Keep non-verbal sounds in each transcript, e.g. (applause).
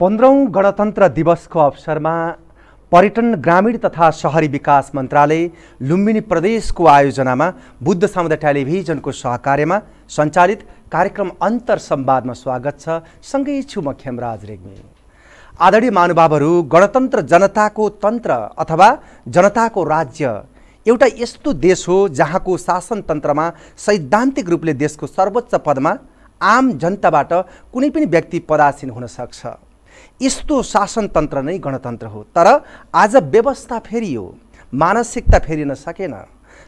पन्ध्रौँ गणतन्त्र दिवसको अवसरमा पर्यटन ग्रामीण तथा सहरी विकास मन्त्रालय लुम्बिनी प्रदेशको आयोजनामा बुद्ध समुदाय टेलिभिजनको सहकार्यमा सञ्चालित कार्यक्रम अन्तर संवादमा स्वागत छ। सँगै छु म खेमराज रेग्मी। आदरणीय महानुभावहरू गणतन्त्र जनताको तन्त्र अथवा जनताको राज्य एउटा यस्तो देश हो जहाँको शासन तन्त्रमा सैद्धान्तिक रूपले देशको सर्वोच्च पदमा आम जनताबाट कुनै पनि व्यक्ति पदासीन हुन सक्छ। यस्तो शासन तन्त्र नै गणतन्त्र हो। तर आज व्यवस्था फेरियो मानसिकता फेरिन सकेन।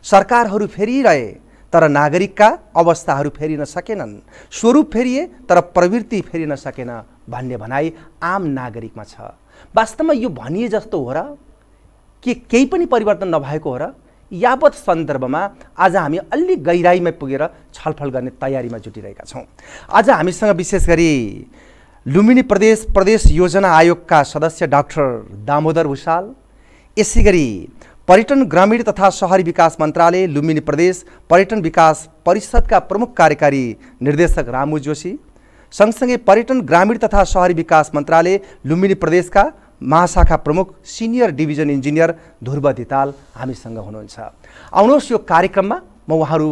सरकारहरू फेरिरहे तर नागरिकका अवस्थाहरू फेरिन सकेनन्। स्वरूप फेरिए तर प्रवृत्ति फेरिन सकेन भन्ने भनाइ आम नागरिकमा छ। वास्तवमा यो भनिए जस्तो हो र के केही पनि परिवर्तन नभएको हो र यावत सन्दर्भमा आज हामी अलि गहिराइमा पुगेर छलफल गर्ने तयारीमा जुटिरहेका छौँ। आज हामीसँग विशेष गरी लुम्बिनी प्रदेश प्रदेश योजना आयोगका सदस्य डाक्टर दामोदर भूषाल यसै गरी पर्यटन ग्रामीण तथा सहरी विकास मन्त्रालय लुम्बिनी प्रदेश पर्यटन विकास परिषदका प्रमुख कार्यकारी निर्देशक रामु जोशी सँगसँगै पर्यटन ग्रामीण तथा सहरी विकास मन्त्रालय लुम्बिनी प्रदेशका महाशाखा प्रमुख senior division engineer Dhruv Dhital हामीसँग हुनुहुन्छ। आउनुहोस् यो कार्यक्रममा म उहाँहरू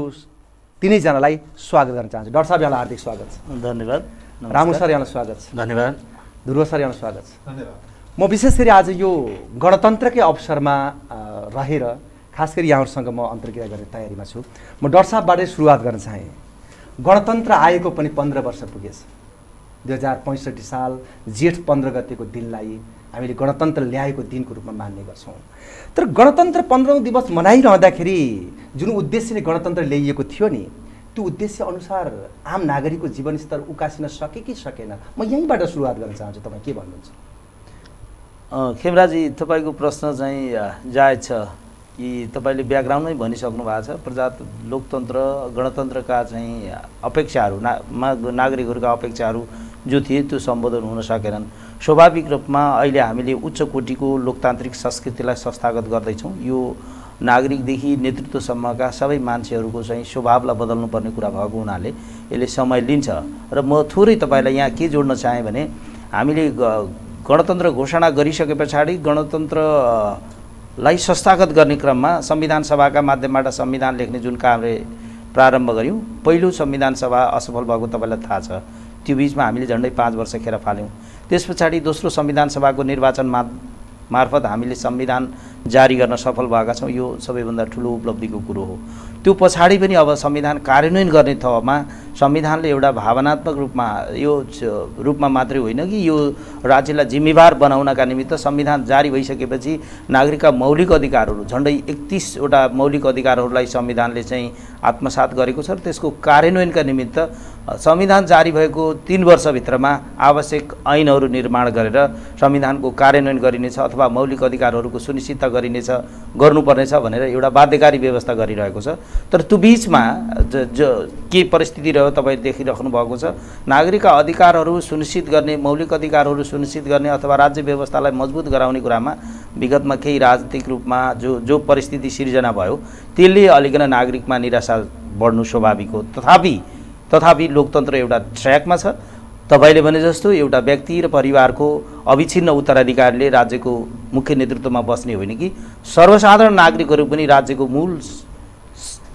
तिनैजनालाई स्वागत गर्न चाहन्छु। डाक्टर साहब हार्दिक स्वागत छ। धन्यवाद। रामु सर यहाँलाई स्वागत छ। धन्यवाद। ध्रुव सर यहाँलाई स्वागत छ। म विशेष गरी आज यो गणतन्त्रकै अवसरमा रहेर खास गरी यहाँहरूसँग म अन्तर्क्रिया गर्ने तयारीमा छु। म डाक्टर साहबबाटै सुरुवात गर्न चाहेँ। गणतन्त्र आएको पनि पन्ध्र वर्ष पुगेछ। दुई हजार पैँसठी साल जेठ पन्ध्र गतेको दिनलाई हामीले गणतन्त्र ल्याएको दिनको रूपमा मान्ने गर्छौँ। तर गणतन्त्र पन्ध्रौँ दिवस मनाइरहँदाखेरि जुन उद्देश्यले गणतन्त्र ल्याइएको थियो नि त्यो उद्देश्य अनुसार आम नागरिकको जीवनस्तर उकासिन सके कि सकेन? म यहीँबाट सुरुवात गर्न चाहन्छु तपाईँ के भन्नुहुन्छ? खेमराजी तपाईँको प्रश्न चाहिँ जायज छ। कि तपाईँले ब्याकग्राउन्डमै भनिसक्नु भएको छ। प्रजा लोकतन्त्र गणतन्त्रका चाहिँ अपेक्षाहरू ना नागरिकहरूका अपेक्षाहरू जो थिए त्यो सम्बोधन हुन सकेनन्। स्वाभाविक रूपमा अहिले हामीले उच्च कोटिको लोकतान्त्रिक संस्कृतिलाई संस्थागत गर्दैछौँ। यो नागरिकदेखि नेतृत्वसम्मका सबै मान्छेहरूको चाहिँ स्वभावलाई बदल्नुपर्ने कुरा भएको हुनाले यसले समय लिन्छ। र म थोरै तपाईँलाई यहाँ के जोड्न चाहेँ भने हामीले गणतन्त्र घोषणा गरिसके पछाडि गणतन्त्रलाई संस्थागत गर्ने क्रममा संविधान सभाका माध्यमबाट संविधान लेख्ने जुन कामले प्रारम्भ गऱ्यौँ पहिलो संविधान सभा असफल भएको तपाईँलाई थाहा छ। त्यो बिचमा हामीले झन्डै पाँच वर्ष खेर फाल्यौँ। त्यस पछाडि दोस्रो संविधान सभाको निर्वाचन मा मार्फत हामीले संविधान जारी गर्न सफल भएका छौँ यो सबैभन्दा ठुलो उपलब्धिको कुरो हो। त्यो पछाडि पनि अब संविधान कार्यान्वयन गर्ने ठाउँमा संविधानले एउटा भावनात्मक रूपमा यो रूपमा मात्रै होइन कि यो राज्यलाई जिम्मेवार बनाउनका निमित्त संविधान जारी भइसकेपछि नागरिकका मौलिक अधिकारहरू झन्डै एकतिसवटा मौलिक अधिकारहरूलाई संविधानले चाहिँ आत्मसात गरेको छ र त्यसको कार्यान्वयनका निमित्त संविधान जारी भएको तिन वर्षभित्रमा आवश्यक ऐनहरू निर्माण गरेर संविधानको कार्यान्वयन गरिनेछ अथवा मौलिक अधिकारहरूको सुनिश्चितता गरिनेछ गर्नुपर्नेछ भनेर एउटा बाध्यकारी व्यवस्था गरिरहेको छ। तर त्यो बिचमा ज ज के परिस्थिति रह्यो तपाईँ देखिराख्नु भएको छ। नागरिकका अधिकारहरू सुनिश्चित गर्ने मौलिक अधिकारहरू सुनिश्चित गर्ने अथवा राज्य व्यवस्थालाई मजबुत गराउने कुरामा विगतमा केही राजनीतिक रूपमा जो जो परिस्थिति सिर्जना भयो त्यसले अलिकन नागरिकमा निराशा बढ्नु स्वाभाविक हो। तथापि तथापि लोकतन्त्र एउटा ट्र्याकमा छ। तपाईँले भने जस्तो एउटा व्यक्ति र परिवारको अविच्छिन्न उत्तराधिकारीले राज्यको मुख्य नेतृत्वमा बस्ने होइन कि? सर्वसाधारण नागरिकहरू पनि राज्यको मूल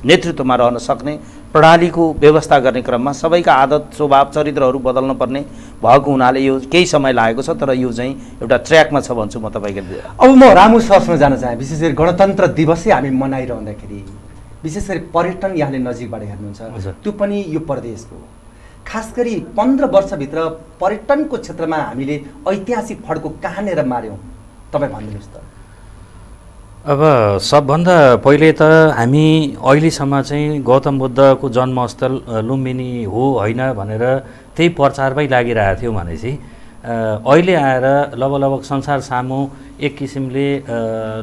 नेतृत्वमा रहन सक्ने प्रणालीको व्यवस्था गर्ने क्रममा सबैका आदत स्वभाव चरित्रहरू बदल्न पर्ने भएको हुनाले यो केही समय लागेको छ तर यो चाहिँ एउटा ट्र्याकमा छ भन्छु म तपाईँको अब म रामु सरसँग जान चाहेँ। विशेष गरी गणतन्त्र दिवसै हामी मनाइरहँदाखेरि विशेष गरी पर्यटन यहाँले नजिकबाट हेर्नुहुन्छ। हजुर। त्यो पनि यो प्रदेशको खास गरी पन्ध्र वर्षभित्र पर्यटनको क्षेत्रमा हामीले ऐतिहासिक फड्को कहाँनिर मार्यौँ तपाईँ भनिदिनुहोस् त। अब सबभन्दा पहिले त हामी अहिलेसम्म चाहिँ गौतम बुद्धको जन्मस्थल लुम्बिनी हो होइन भनेर त्यही प्रचारमै लागिरहेको थियौँ भनेपछि अहिले आएर लगभग संसार सामु एक किसिमले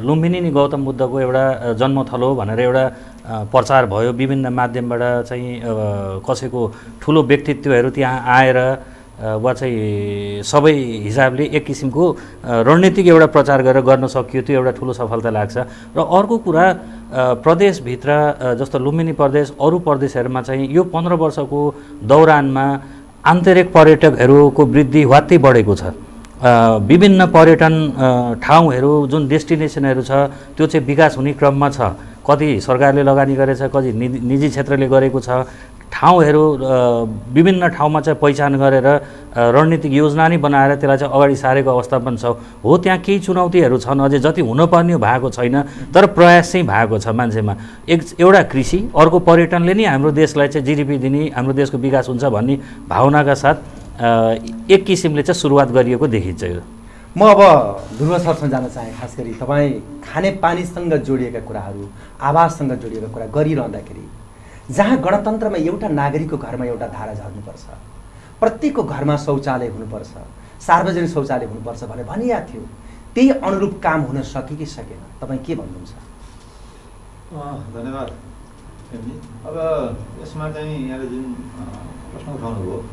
लुम्बिनी नै गौतम बुद्धको एउटा जन्मथलो हो भनेर एउटा प्रचार भयो विभिन्न माध्यमबाट चाहिँ कसैको ठुलो व्यक्तित्वहरू त्यहाँ आएर वा चाहिँ सबै हिसाबले एक किसिमको रणनीतिक एउटा प्रचार गरेर गर्न सकियो त्यो एउटा ठुलो सफलता लाग्छ। र अर्को कुरा प्रदेशभित्र जस्तो लुम्बिनी प्रदेश अरू प्रदेशहरूमा चाहिँ यो पन्ध्र वर्षको दौरानमा आन्तरिक पर्यटकहरूको वृद्धि ह्वात्तै बढेको छ। विभिन्न पर्यटन ठाउँहरू जुन डेस्टिनेसनहरू छ त्यो चाहिँ विकास हुने क्रममा छ। कति सरकारले लगानी गरेछ कति निजी क्षेत्रले गरेको छ। ठाउँहरू विभिन्न ठाउँमा चाहिँ पहिचान गरेर रणनीतिक योजना नै बनाएर त्यसलाई चाहिँ अगाडि सारेको अवस्था पनि छ। हो त्यहाँ केही चुनौतीहरू छन् अझै जति हुनुपर्ने भएको छैन तर प्रयास चाहिँ भएको छ मान्छेमा। एक एउटा कृषि अर्को पर्यटनले नै हाम्रो देशलाई चाहिँ जिडिपी दिने हाम्रो देशको विकास हुन्छ भन्ने भावनाका साथ एक किसिमले चाहिँ सुरुवात गरिएको देखिन्छ यो। म अब ध्रुव सरसँग जान चाहेँ खास गरी तपाईँ खानेपानीसँग जोडिएका कुराहरू आवाससँग जोडिएका कुरा गरिरहँदाखेरि जहाँ गणतन्त्रमा एउटा नागरिकको घरमा एउटा धारा झर्नुपर्छ प्रत्येकको घरमा शौचालय हुनुपर्छ सार्वजनिक शौचालय हुनुपर्छ भनेर भनिएको थियो त्यही अनुरूप काम हुन सक्यो कि सकेन? तपाईँ के भन्नुहुन्छ? धन्यवाद अब यसमा चाहिँ यहाँले जुन प्रश्न उठाउनुभयो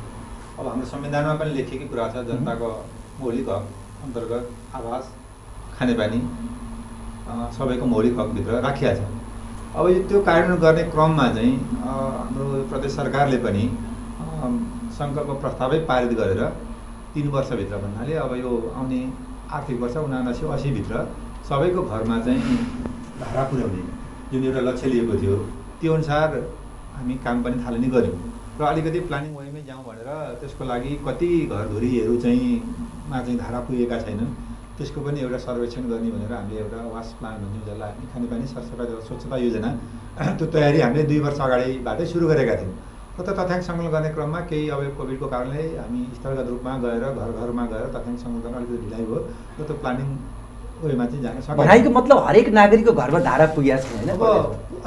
अब हाम्रो संविधानमा पनि लेखिएकै कुरा छ जनताको मौलिक हक। अन्तर्गत आवास खानेपानी सबैको मौलिक हकभित्र राखिया छ अब यो त्यो कार्यान्वयन गर्ने क्रममा चाहिँ हाम्रो प्रदेश सरकारले पनि सङ्कल्प प्रस्तावै पारित गरेर तिन वर्षभित्र भन्नाले अब यो आउने आर्थिक वर्ष उनासी असीभित्र सबैको घरमा चाहिँ धारा पुर्याउने जुन एउटा लक्ष्य लिएको थियो त्यो अनुसार हामी काम पनि थालनी गऱ्यौँ र अलिकति प्लानिङ वेमै जाउँ भनेर त्यसको लागि कति घरधुरीहरू चाहिँ मा चाहिँ धारा पुगेका छैनन्। त्यसको पनि एउटा सर्वेक्षण गर्ने भनेर हामीले एउटा वास प्लान भन्छौँ जसलाई हामी खानेपानी सरसफाइ तथा स्वच्छता योजना (clears throat) त्यो तयारी हामीले दुई वर्ष अगाडिबाटै सुरु गरेका थियौँ। र त्यो तथ्याङ्क सङ्कलन गर्ने क्रममा केही अब कोभिडको कारणले हामी स्थलगत रूपमा गएर घर घरमा गएर तथ्याङ्क सङ्कलन गर्न अलिकति ढिलाइ भयो र त्यो प्लानिङ वेमा चाहिँ जान सकेन। भनाइको मतलब हरेक नागरिकको घरमा धारा पुगेको छ होइन अब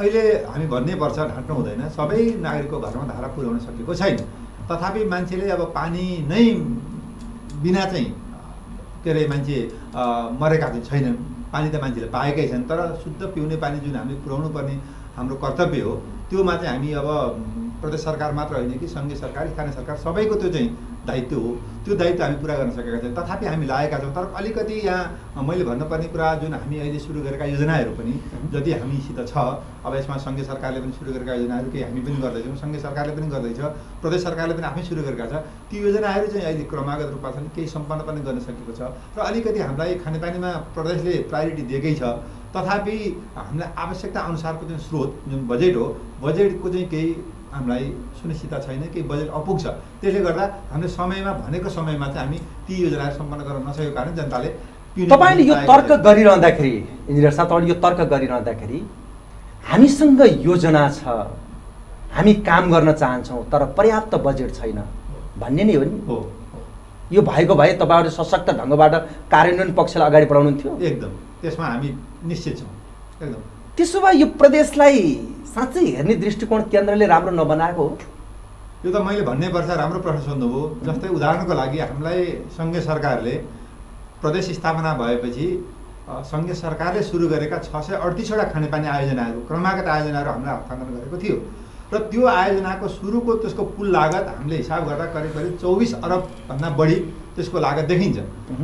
अहिले हामी भन्नै पर्छ ढाँट्नु हुँदैन। सबै नागरिकको घरमा धारा पुर्याउन सकेको छैन। तथापि मान्छेले अब पानी नै बिना चाहिँ के अरे मान्छे मरेका चाहिँ छैनन् पानी त मान्छेले पाएकै छन् तर शुद्ध पिउने पानी जुन हामीले पुर्याउनु पर्ने हाम्रो कर्तव्य हो त्योमा चाहिँ हामी अब प्रदेश सरकार मात्र होइन कि सङ्घीय सरकार स्थानीय सरकार सबैको त्यो चाहिँ दायित्व हो। त्यो दायित्व हामी पुरा गर्न सकेका छैनौँ तथापि हामी लागेका छौँ तर अलिकति यहाँ मैले भन्नुपर्ने कुरा जुन हामी अहिले सुरु गरेका योजनाहरू पनि जति हामीसित छ अब यसमा सङ्घीय सरकारले पनि सुरु गरेका योजनाहरू केही हामी पनि गर्दैछौँ सङ्घीय सरकारले पनि गर्दैछ प्रदेश सरकारले पनि आफै सुरु गरेका छ। ती योजनाहरू चाहिँ अहिले क्रमागत रूपमा छन् केही सम्पन्न पनि गर्न सकेको छ। र अलिकति हामीलाई खानेपानीमा प्रदेशले प्रायोरिटी दिएकै छ। तथापि हामीलाई आवश्यकता अनुसारको जुन स्रोत जुन बजेट हो बजेटको चाहिँ केही हामीलाई सुनिश्चितता छैन केही बजेट अपुग छ त्यसले गर्दा हामीले समयमा भनेको समयमा चाहिँ हामी ती योजनाहरू सम्पन्न गर्न नसकेको कारण जनताले तपाईँले यो तर्क। गरिरहँदाखेरि इन्जिनियर साहब तपाईँले यो तर्क गरिरहँदाखेरि हामीसँग योजना छ। हामी काम गर्न चाहन्छौँ तर पर्याप्त बजेट छैन। भन्ने नै हो नि। हो। यो भएको भए तपाईँहरूले सशक्त ढङ्गबाट कार्यान्वयन पक्षलाई अगाडि बढाउनुहुन्थ्यो? एकदम। त्यसमा हामी निश्चित छौँ। एकदम। त्यसो भए यो प्रदेशलाई साँच्चै हेर्ने दृष्टिकोण केन्द्रले राम्रो नबनाएको हो। यो त मैले भन्नै पर्छ राम्रो प्रश्न सोध्नुभयो जस्तै उदाहरणको लागि हामीलाई सङ्घीय सरकारले प्रदेश स्थापना भएपछि सङ्घीय सरकारले सुरु गरेका छ सय अडतिसवटा खानेपानी आयोजनाहरू क्रमागत आयोजनाहरू हामीलाई हस्तान्तरण गरेको थियो। र त्यो आयोजनाको सुरुको त्यसको कुल लागत हामीले हिसाब गर्दा करिब करिब चौबिस अरबभन्दा बढी त्यसको लागत देखिन्छ।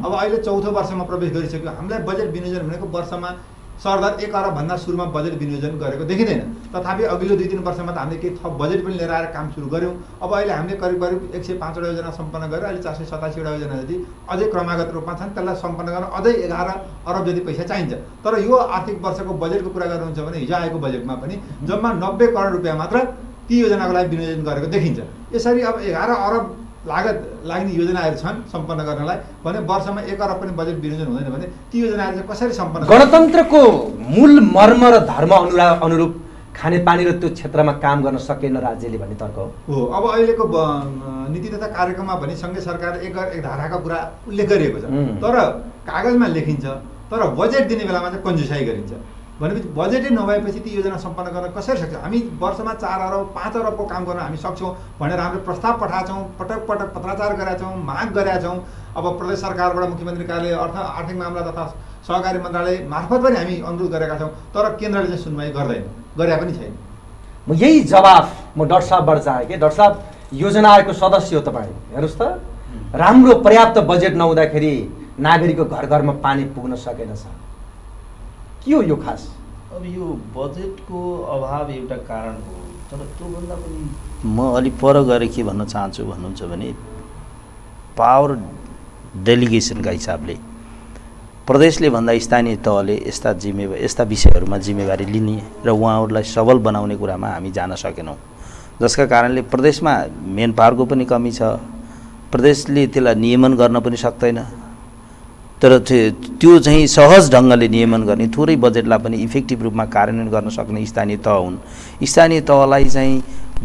अब अहिले चौथो वर्षमा प्रवेश गरिसक्यो। हामीलाई बजेट विनियोजन भनेको वर्षमा सरदर एक अरबभन्दा सुरुमा बजेट विनियोजन गरेको देखिँदैन। तथापि अघिल्लो दुई तिन वर्षमा त हामीले केही थप बजेट पनि लिएर आएर काम सुरु गऱ्यौँ। अब अहिले हामीले करिब करिब एक सय पाँचवटा योजना सम्पन्न गरेर अहिले चार सय सतासीवटा योजना जति अझै क्रमागत रूपमा छन् त्यसलाई सम्पन्न गर्न अझै एघार अरब जति पैसा चाहिन्छ। तर यो आर्थिक वर्षको बजेटको कुरा गर्नुहुन्छ भने हिजो आएको बजेटमा पनि जम्मा नब्बे करोड रुपियाँ मात्र ती योजनाको लागि विनियोजन गरेको देखिन्छ। यसरी अब एघार अरब लागत लाग्ने योजनाहरू छन् सम्पन्न गर्नलाई भने वर्षमा एक अरब पनि बजेट विनियोजन हुँदैन भने ती योजनाहरू चाहिँ कसरी सम्पन्न? गणतन्त्रको मूल मर्म र धर्म अनुरा अनुरूप खानेपानी र त्यो क्षेत्रमा काम गर्न सकेन राज्यले भन्ने तर्क हो हो अब अहिलेको नीति तथा कार्यक्रममा पनि सङ्घीय सरकारले एक एक धाराका कुरा उल्लेख गरिएको छ. तर कागजमा लेखिन्छ तर बजेट दिने बेलामा चाहिँ कन्जुसाइ गरिन्छ भनेपछि बजेटै नभएपछि ती योजना सम्पन्न गर्न कसरी सक्छ? हामी वर्षमा चार अरब पाँच अरबको काम गर्न हामी सक्छौँ भनेर हामीले प्रस्ताव पठाएको छौँ पटक पटक पत्राचार गरेका छौँ माग गरेका छौँ अब प्रदेश सरकारबाट मुख्यमन्त्री कार्यालय अर्थ आर्थिक मामला तथा सहकारी मन्त्रालय मार्फत पनि हामी अनुरोध गरेका छौँ तर केन्द्रले चाहिँ सुनवाई गर्दैन गरे पनि छैन। म यही जवाफ म डाक्टर साहबबाट चाहेँ कि डाक्टर साहब योजना आयोगको सदस्य हो तपाईँ हेर्नुहोस् त। राम्रो पर्याप्त बजेट नहुँदाखेरि नागरिकको घर घरमा पानी पुग्न सकेन छ के हो यो खास? अब यो बजेटको अभाव एउटा कारण हो तर त्योभन्दा पनि म अलिक पर गएर के भन्न चाहन्छु भन्नुहुन्छ भने पावर डेलिगेसनका हिसाबले प्रदेशले भन्दा स्थानीय तहले यस्ता जिम्मेवा यस्ता विषयहरूमा जिम्मेवारी लिने र उहाँहरूलाई सबल बनाउने कुरामा हामी जान सकेनौँ। जसका कारणले प्रदेशमा मेन पावरको पनि कमी छ प्रदेशले त्यसलाई नियमन गर्न पनि सक्दैन। तर त्यो चाहिँ सहज ढङ्गले नियमन गर्ने थोरै बजेटलाई पनि इफेक्टिभ रूपमा कार्यान्वयन गर्न सक्ने स्थानीय तह हुन्। स्थानीय तहलाई चाहिँ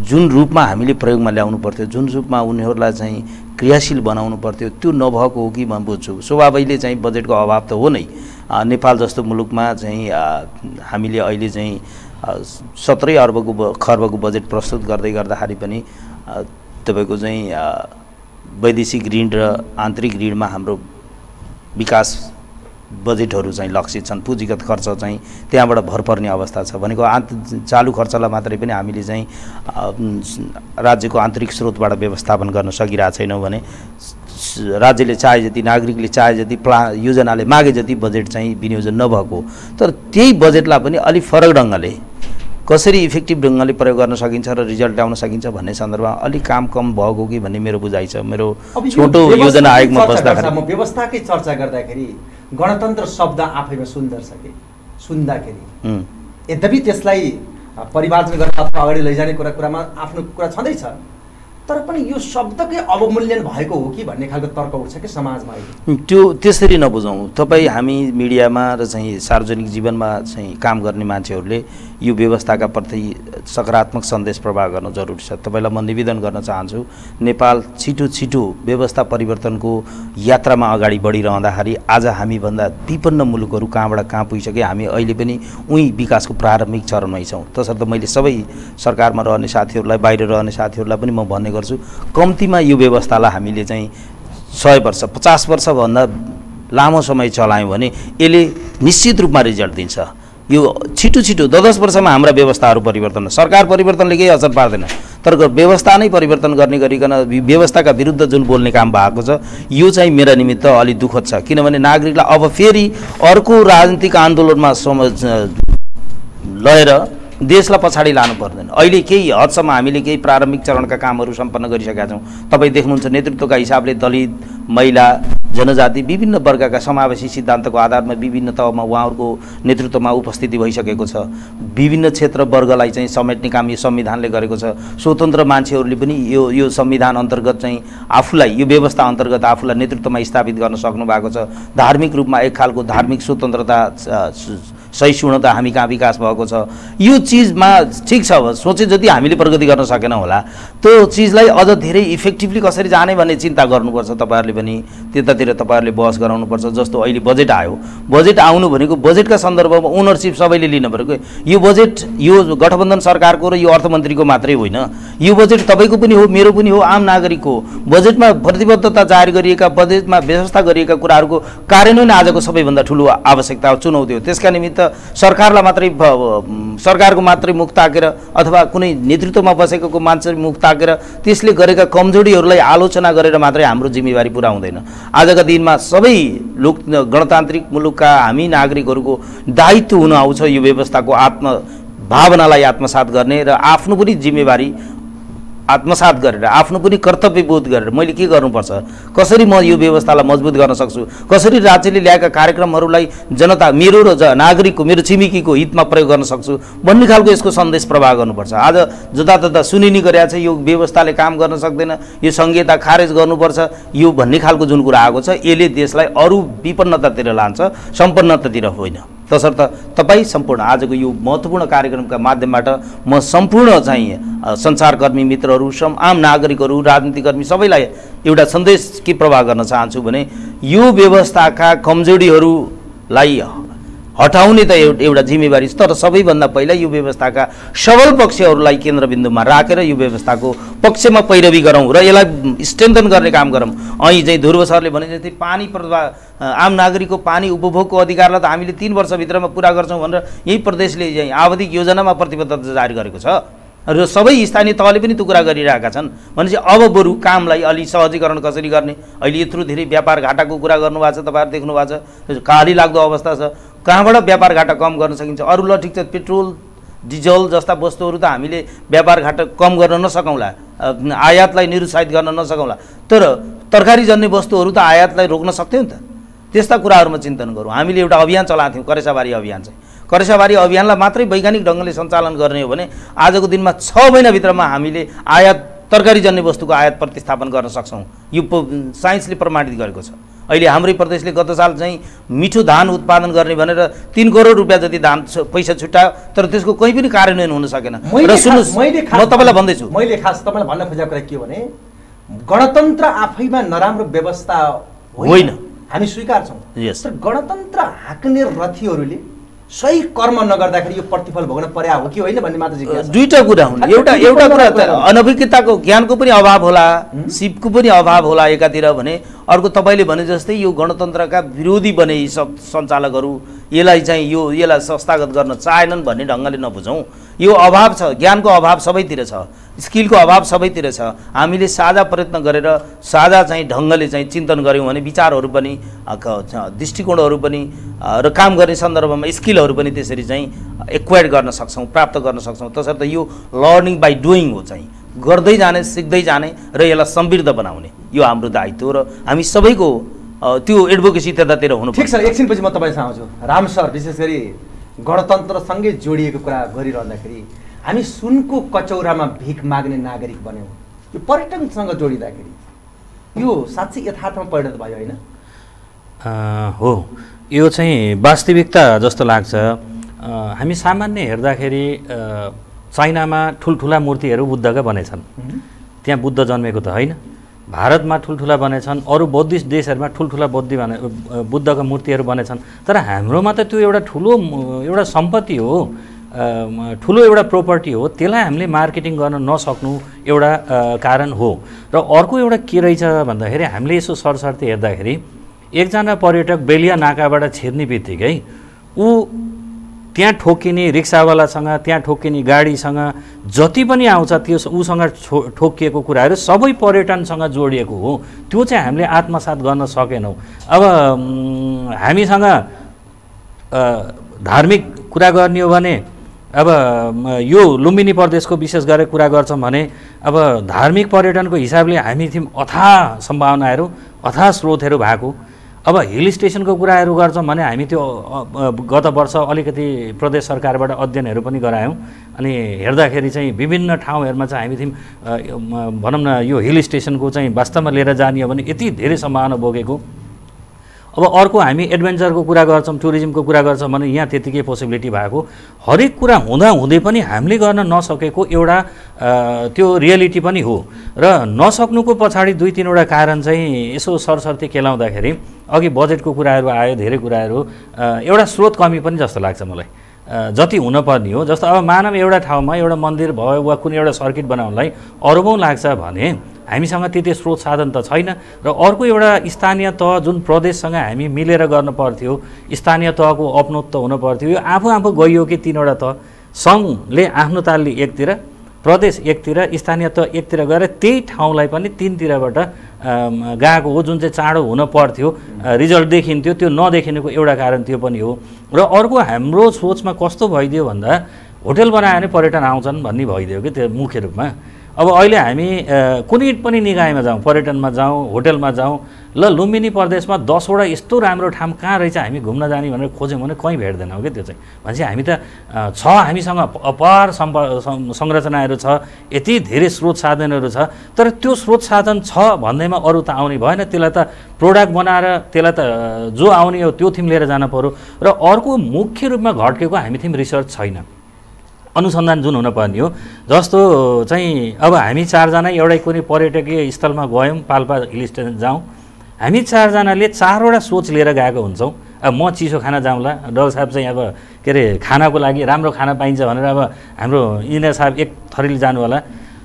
जुन रूपमा हामीले प्रयोगमा ल्याउनु पर्थ्यो जुन रूपमा उनीहरूलाई चाहिँ क्रियाशील बनाउनु पर्थ्यो त्यो नभएको हो कि म बुझ्छु। स्वभावैले चाहिँ बजेटको अभाव त हो नै। नेपाल जस्तो मुलुकमा चाहिँ हामीले अहिले चाहिँ सत्रै अर्बको खर्बको बजेट प्रस्तुत गर्दै गर्दाखेरि पनि तपाईँको चाहिँ वैदेशिक ऋण र आन्तरिक ऋणमा हाम्रो विकास बजेटहरू चाहिँ लक्षित छन् पुँजीगत खर्च चाहिँ त्यहाँबाट भर पर्ने अवस्था छ भनेको आन्त चालु खर्चलाई मात्रै पनि हामीले चाहिँ राज्यको आन्तरिक स्रोतबाट व्यवस्थापन गर्न सकिरहेको छैनौँ भने राज्यले चाहे जति नागरिकले चाहे जति प्ला योजनाले मागे जति बजेट चाहिँ विनियोजन नभएको तर त्यही बजेटलाई पनि अलिक फरक ढङ्गले कसरी इफेक्टिभ ढङ्गले प्रयोग गर्न सकिन्छ र रिजल्ट ल्याउन सकिन्छ भन्ने सन्दर्भमा अलिक काम कम भएको कि भन्ने मेरो बुझाइ छ मेरो छोटो योजना आयोगमा बस्दाखेरि। व्यवस्थाकै चर्चा गर्दाखेरि गणतन्त्र शब्द आफैमा सुन्दर छ कि? सुन्दाखेरि। यद्यपि त्यसलाई परिमार्जन गर्न अथवा अगाडि लैजाने कुरा कुरामा आफ्नो कुरा छँदैछ। तर पनि यो शब्दकै अवमूल्यन भएको हो कि भन्ने खालको तर्क उठ्छ कि समाजमा त्यो त्यसरी नबुझौँ तपाईँ हामी मिडियामा र चाहिँ सार्वजनिक जीवनमा चाहिँ काम गर्ने मान्छेहरूले यो व्यवस्थाका प्रति सकारात्मक सन्देश प्रवाह गर्न जरुरी छ। तपाईँलाई म निवेदन गर्न चाहन्छु नेपाल छिटो छिटो व्यवस्था परिवर्तनको यात्रामा अगाडि बढिरहँदाखेरि आज हामीभन्दा विपन्न मुलुकहरू कहाँबाट कहाँ पुगिसके हामी अहिले पनि उहीँ विकासको प्रारम्भिक चरणमै छौँ। तसर्थ मैले सबै सरकारमा रहने साथीहरूलाई बाहिर रहने साथीहरूलाई पनि म भन्ने गर्छु। कम्तीमा यो व्यवस्थालाई हामीले चाहिँ सय वर्ष पचास वर्षभन्दा लामो समय चलायौँ भने यसले निश्चित रूपमा रिजल्ट दिन्छ। यो छिटो छिटो द दस वर्षमा हाम्रा व्यवस्थाहरू परिवर्तन सरकार परिवर्तनले केही असर पार्दैन। तर व्यवस्था नै परिवर्तन गर्ने गरिकन व्यवस्थाका विरुद्ध जुन बोल्ने काम भएको छ यो चाहिँ मेरा निमित्त अलिक दुःखद छ। किनभने नागरिकलाई अब फेरि अर्को राजनीतिक आन्दोलनमा सम लएर देशलाई पछाडि लानु पर्दैन। अहिले केही हदसम्म हामीले केही प्रारम्भिक चरणका कामहरू सम्पन्न गरिसकेका छौँ। तपाईँ देख्नुहुन्छ नेतृत्वका हिसाबले दलित महिला जनजाति विभिन्न वर्गका समावेशी सिद्धान्तको आधारमा विभिन्न तहमा उहाँहरूको नेतृत्वमा उपस्थिति भइसकेको छ। विभिन्न क्षेत्र वर्गलाई चाहिँ समेट्ने काम यो संविधानले गरेको छ। स्वतन्त्र मान्छेहरूले पनि यो यो संविधान अन्तर्गत चाहिँ आफूलाई यो व्यवस्था अन्तर्गत आफूलाई नेतृत्वमा स्थापित गर्न सक्नु भएको छ। धार्मिक रूपमा एक खालको धार्मिक स्वतन्त्रता सहिष्णुता हामी कहाँ विकास भएको छ। यो चिजमा ठिक छ सोचे जति हामीले प्रगति गर्न सकेनौँ होला। त्यो चिजलाई अझ धेरै इफेक्टिभली कसरी जाने भन्ने चिन्ता गर्नुपर्छ तपाईँहरूले पनि। त्यतातिर तपाईँहरूले बहस गराउनुपर्छ जस्तो अहिले बजेट आयो। बजेट आउनु भनेको बजेटका सन्दर्भमा ओनरसिप सबैले लिनु पऱ्यो यो बजेट यो गठबन्धन सरकारको र यो अर्थमन्त्रीको मात्रै होइन। यो बजेट तपाईँको पनि हो मेरो पनि हो आम नागरिकको बजेटमा प्रतिबद्धता जाहेर गरिएका बजेटमा व्यवस्था गरिएका कुराहरूको कार्यान्वयन आजको सबैभन्दा ठुलो आवश्यकता चुनौती हो। त्यसका निमित्त सरकारलाई मात्रै सरकारको मात्रै मुख ताकेर अथवा कुनै नेतृत्वमा बसेको मान्छे मुख ताकेर त्यसले गरेका कमजोरीहरूलाई आलोचना गरेर मात्रै हाम्रो जिम्मेवारी पुरा हुँदैन। आजका दिनमा सबै लोक गणतान्त्रिक मुलुकका हामी नागरिकहरूको दायित्व हुन आउँछ यो व्यवस्थाको आत्म भावनालाई आत्मसात गर्ने र आफ्नो पनि जिम्मेवारी आत्मसात गरेर आफ्नो पनि कर्तव्यबोध गरेर मैले के गर्नुपर्छ? कसरी म यो व्यवस्थालाई मजबुत गर्न सक्छु? कसरी राज्यले ल्याएका कार्यक्रमहरूलाई जनता मेरो र नागरिकको मेरो छिमेकीको हितमा प्रयोग गर्न सक्छु? भन्ने खालको यसको सन्देश प्रवाह गर्नुपर्छ। आज जतातता सुनिने गरेका छ यो व्यवस्थाले काम गर्न सक्दैन यो संहिता खारेज गर्नुपर्छ यो भन्ने खालको जुन कुरा आएको छ यसले देशलाई अरू विपन्नतातिर लान्छ सम्पन्नतातिर होइन। तसर्थ तपाईँ सम्पूर्ण आजको यो महत्त्वपूर्ण कार्यक्रमका माध्यमबाट म सम्पूर्ण चाहिँ सञ्चारकर्मी मित्रहरू सम आम नागरिकहरू राजनीतिकर्मी सबैलाई एउटा सन्देश के प्रवाह गर्न चाहन्छु भने यो व्यवस्थाका कमजोरीहरूलाई हटाउने त एउटा जिम्मेवारी छ तर सबैभन्दा पहिला यो व्यवस्थाका सबल पक्षहरूलाई केन्द्रबिन्दुमा राखेर यो व्यवस्थाको पक्षमा पैरवी गरौँ र यसलाई स्ट्रेन्थन गर्ने काम गरौँ। અહીં चाहिँ ध्रुव सरले भने जस्तै पानी प्रवाह आम नागरिकको पानी उपभोगको अधिकारलाई त हामीले तिन वर्षभित्रमा पुरा गर्छौँ भनेर यही प्रदेशले चाहिँ आवधिक योजनामा प्रतिबद्धता जारी गरेको छ। र सबै स्थानीय तहले पनि त्यो कुरा गरिरहेका छन्। भनेपछि अब बरु कामलाई अलि सहजीकरण कसरी गर्ने? अहिले यत्रो धेरै व्यापार घाटाको कुरा गर्नुभएको छ तपाईँहरू देख्नु भएको छ। काली लाग्दो अवस्था छ। कहाँबाट व्यापार घाटा कम गर्न सकिन्छ? अरू ल ठिक छ पेट्रोल डिजल जस्ता वस्तुहरू त हामीले व्यापार घाटा कम गर्न नसकौँला। आयातलाई निरुत्साहित गर्न नसकौँला। तर तरकारी जन्ने वस्तुहरू त आयातलाई रोक्न सक्थ्यौँ नि त। त्यस्ता कुराहरूमा चिन्तन गरौँ। हामीले एउटा अभियान चलाएको थियौँ करेसाबारी अभियान चाहिँ। करेसाबारी अभियानलाई मात्रै वैज्ञानिक ढङ्गले सञ्चालन गर्ने हो भने आजको दिनमा छ महिनाभित्रमा हामीले आयात तरकारी जन्ने वस्तुको आयात प्रतिस्थापन गर्न सक्छौँ। यो साइन्सले प्रमाणित गरेको छ। अहिले हाम्रै प्रदेशले गत साल चाहिँ मिठो धान उत्पादन गर्ने भनेर तिन करोड रुपियाँ जति धान छ- पैसा छुट्यायो तर त्यसको कहीँ पनि कार्यान्वयन हुन सकेन र सुन्नुहोस् म तपाईँलाई भन्दैछु मैले खास तपाईँलाई भन्न खोजेको कुरा के हो भने गणतन्त्र आफैमा नराम्रो व्यवस्था होइन। हामी स्वीकार्छौँ Yes. तर गणतन्त्र हाँक्ने रथीहरूले सही कर्म नगर्दाखेरि यो प्रतिफल भोग्न पर्या हो कि होइन भन्ने मात्र। दुईवटा कुरा हुन् एउटा एउटा कुरा। अनभिज्ञताको ज्ञानको पनि अभाव होला सिपको पनि अभाव होला एकातिर भने अर्को तपाईँले भने जस्तै यो गणतन्त्रका विरोधी बने यी सब सञ्चालकहरू यसलाई चाहिँ यो यसलाई संस्थागत गर्न चाहेनन् भन्ने ढङ्गले नबुझौँ यो अभाव छ ज्ञानको अभाव सबैतिर छ स्किलको अभाव सबैतिर छ। हामीले साझा प्रयत्न गरेर साझा चाहिँ ढङ्गले चाहिँ चिन्तन गऱ्यौँ भने विचारहरू पनि दृष्टिकोणहरू पनि र काम गर्ने सन्दर्भमा स्किलहरू पनि त्यसरी चाहिँ एक्वायर गर्न सक्छौँ प्राप्त गर्न सक्छौँ। तसर्थ यो लर्निङ बाई डुइङ हो चाहिँ। गर्दै जाने सिक्दै जाने र यसलाई समृद्ध बनाउने यो हाम्रो दायित्व र हामी सबैको त्यो एडभोकेसी त्यतातिर हुनु ठिक छ एकछिनपछि म तपाईँसँग आउँछु। राम सर विशेष गरी गणतन्त्रसँगै जोडिएको कुरा गरिरहँदाखेरि हामी सुनको कचौरामा भिख माग्ने नागरिक बन्यौँ। यो पर्यटनसँग जोडिँदाखेरि यो साँच्चै यथार्थमा परिणत भयो होइन? हो। यो चाहिँ वास्तविकता जस्तो लाग्छ। हामी सामान्य हेर्दाखेरि चाइनामा ठुल्ठुला मूर्तिहरू बुद्धका बनेछन्। त्यहाँ बुद्ध जन्मेको त होइन। भारतमा ठुल्ठुला बनेछन् अरू बौद्धिस्ट देशहरूमा ठुल्ठुला बौद्धि बने बुद्धका मूर्तिहरू बनेछन्। तर हाम्रोमा त त्यो एउटा ठुलो एउटा सम्पत्ति हो। ठुलो एउटा प्रोपर्टी हो त्यसलाई हामीले मार्केटिङ गर्न नसक्नु एउटा कारण हो। र अर्को एउटा के रहेछ भन्दाखेरि हामीले यसो सरसर्ती हेर्दाखेरि एकजना पर्यटक बेलिया नाकाबाट छिर्ने बित्तिकै ऊ त्यहाँ ठोकिने रिक्सावालासँग त्यहाँ ठोकिने गाडीसँग जति पनि आउँछ त्यो उसँग छो ठोकिएको कुराहरू सबै पर्यटनसँग जोडिएको हो। त्यो चाहिँ हामीले आत्मसात गर्न सकेनौँ। अब हामीसँग धार्मिक कुरा गर्ने हो भने अब यो लुम्बिनी प्रदेशको विशेष गरेर कुरा गर्छौँ भने अब धार्मिक पर्यटनको हिसाबले हामी थियौँ अथाह सम्भावनाहरू अथाह स्रोतहरू भएको। अब हिल स्टेसनको कुराहरू गर्छौँ भने हामी त्यो गत वर्ष अलिकति प्रदेश सरकारबाट अध्ययनहरू पनि गरायौँ। अनि हेर्दाखेरि चाहिँ विभिन्न ठाउँहरूमा चाहिँ हामी थियौँ भनौँ न यो हिल स्टेसनको चाहिँ वास्तवमा लिएर जाने हो भने यति धेरै सम्भावना बोकेको अब अर्को हामी एडभेन्चरको कुरा गर्छौँ टुरिज्मको कुरा गर्छौँ भने यहाँ त्यतिकै पोसिबिलिटी भएको। हरेक कुरा हुँदा हुँदै पनि हामीले गर्न नसकेको एउटा त्यो रियालिटी पनि हो। र नसक्नुको पछाडि दुई तिनवटा कारण चाहिँ यसो सरसर्ती केलाउँदाखेरि अघि बजेटको कुराहरू आयो धेरै कुराहरू एउटा स्रोत कमी पनि जस्तो लाग्छ मलाई। जति हुनपर्ने हो जस्तो अब मानव एउटा ठाउँमा एउटा मन्दिर भयो वा कुनै एउटा सर्किट बनाउनलाई अरबौँ लाग्छ भने हामीसँग त्यति स्रोत साधन त छैन र अर्को एउटा स्थानीय तह जुन प्रदेशसँग हामी मिलेर गर्न पर्थ्यो स्थानीय तहको अपनत्व हुनु पर्थ्यो यो आफू आफू गइयो कि तिनवटा तह सङ्घले आफ्नो तालले एकतिर प्रदेश एकतिर स्थानीय तह एकतिर गएर त्यही ठाउँलाई पनि तिनतिरबाट गएको हो जुन चाहिँ चाँडो हुन पर्थ्यो रिजल्ट देखिन्थ्यो त्यो नदेखिनुको एउटा कारण त्यो पनि हो। र अर्को हाम्रो सोचमा कस्तो भइदियो भन्दा होटेल बनायो भने पर्यटन आउँछन् भन्ने भइदियो कि त्यो मुख्य रूपमा? अब अहिले हामी कुनै पनि निकायमा जाउँ पर्यटनमा जाउँ होटेलमा जाउँ ल लुम्बिनी प्रदेशमा दसवटा यस्तो राम्रो ठाउँ कहाँ रहेछ हामी घुम्न जाने भनेर खोज्यौँ भने कहीँ भेट्दैनौँ क्या त्यो चाहिँ। भनेपछि हामी त छ हामीसँग अपार सम्प संरचनाहरू छ यति धेरै स्रोत साधनहरू छ तर त्यो स्रोत साधन छ भन्दैमा अरू त आउने भएन। त्यसलाई त प्रोडक्ट बनाएर त्यसलाई त जो आउने हो त्यो थिम लिएर जानु पऱ्यो र अर्को मुख्य रूपमा घट्केको हामी थिम रिसर्च छैन। अनुसन्धान जुन हुनुपर्ने हो। जस्तो चाहिँ अब हामी चारजना एउटै कुनै पर्यटकीय स्थलमा गयौँ पाल्पा हिल स्टेसन जाउँ। हामी चारजनाले चारवटा सोच लिएर गएको हुन्छौँ। अब म चिसो खाना जाउँला डल साहब चाहिँ अब के अरे खानाको लागि राम्रो खाना पाइन्छ भनेर अब हाम्रो इन्जिनियर साहब एक थरीले जानु होला।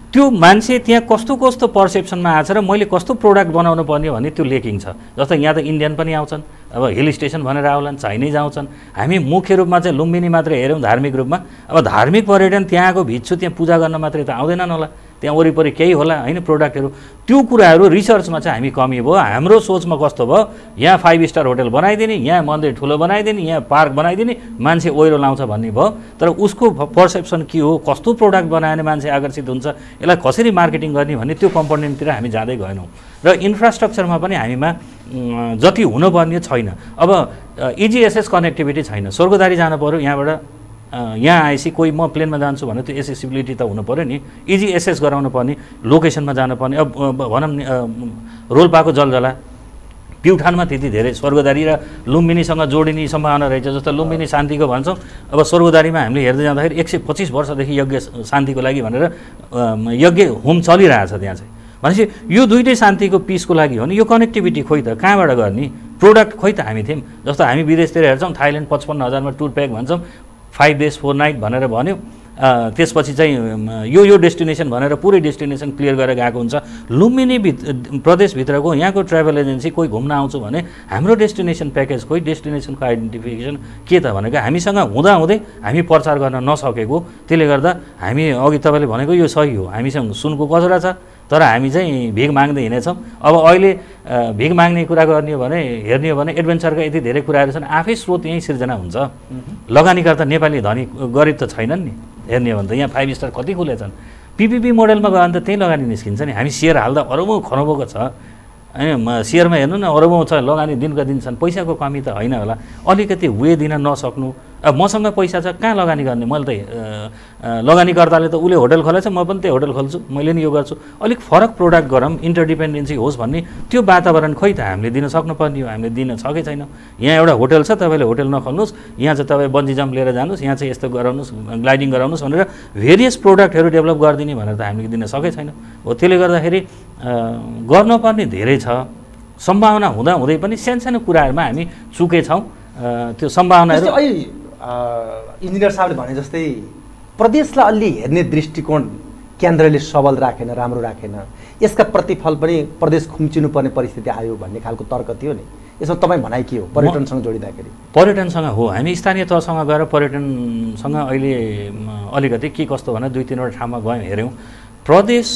त्यो मान्छे त्यहाँ कस्तो कस्तो पर्सेप्सनमा आएको छ र मैले कस्तो प्रोडक्ट बनाउनु पर्ने भन्ने त्यो लेकिङ छ। जस्तो यहाँ त इन्डियन पनि आउँछन् अब हिल स्टेसन भनेर आउलान् चाइनिज आउँछन्। हामी मुख्य रूपमा चाहिँ लुम्बिनी मात्रै हेऱ्यौँ धार्मिक रूपमा। अब धार्मिक पर्यटन त्यहाँको भित्छु त्यहाँ पूजा गर्न मात्रै त आउँदैनन् होला। त्यहाँ वरिपरि केही होला होइन प्रोडक्टहरू त्यो कुराहरू रिसर्चमा चाहिँ हामी कमी भयो। हाम्रो सोचमा कस्तो भयो? यहाँ फाइभ स्टार होटल बनाइदिने यहाँ मन्दिर ठुलो बनाइदिने यहाँ पार्क बनाइदिने मान्छे ओहिरो लाउँछ भन्ने भयो। तर उसको पर्सेप्सन के हो? कस्तो प्रोडक्ट भने मान्छे आकर्षित हुन्छ? यसलाई कसरी मार्केटिङ गर्ने भन्ने त्यो कम्पोनेन्टतिर हामी जाँदै गएनौँ। र इन्फ्रास्ट्रक्चरमा पनि हामीमा जति हुनुपर्ने छैन। अब इजिएसएस कनेक्टिभिटी छैन। स्वर्गदारी जानु पऱ्यो यहाँबाट। यहाँ आएपछि कोही म प्लेनमा जान्छु भने त्यो एसेसिबिलिटी त हुनु पऱ्यो नि। इजी एसेस गराउनु पर्ने लोकेसनमा जानुपर्ने अब भनौँ नि रोल्पाको जलजला प्युठानमा त्यति धेरै स्वर्गदारी र लुम्बिनीसँग जोडिने सम्भावना रहेछ जस्तो लुम्बिनी शान्तिको भन्छौँ। अब स्वर्गदारीमा हामीले हेर्दै जाँदाखेरि एक सय पच्चिस वर्षदेखि यज्ञ शान्तिको लागि भनेर यज्ञ होम चलिरहेछ त्यहाँ चाहिँ। भनेपछि यो दुइटै शान्तिको पिसको लागि हो नि यो कनेक्टिभिटी खोइ त कहाँबाट गर्ने? प्रोडक्ट खोइ त हामी थियौँ। जस्तो हामी विदेशतिर हेर्छौँ थाइल्यान्ड पचपन्न हजारमा टुर प्याक भन्छौँ। फाइभ डेज फोर नाइट भनेर भन्यो। त्यसपछि चाहिँ यो यो डेस्टिनेसन भनेर पुरै डेस्टिनेसन क्लियर गरेर गएको हुन्छ। लुम्बिनी भित प्रदेशभित्रको यहाँको ट्राभल एजेन्सी कोही घुम्न आउँछु भने हाम्रो डेस्टिनेसन प्याकेज खोइ डेस्टिनेसनको आइडेन्टिफिकेसन के त भनेको हामीसँग हुँदाहुँदै हामी प्रचार गर्न नसकेको। त्यसले गर्दा हामी अघि तपाईँले भनेको यो सही हो। हामीसँग सुनको कचरा छ। तर हामी चाहिँ भिख माग्दै हिँडेछौँ। अब अहिले भिख माग्ने कुरा गर्ने हो भने हेर्ने हो भने एडभेन्चरका यति धेरै कुराहरू छन्। आफै स्रोत यहीँ सिर्जना हुन्छ। लगानीकर्ता नेपाली धनी गरिब त छैनन् नि। हेर्ने हो भने त यहाँ फाइभ स्टार कति खुलेछन् पिपिपी मोडलमा गयो भने त त्यही लगानी निस्किन्छ नि। हामी सेयर हाल्दा अरबौँ खरबौँको छ। होइन सेयरमा हेर्नु न अरबौँ छ लगानी दिनका दिन छन्। पैसाको कमी त होइन होला। अलिकति वे दिन नसक्नु। अब मसँग पैसा छ कहाँ लगानी गर्ने? मैले त लगानीकर्ताले त उसले होटल खोलेछ म पनि त्यही होटल खोल्छु मैले नि यो गर्छु। अलिक फरक प्रोडक्ट गरौँ इन्टरडिपेन्डेन्सी होस् भन्ने त्यो वातावरण खोइ त हामीले दिन सक्नुपर्ने हो हामीले दिन सकै छैनौँ। यहाँ एउटा होटल छ तपाईँले होटल नखोल्नुहोस् यहाँ चाहिँ तपाईँ बन्जी जम्प लिएर जानुहोस् यहाँ चाहिँ यस्तो गराउनुहोस् ग्लाइडिङ गराउनुहोस् भनेर भेरियस प्रोडक्टहरू डेभलप गरिदिने भनेर त हामीले दिन सकै छैनौँ। हो त्यसले गर्दाखेरि गर्नुपर्ने धेरै छ। सम्भावना हुँदा हुँदै पनि सानसानो कुराहरूमा हामी चुकेछौँ। त्यो सम्भावनाहरू इन्जिनियर साहबले भने जस्तै प्रदेशलाई अलि हेर्ने दृष्टिकोण केन्द्रले सबल राखेन राम्रो राखेन। यसका प्रतिफल पनि प्रदेश खुम्चिनु पर्ने परिस्थिति आयो भन्ने खालको तर्क थियो नि। यसमा तपाईँ भनाइ के हो? पर्यटनसँग जोडिँदाखेरि। पर्यटनसँग हो। हामी स्थानीय तहसँग गएर पर्यटनसँग अहिले अलिकति के कस्तो भने दुई तिनवटा ठाउँमा गयौँ हेऱ्यौँ। प्रदेश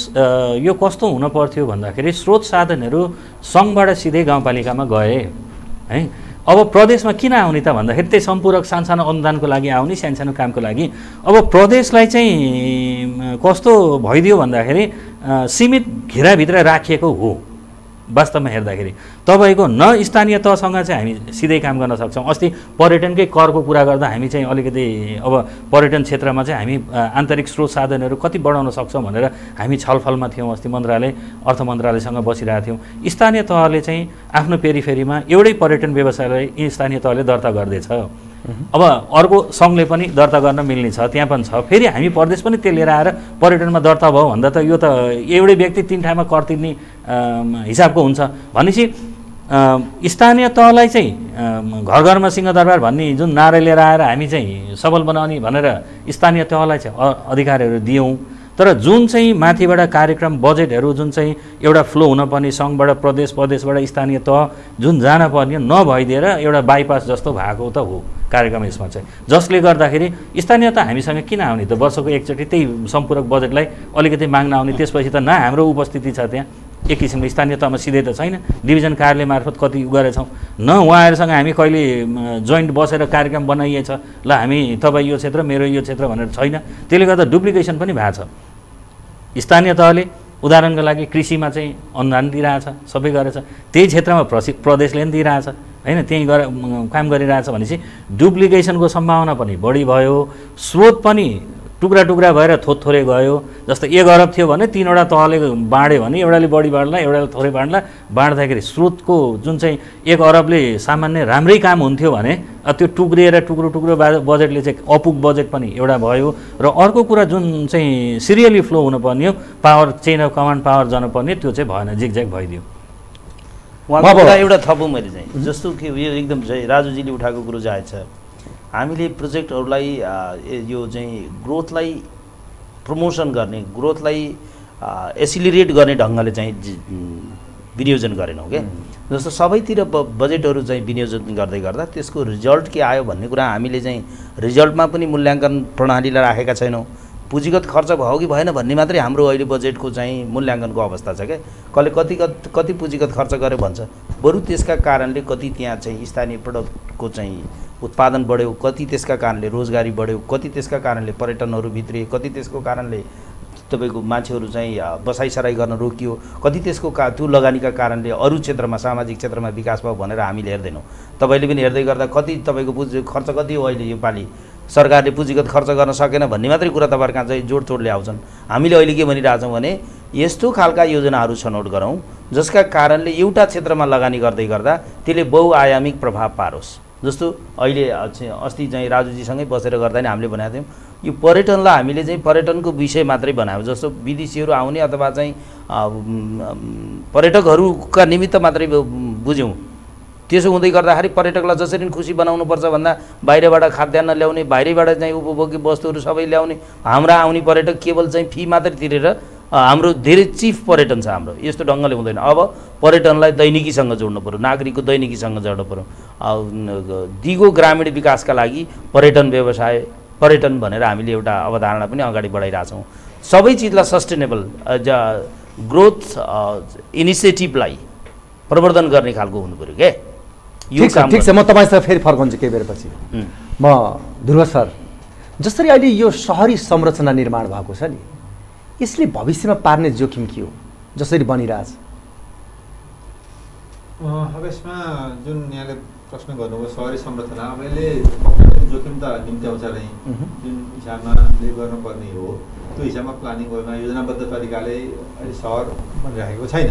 यो कस्तो हुन पर्थ्यो भन्दाखेरि स्रोत साधनहरू सङ्घबाट सिधै गाउँपालिकामा गए। है? अब प्रदेशमा किन आउने त भन्दाखेरि त्यही सम्पूरक सानसानो अनुदानको लागि आउने सानसानो कामको लागि। अब प्रदेशलाई चाहिँ कस्तो भइदियो भन्दाखेरि सीमित घेराभित्र राखिएको हो। वास्तवमा हेर्दाखेरि तपाईँको न स्थानीय तहसँग चाहिँ हामी सिधै काम गर्न सक्छौँ। अस्ति पर्यटनकै करको कुरा गर्दा हामी चाहिँ अलिकति अब पर्यटन क्षेत्रमा चाहिँ हामी आन्तरिक स्रोत साधनहरू कति बढाउन सक्छौँ भनेर हामी छलफलमा थियौँ। अस्ति मन्त्रालय अर्थ मन्त्रालयसँग बसिरहेको थियौँ। स्थानीय तहले चाहिँ आफ्नो पेरिफेरीमा एउटै पर्यटन व्यवसायलाई स्थानीय तहले दर्ता गर्दैछ। अब अर्को सङ्घले पनि दर्ता गर्न मिल्ने छ त्यहाँ पनि छ। फेरि हामी प्रदेश पनि त्यो लिएर आएर पर्यटनमा दर्ता भयो भन्दा त यो त एउटै व्यक्ति तिन ठाउँमा कर तिर्ने हिसाबको हुन्छ। भनेपछि स्थानीय तहलाई चाहिँ घर घरमा सिंहदरबार भन्ने जुन नारा लिएर आएर हामी चाहिँ सबल बनाउने भनेर स्थानीय तहलाई चाहिँ अधिकारहरू दियौँ। तर जुन चाहिँ माथिबाट कार्यक्रम बजेटहरू जुन चाहिँ एउटा फ्लो हुनपर्ने सङ्घबाट प्रदेश प्रदेशबाट स्थानीय तह जुन जान पर्ने नभइदिएर एउटा बाइपास जस्तो भएको त हो। कार्यक्रम यसमा चाहिँ। जसले गर्दाखेरि स्थानीय त हामीसँग किन आउने? त वर्षको एकचोटि त्यही सम्पूरक बजेटलाई अलिकति माग्न आउने त्यसपछि त न हाम्रो उपस्थिति छ त्यहाँ। एक किसिमको स्थानीय तहमा सिधै त छैन। डिभिजन कार्यालय मार्फत कति गरेछौँ। न उहाँहरूसँग हामी कहिले जोइन्ट बसेर कार्यक्रम बनाइएछ। ल हामी तपाईँ यो क्षेत्र मेरो यो क्षेत्र भनेर छैन। त्यसले गर्दा डुप्लिकेसन पनि भएको छ। स्थानीय तहले उदाहरणको लागि कृषिमा चाहिँ अनुदान दिइरहेछ सबै गरेछ। त्यही क्षेत्रमा प्रसि प्रदेशले पनि दिइरहेछ। होइन त्यहीँ गएर म, काम गरिरहेछ भनेपछि डुप्लिकेसनको सम्भावना पनि बढी भयो। स्रोत पनि टुक्रा टुक्रा भएर थोत्थोरे गयो जस्तो एक अरब थियो भने तिनवटा तहले बाँड्यो भने एउटाले बढी बाँड्ला एउटाले थोरै बाँड्ला। बाँड्दाखेरि स्रोतको जुन चाहिँ एक अरबले सामान्य राम्रै काम हुन्थ्यो भने त्यो टुक्रिएर टुक्रो टुक्रो बजेटले चाहिँ अपुग बजेट पनि एउटा भयो र अर्को कुरा जुन चाहिँ सिरियली फ्लो हुनुपर्ने हो power chain of command power जानुपर्ने त्यो चाहिँ भएन जिगज्याग भइदियो। उहाँको एउटा थपौँ मैले चाहिँ जस्तो कि यो एकदम राजुजीले उठाएको कुरो चाहिँ छ। हामीले प्रोजेक्टहरूलाई यो चाहिँ ग्रोथलाई प्रमोसन गर्ने ग्रोथलाई एसिलिरेट गर्ने ढङ्गले चाहिँ विनियोजन गरेनौँ क्या जस्तो सबैतिर ब बजेटहरू चाहिँ विनियोजन गर्दै गर्दा त्यसको रिजल्ट के आयो भन्ने कुरा हामीले चाहिँ रिजल्टमा पनि मूल्याङ्कन प्रणालीलाई राखेका छैनौँ। पुँजीगत खर्च भयो कि भएन भन्ने मात्रै हाम्रो अहिले बजेटको चाहिँ मूल्याङ्कनको अवस्था छ क्या कसले कति कति पुँजीगत खर्च गर्यो भन्छ? बरु त्यसका कारणले कति त्यहाँ चाहिँ स्थानीय प्रडक्टको चाहिँ उत्पादन बढ्यो कति त्यसका कारणले रोजगारी बढ्यो कति त्यसका कारणले पर्यटनहरू भित्रिए कति त्यसको कारणले तपाईँको मान्छेहरू चाहिँ बसाइसराई गर्न रोकियो कति त्यसको का त्यो लगानीका कारणले अरू क्षेत्रमा सामाजिक क्षेत्रमा विकास भयो भनेर हामीले हेर्दैनौँ। तपाईँले पनि हेर्दै गर्दा कति तपाईँको पुँजी खर्च कति हो अहिले योपालि? सरकारले पुँजीगत खर्च गर्न सकेन भन्ने मात्रै कुरा तपाईँहरू कहाँ चाहिँ जोडतोडले आउँछन्। हामीले अहिले के भनिरहेछौँ भने यस्तो खालका योजनाहरू छनौट गरौँ जसका कारणले एउटा क्षेत्रमा लगानी गर्दै गर्दा त्यसले बहुआयामिक प्रभाव पारोस्। जस्तो अहिले चाहिँ अस्ति चाहिँ राजुजीसँगै बसेर गर्दा नि हामीले भनेको थियौँ यो पर्यटनलाई हामीले चाहिँ पर्यटनको विषय मात्रै बनायौँ। जस्तो विदेशीहरू आउने अथवा चाहिँ पर्यटकहरूका निमित्त मात्रै बुझ्यौँ। त्यसो हुँदै गर्दाखेरि पर्यटकलाई जसरी खुसी बनाउनुपर्छ भन्दा बाहिरबाट खाद्यान्न ल्याउने बाहिरबाट चाहिँ उपभोग्य वस्तुहरू सबै ल्याउने हाम्रा आउने पर्यटक केवल चाहिँ फी मात्रै तिरेर हाम्रो धेरै चिफ पर्यटन छ हाम्रो। यस्तो ढङ्गले हुँदैन। अब पर्यटनलाई दैनिकीसँग जोड्नु पऱ्यो नागरिकको दैनिकीसँग जोड्नु पऱ्यो दिगो ग्रामीण विकासका लागि पर्यटन व्यवसाय पर्यटन भनेर हामीले एउटा अवधारणा पनि अगाडि बढाइरहेछौँ सबै चिजलाई सस्टेनेबल ग्रोथ इनिसिएटिभलाई प्रवर्धन गर्ने खालको हुनु पऱ्यो क्या यो ठिक छ काम ठिक छ। म तपाईँसँग फेरि फर्काउँछु केही बेरपछि हुँ। म ध्रुव सर जसरी अहिले यो सहरी संरचना निर्माण भएको छ नि यसले भविष्यमा पार्ने जोखिम के हो? जसरी बनिरहेछ। अब यसमा जुन यहाँले प्रश्न गर्नुभयो सहरी संरचना अब यसले जोखिम त निम्त्याउँछ नै। जुन हिसाबमा ले गर्नुपर्ने हो त्यो हिसाबमा प्लानिङ गर्नमा योजनाबद्ध तरिकाले अहिले सहर बनिराखेको छैन।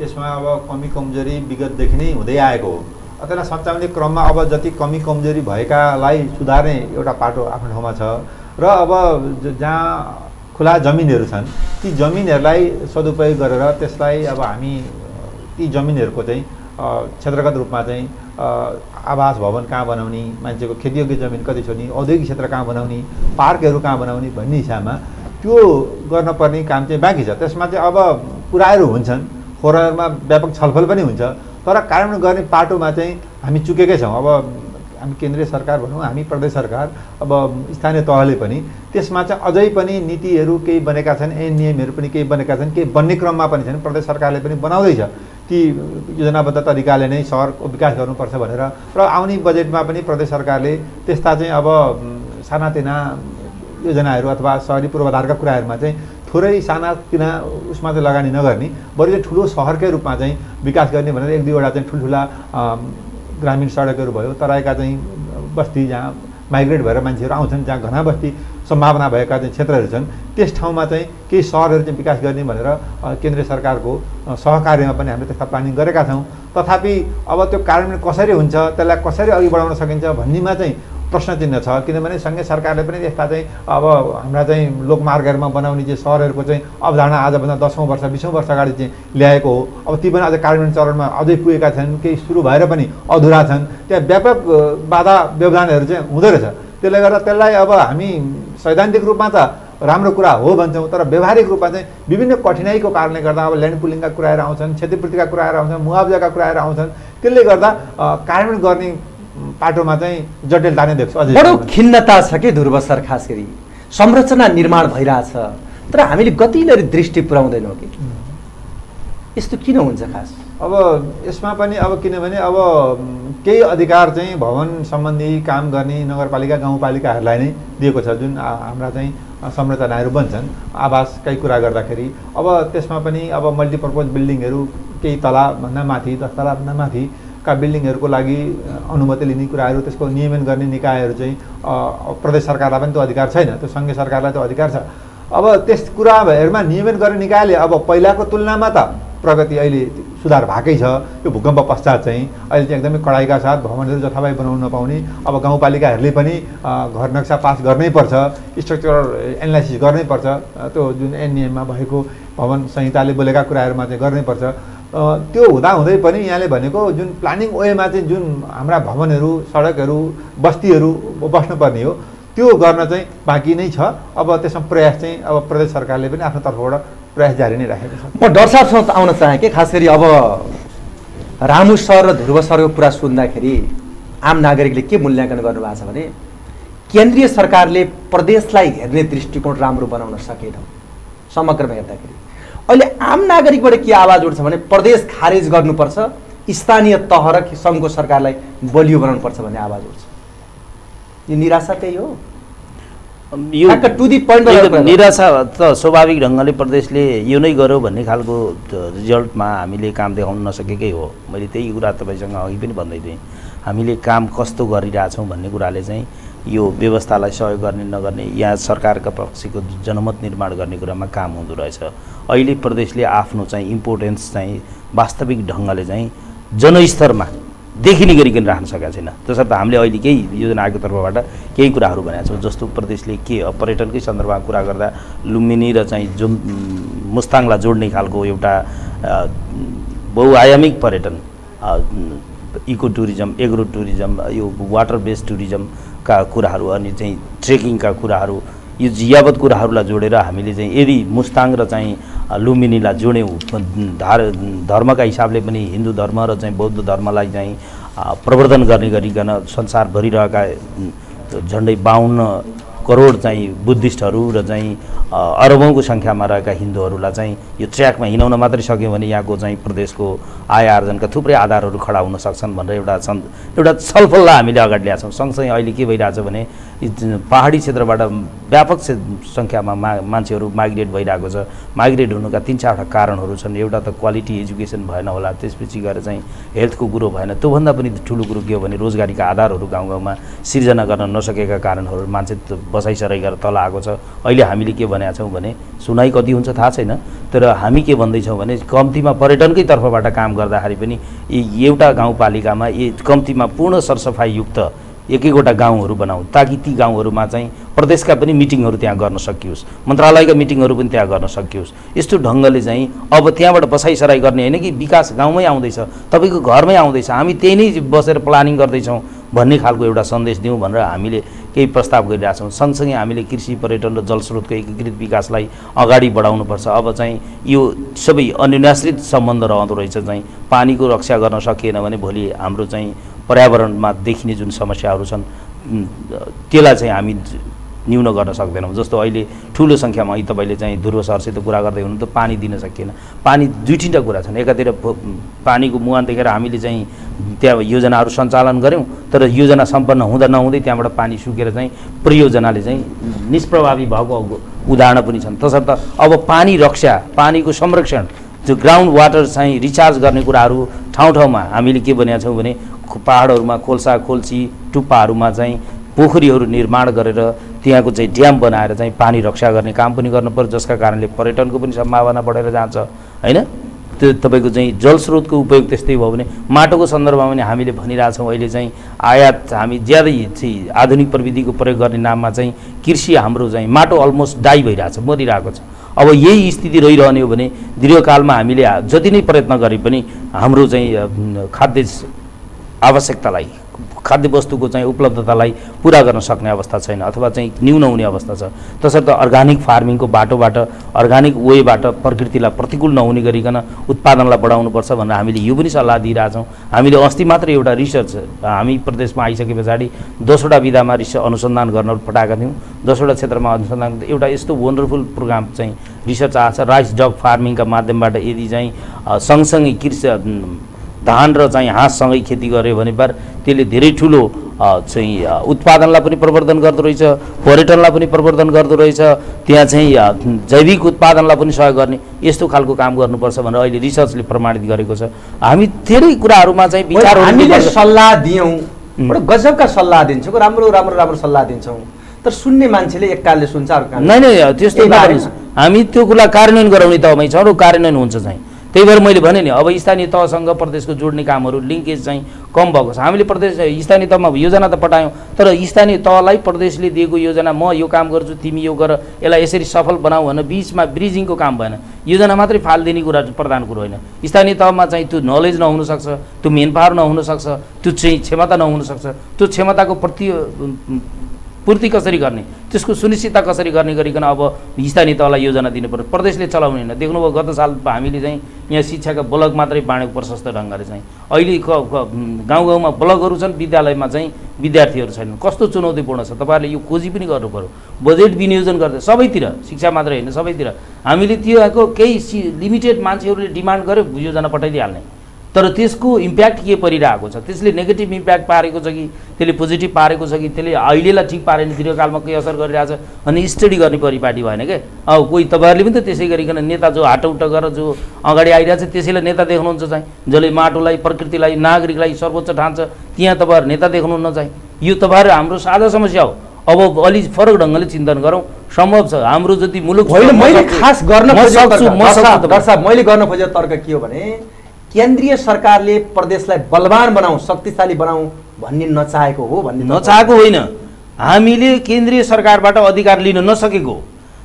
यसमा अब कमी कमजोरी विगतदेखि नै हुँदै आएको हो। त्यसलाई सच्याउने क्रममा अब जति कमी कमजोरी भएकालाई सुधार्ने एउटा पाटो आफ्नो ठाउँमा छ। र अब जहाँ खुला जमिनहरू छन्। ती जमिनहरूलाई सदुपयोग गरेर त्यसलाई अब हामी ती जमिनहरूको चाहिँ क्षेत्रगत रूपमा चाहिँ आवास भवन कहाँ बनाउने मान्छेको खेतीयोग्य जमिन कति छोड्ने औद्योगिक क्षेत्र कहाँ बनाउने पार्कहरू कहाँ बनाउने भन्ने हिसाबमा त्यो गर्नुपर्ने काम चाहिँ बाँकी छ। त्यसमा चाहिँ अब कुराहरू हुन्छन्। फोरममा व्यापक छलफल पनि हुन्छ। तर कार्यान्वयन गर्ने पाटोमा चाहिँ हामी चुकेकै छौँ। अब हामी केन्द्रीय सरकार भनौँ हामी प्रदेश सरकार अब स्थानीय तहले पनि त्यसमा चाहिँ अझै पनि नीतिहरू केही बनेका छन् ऐन नियमहरू पनि केही बनेका छन् केही बन्ने क्रममा पनि छन् प्रदेश सरकारले पनि बनाउँदैछ। ती योजनाबद्ध तरिकाले नै सहरको विकास गर्नुपर्छ भनेर र आउने बजेटमा पनि प्रदेश सरकारले त्यस्ता चाहिँ अब सानातिना योजनाहरू अथवा सहरी पूर्वाधारका कुराहरूमा चाहिँ थोरै सानातिना उसमा चाहिँ लगानी नगर्ने बरु चाहिँ ठुलो सहरकै रूपमा चाहिँ विकास गर्ने भनेर एक दुईवटा चाहिँ ठुल्ठुला ग्रामीण सडकहरू भयो तराईका चाहिँ बस्ती जहाँ माइग्रेट भएर मान्छेहरू आउँछन् जहाँ घना बस्ती सम्भावना भएका चाहिँ क्षेत्रहरू छन् त्यस ठाउँमा चाहिँ केही सहरहरू चाहिँ विकास गर्ने भनेर केन्द्रीय सरकारको सहकार्यमा पनि हामीले त्यस्ता प्लानिङ गरेका छौँ। तथापि अब त्यो कार्यान्वयन कसरी हुन्छ त्यसलाई कसरी अघि बढाउन सकिन्छ भन्नेमा चाहिँ प्रश्न चिन्ह छ। किनभने सङ्घीय सरकारले पनि यस्ता चाहिँ अब हाम्रा चाहिँ लोकमार्गहरूमा बनाउने चाहिँ सहरहरूको चाहिँ अवधारणा आजभन्दा दसौँ वर्ष बिसौँ वर्ष अगाडि चाहिँ ल्याएको हो। अब ती पनि अझ कार्यान्वयन चरणमा अझै पुगेका छन् केही सुरु भएर पनि अधुरा छन्। त्यहाँ व्यापक बाधा व्यवधानहरू चाहिँ हुँदो रहेछ। त्यसले गर्दा त्यसलाई अब हामी सैद्धान्तिक रूपमा त राम्रो कुरा हो भन्छौँ तर व्यवहारिक रूपमा चाहिँ विभिन्न कठिनाइको कारणले गर्दा अब ल्यान्ड पुलिङका कुराहरू आउँछन् क्षतिपूर्तिका कुराहरू आउँछन् मुआवजाका कुराहरू आउँछन्। त्यसले गर्दा कार्यान्वयन गर्ने पाटोमा चाहिँ जटिलता नै देख्छु। अझै बडो खिन्नता छ कि ध्रुव सर खास गरी? संरचना निर्माण भइरहेछ तर हामीले गतिले दृष्टि पुर्याउँदैनौँ कि? यस्तो किन हुन्छ खास? अब यसमा पनि अब किनभने अब केही अधिकार चाहिँ भवन सम्बन्धी काम गर्ने नगरपालिका गाउँपालिकाहरूलाई नै दिएको छ जुन हाम्रा चाहिँ संरचनाहरू बन्छन्। आवासकै कुरा गर्दाखेरि। अब त्यसमा पनि अब मल्टिपर्पज बिल्डिङहरू केही तलाभन्दा माथि दस तलाभन्दा माथिका बिल्डिङहरूको लागि अनुमति लिने कुराहरू त्यसको नियमन गर्ने निकायहरू चाहिँ प्रदेश सरकारलाई पनि त्यो अधिकार छैन त्यो सङ्घीय सरकारलाई त्यो अधिकार छ। अब त्यस कुराहरूमा नियमन गर्ने निकायले अब पहिलाको तुलनामा त प्रगति अहिले सुधार भएकै छ यो भूकम्प पश्चात चाहिँ। अहिले चाहिँ एकदमै कडाइका साथ भवनहरू जथाभावी बनाउन नपाउने अब गाउँपालिकाहरूले पनि घर नक्सा पास गर्नै पर्छ स्ट्रक्चरल एनालाइसिस गर्नै पर्छ त्यो जुन एननिएममा भएको भवन संहिताले बोलेका कुराहरूमा चाहिँ गर्नै पर्छ। अ, त्यो हुँदाहुँदै पनि यहाँले भनेको जुन प्लानिङ वेमा चाहिँ जुन हाम्रा भवनहरू सडकहरू बस्तीहरू बस्नुपर्ने हो त्यो गर्न चाहिँ बाँकी नै छ। अब त्यसमा प्रयास चाहिँ अब प्रदेश सरकारले पनि आफ्नो तर्फबाट प्रयास जारी नै राखेको छ। म डर साहबसँग आउन चाहेँ कि खास गरी अब रामु सर र ध्रुव सरको कुरा सुन्दाखेरि आम नागरिकले के मूल्याङ्कन गर्नुभएको छ भने केन्द्रीय सरकारले प्रदेशलाई हेर्ने दृष्टिकोण राम्रो बनाउन सकेनौँ समग्रमा हेर्दाखेरि। अहिले आम नागरिकबाट के आवाज उठ्छ भने प्रदेश खारेज गर्नुपर्छ स्थानीय तह र सङ्घको सरकारलाई बलियो बनाउनुपर्छ भन्ने आवाज उठ्छ। यो निराशा त्यही हो। यो एकदम कुरा गर्नु। निराशा त स्वाभाविक ढङ्गले प्रदेशले यो नै गर्यो भन्ने खालको रिजल्टमा हामीले काम देखाउन नसकेकै हो। मैले त्यही कुरा तपाईँसँग अघि पनि भन्दै थिएँ। हामीले काम कस्तो गरिरहेछौँ भन्ने कुराले चाहिँ यो व्यवस्थालाई सहयोग गर्ने नगर्ने यहाँ सरकारका पक्षको जनमत निर्माण गर्ने कुरामा काम हुँदो रहेछ। अहिले प्रदेशले आफ्नो चाहिँ इम्पोर्टेन्स चाहिँ वास्तविक ढङ्गले चाहिँ जनस्तरमा देखिने गरिकन राख्न सकेका छैन। तसर्थ हामीले अहिले केही योजना आयोगको तर्फबाट केही कुराहरू भनेका छौँ जस्तो प्रदेशले के पर्यटनकै सन्दर्भमा कुरा गर्दा लुम्बिनी र चाहिँ जुम मुस्ताङलाई जोड्ने खालको एउटा बहुआयामिक पर्यटन इको टुरिज्म एग्रो टुरिज्म यो वाटर बेस्ड टुरिज्मका कुराहरू अनि चाहिँ ट्रेकिङका कुराहरू यो यावत कुराहरूलाई जोडेर हामीले चाहिँ यदि मुस्ताङ र चाहिँ लुम्बिनीलाई जोड्यौँ धार धर्मका हिसाबले पनि हिन्दू धर्म र चाहिँ बौद्ध धर्मलाई चाहिँ प्रवर्धन गर्ने गरिकन संसारभरि रहेका उम्, झन्डै बाहन्न करोड चाहिँ बुद्धिस्टहरू र चाहिँ अरबौँको सङ्ख्यामा रहेका हिन्दूहरूलाई चाहिँ यो ट्र्याकमा हिँडाउन मात्रै सक्यौँ भने यहाँको चाहिँ प्रदेशको आय आर्जनका थुप्रै आधारहरू खडा हुन सक्छन् भनेर एउटा एउटा छलफललाई हामीले अगाडि ल्याएको छौँ। सँगसँगै अहिले के भइरहेछ भने पहाडी क्षेत्रबाट व्यापक सङ्ख्यामा मा मान्छेहरू माइग्रेट भइरहेको छ। माइग्रेट हुनुका तिन चारवटा कारणहरू छन्। एउटा त क्वालिटी एजुकेसन भएन होला त्यसपछि गएर चाहिँ हेल्थको कुरो भएन। त्योभन्दा पनि ठुलो कुरो के हो भने रोजगारीका आधारहरू गाउँ गाउँमा सिर्जना गर्न नसकेका कारणहरू मान्छे बसाइसराइ गरेर तल आएको छ। अहिले हामीले के भनेका छौँ भने सुनाइ कति हुन्छ थाहा छैन तर हामी के भन्दैछौँ भने कम्तीमा पर्यटनकै तर्फबाट काम गर्दाखेरि पनि एउटा गाउँपालिकामा यी कम्तीमा पूर्ण सरसफाइयुक्त एक एकवटा गाउँहरू बनाऊ। ताकि ती गाउँहरूमा चाहिँ प्रदेशका पनि मिटिङहरू त्यहाँ गर्न सकियोस्। मन्त्रालयका मिटिङहरू पनि त्यहाँ गर्न सकियोस्। यस्तो ढङ्गले चाहिँ अब त्यहाँबाट बसाइसराइ गर्ने होइन कि विकास गाउँमै आउँदैछ तपाईँको घरमै आउँदैछ हामी त्यही नै बसेर प्लानिङ गर्दैछौँ भन्ने खालको एउटा सन्देश दिउँ भनेर हामीले केही प्रस्ताव गरिरहेछौँ सँगसँगै हामीले कृषि पर्यटन र जलस्रोतको एकीकृत विकासलाई अगाडि बढाउनुपर्छ। अब चाहिँ यो सबै अन्योन्याश्रित सम्बन्ध रहँदो रहेछ चाहिँ पानीको रक्षा गर्न सकिएन भने भोलि हाम्रो चाहिँ पर्यावरणमा देखिने जुन समस्याहरू छन् त्यसलाई चाहिँ हामी न्यून गर्न सक्दैनौँ। जस्तो अहिले ठुलो सङ्ख्यामा अहिले तपाईँले चाहिँ ध्रुव सरसित कुरा गर्दै हुनु त पानी दिन सकिएन। पानी दुई तिनवटा कुरा छन्। एकातिर पानीको मुहान देखेर हामीले चाहिँ त्यहाँ योजनाहरू सञ्चालन गऱ्यौँ तर योजना सम्पन्न हुँदा नहुँदै त्यहाँबाट पानी सुकेर चाहिँ परियोजनाले चाहिँ निष्प्रभावी भएको उदाहरण पनि छन्। तसर्थ अब पानी रक्षा पानीको संरक्षण जो ग्राउन्ड वाटर चाहिँ रिचार्ज गर्ने कुराहरू ठाउँ ठाउँमा हामीले के भनेका छौँ भने पाहाडहरूमा खोल्सा खोल्सी टुप्पाहरूमा चाहिँ पोखरीहरू निर्माण गरेर त्यहाँको चाहिँ ड्याम बनाएर चाहिँ पानी रक्षा गर्ने काम पनि गर्नु पर्छ जसका कारणले पर्यटनको पनि सम्भावना बढेर जान्छ होइन? त्यो तपाईँको चाहिँ जलस्रोतको उपयोग त्यस्तै भयो भने माटोको सन्दर्भमा पनि हामीले भनिरहेछौँ अहिले चाहिँ आयात हामी ज्यादै चाहिँ आधुनिक प्रविधिको प्रयोग गर्ने नाममा चाहिँ कृषि हाम्रो चाहिँ माटो अलमोस्ट डाइ भइरहेछ मरिरहेको छ। अब यही स्थिति रहिरहने हो भने दीर्घकालमा हामीले जति नै प्रयत्न गरे पनि हाम्रो चाहिँ खाद्य आवश्यकतालाई खाद्य वस्तुको चाहिँ उपलब्धतालाई पुरा गर्न सक्ने अवस्था छैन अथवा चाहिँ न्यून हुने अवस्था छ। तसर्थ अर्ग्यानिक फार्मिङको बाटोबाट अर्ग्यानिक वेबाट प्रकृतिलाई प्रतिकूल नहुने गरिकन उत्पादनलाई बढाउनुपर्छ भनेर हामीले यो पनि सल्लाह दिइरहेछौँ। हामीले अस्ति मात्र एउटा रिसर्च हामी प्रदेशमा आइसके पछाडि दसवटा विधामा रिसर्च अनुसन्धान गर्न पठाएका थियौँ। दसवटा क्षेत्रमा अनुसन्धान एउटा यस्तो वन्डरफुल प्रोग्राम चाहिँ रिसर्च आएको छ। राइस डग फार्मिङका माध्यमबाट यदि चाहिँ सँगसँगै कृषि धान र चाहिँ हाँससँगै खेती गऱ्यो भने बार त्यसले धेरै ठुलो चाहिँ उत्पादनलाई पनि प्रवर्धन गर्दो रहेछ पर्यटनलाई पनि प्रवर्धन गर्दो रहेछ त्यहाँ चाहिँ जैविक उत्पादनलाई पनि सहयोग गर्ने यस्तो खालको काम गर्नुपर्छ भनेर अहिले रिसर्चले प्रमाणित गरेको छ। हामी धेरै कुराहरूमा चाहिँ विचारहरू हामीले सल्लाह दियौँ. एउटा गजबका सल्लाह दिन्छौँ राम्रो राम्रो राम्रो सल्लाह दिन्छौँ। तर सुन्ने मान्छेले एक कालले सुन्छ अर्को नै नै त्यस्तो। हामी त्यो कुरा कार्यान्वयन गराउने तहमै छौँ र कार्यान्वयन हुन्छ चाहिँ। त्यही भएर मैले भने नि अब स्थानीय तहसँग प्रदेशको जोड्ने कामहरू लिङ्केज चाहिँ कम भएको छ। हामीले प्रदेश स्थानीय तहमा योजना त पठायौँ तर स्थानीय तहलाई प्रदेशले दिएको योजना म यो काम गर्छु तिमी यो गर यसलाई यसरी सफल बनाऊ भनेर बिचमा ब्रिजिङको काम भएन। योजना मात्रै फालिदिने कुरा प्रधान कुरो होइन। स्थानीय तहमा चाहिँ त्यो नलेज नहुनसक्छ त्यो मेन पावर नहुनसक्छ त्यो चाहिँ क्षमता नहुनसक्छ त्यो क्षमताको प्रति पूर्ति कसरी गर्ने? त्यसको सुनिश्चितता कसरी गर्ने गरिकन अब स्थानीय तहलाई योजना दिनु पर्यो प्रदेशले चलाउने होइन। देख्नुभयो गत साल हामीले चाहिँ यहाँ शिक्षाका ब्लक मात्रै बाँडेको प्रशस्त ढङ्गले चाहिँ। अहिले गाउँ गाउँमा ब्लकहरू छन् विद्यालयमा चाहिँ विद्यार्थीहरू छैनन्। कस्तो चुनौतीपूर्ण छ? तपाईँहरूले यो खोजी पनि गर्नु पऱ्यो बजेट विनियोजन गर्दै सबैतिर शिक्षा मात्रै होइन सबैतिर। हामीले त्योको केही लिमिटेड मान्छेहरूले डिमान्ड गर्यो योजना पठाइदिइहाल्ने। तर त्यसको इम्प्याक्ट के परिरहेको छ? त्यसले नेगेटिभ इम्प्याक्ट पारेको छ कि त्यसले पोजिटिभ पारेको छ कि त्यसले अहिलेलाई ठिक पारेन दीर्घकालमा केही असर गरिरहेछ अनि स्टडी गर्ने परिपाटी भएन क्या अब कोही तपाईँहरूले पनि त त्यसै गरिकन नेता जो हाटौट गरेर जो अगाडि आइरहेछ त्यसैलाई नेता देख्नुहुन्छ चाहिँ जसले माटोलाई प्रकृतिलाई नागरिकलाई सर्वोच्च ठान्छ त्यहाँ तपाईँहरू नेता देख्नुहुन्न चाहिँ। यो तपाईँहरू हाम्रो साझा समस्या हो। अब अलि फरक ढङ्गले चिन्तन गरौँ। सम्भव छ हाम्रो जति मुलुक मैले खास गर्न मैले गर्न खोजेको तर्क के हो भने केन्द्रीय सरकारले प्रदेशलाई बलवान बनाऊ शक्तिशाली बनाऊ भन्ने नचाहेको हो भन्ने नचाहेको होइन। हामीले केन्द्रीय सरकारबाट अधिकार लिन नसकेको।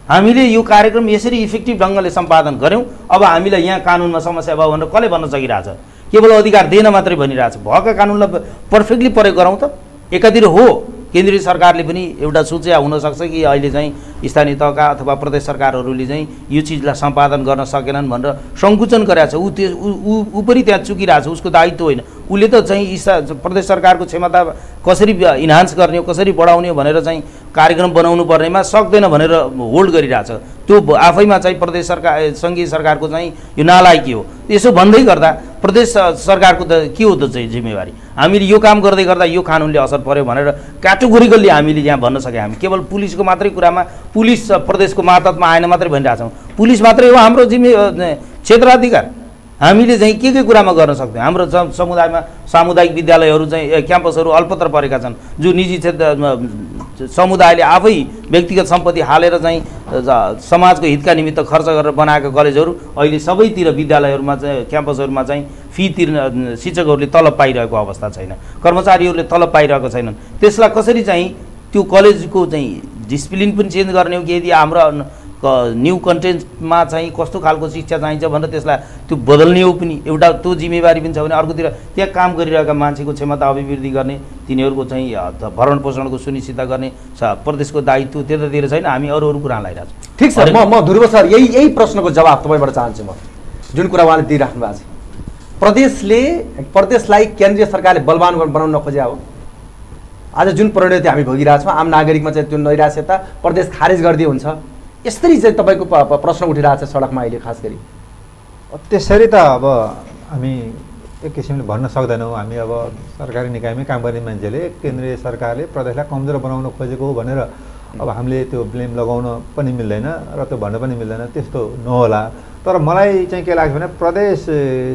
हामीले यो कार्यक्रम यसरी इफेक्टिभ ढङ्गले सम्पादन गऱ्यौँ। अब हामीलाई यहाँ कानुनमा समस्या भयो भनेर कसले भन्न सकिरहेछ? केवल अधिकार दिएन मात्रै भनिरहेछ। भएका कानुनलाई पर्फेक्टली प्रयोग गरौँ त। एकातिर हो। केन्द्रीय सरकारले पनि एउटा सोचे हुनसक्छ कि अहिले चाहिँ स्थानीय तहका अथवा प्रदेश सरकारहरूले चाहिँ यो चिजलाई सम्पादन गर्न सकेनन् भनेर सङ्कुचन गरेको छ। ऊ त्यो ऊ पनि त्यहाँ चुकिरहेको छ। उसको दायित्व होइन। उसले त चाहिँ प्रदेश सरकारको क्षमता कसरी इन्हान्स गर्ने हो कसरी बढाउने भनेर चाहिँ कार्यक्रम बनाउनु पर्नेमा सक्दैन भनेर होल्ड गरिरहेछ त्यो आफैमा चाहिँ प्रदेश सरकार सङ्घीय सरकारको चाहिँ यो नालायकी हो। यसो भन्दै गर्दा प्रदेश सरकारको त के हो त चाहिँ जिम्मेवारी? हामीले यो काम गर्दै गर्दा यो कानुनले असर पर्यो भनेर क्याटेगोरिकल्ली हामीले यहाँ भन्न सके हामी। केवल पुलिसको मात्रै कुरामा पुलिस प्रदेशको मातहतमा आएन मात्रै भनिरहेछौँ पुलिस मात्रै हो हाम्रो जिम्मे क्षेत्राधिकार। हामीले चाहिँ के के कुरामा गर्न सक्छौँ हाम्रो समुदायमा सामुदायिक विद्यालयहरू चाहिँ क्याम्पसहरू अल्पत्र परेका छन्। जो निजी क्षेत्र समुदायले आफै व्यक्तिगत सम्पत्ति हालेर चाहिँ समाजको हितका निमित्त खर्च गरेर बनाएका कलेजहरू अहिले सबैतिर विद्यालयहरूमा चाहिँ क्याम्पसहरूमा चाहिँ फी तिर्न शिक्षकहरूले तलब पाइरहेको अवस्था छैन। कर्मचारीहरूले तलब पाइरहेको छैनन्। त्यसलाई कसरी चाहिँ त्यो कलेजको चाहिँ डिसिप्लिन पनि चेन्ज गर्ने हो कि यदि हाम्रो न्यू कन्टेन्टमा चाहिँ कस्तो खालको शिक्षा चाहिन्छ भनेर त्यसलाई त्यो बदल्ने हो पनि एउटा त्यो जिम्मेवारी पनि छ भने अर्कोतिर त्यहाँ काम गरिरहेका मान्छेको क्षमता अभिवृद्धि गर्ने तिनीहरूको चाहिँ भरण पोषणको सुनिश्चितता गर्ने प्रदेशको दायित्व त्यतातिर छैन हामी अरू अरू कुरा लगाइरहेको छौँ ठिक छ म म ध्रुव सर यही यही प्रश्नको जवाब तपाईँबाट चाहन्छु म। जुन कुरा उहाँले दिइराख्नु भएको छ। प्रदेशले प्रदेशलाई केन्द्रीय सरकारले बलवान बनाउन नखोज्या हो। आज जुन परिणति हामी भोगिरहेछौँ आम नागरिकमा चाहिँ त्यो नैराश्यता प्रदेश खारेज गरिदिए हुन्छ। यसरी चाहिँ तपाईँको प्रश्न उठिरहेको छ सडकमा अहिले खास गरी। त्यसरी त अब हामी एक किसिमले भन्न सक्दैनौँ। हामी अब सरकारी निकायमै काम गर्ने मान्छेले केन्द्रीय सरकारले प्रदेशलाई कमजोर बनाउन खोजेको हो भनेर अब हामीले त्यो ब्लेम लगाउन पनि मिल्दैन र त्यो भन्न पनि मिल्दैन। त्यस्तो नहोला। तर मलाई चाहिँ के लाग्छ भने प्रदेश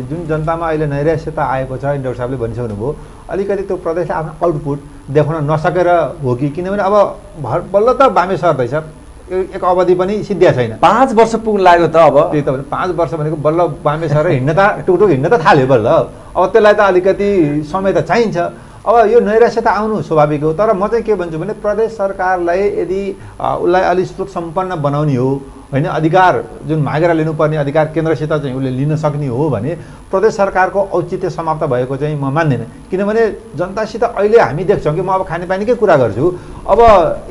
जुन जनतामा अहिले नैराश्यता आएको छ डाक्टर साहबले भनिसक्नुभयो अलिकति त्यो प्रदेशले आफ्नो आउटपुट देखाउन नसकेर हो कि? किनभने अब भर बल्ल त बामे सर्दैछ एक अवधि पनि सिद्धिया छैन। पाँच वर्ष पुग्न लाग्यो त अब। त्यही त भने पाँच वर्ष भनेको बल्ल बामे सर हिँड्न त टुकटुक हिँड्न त थाल्यो बल्ल। अब त्यसलाई त अलिकति समय त चाहिन्छ। अब यो नैराश्यता आउनु स्वाभाविक हो। तर म चाहिँ के भन्छु भने प्रदेश सरकारलाई यदि उसलाई अलिक स्रोत सम्पन्न बनाउने हो होइन अधिकार जुन मागेर लिनुपर्ने अधिकार केन्द्रसित चाहिँ उसले लिन सक्ने हो भने प्रदेश सरकारको औचित्य समाप्त भएको चाहिँ म मान्दिनँ। किनभने जनतासित अहिले हामी देख्छौँ कि म अब खानेपानीकै कुरा गर्छु। अब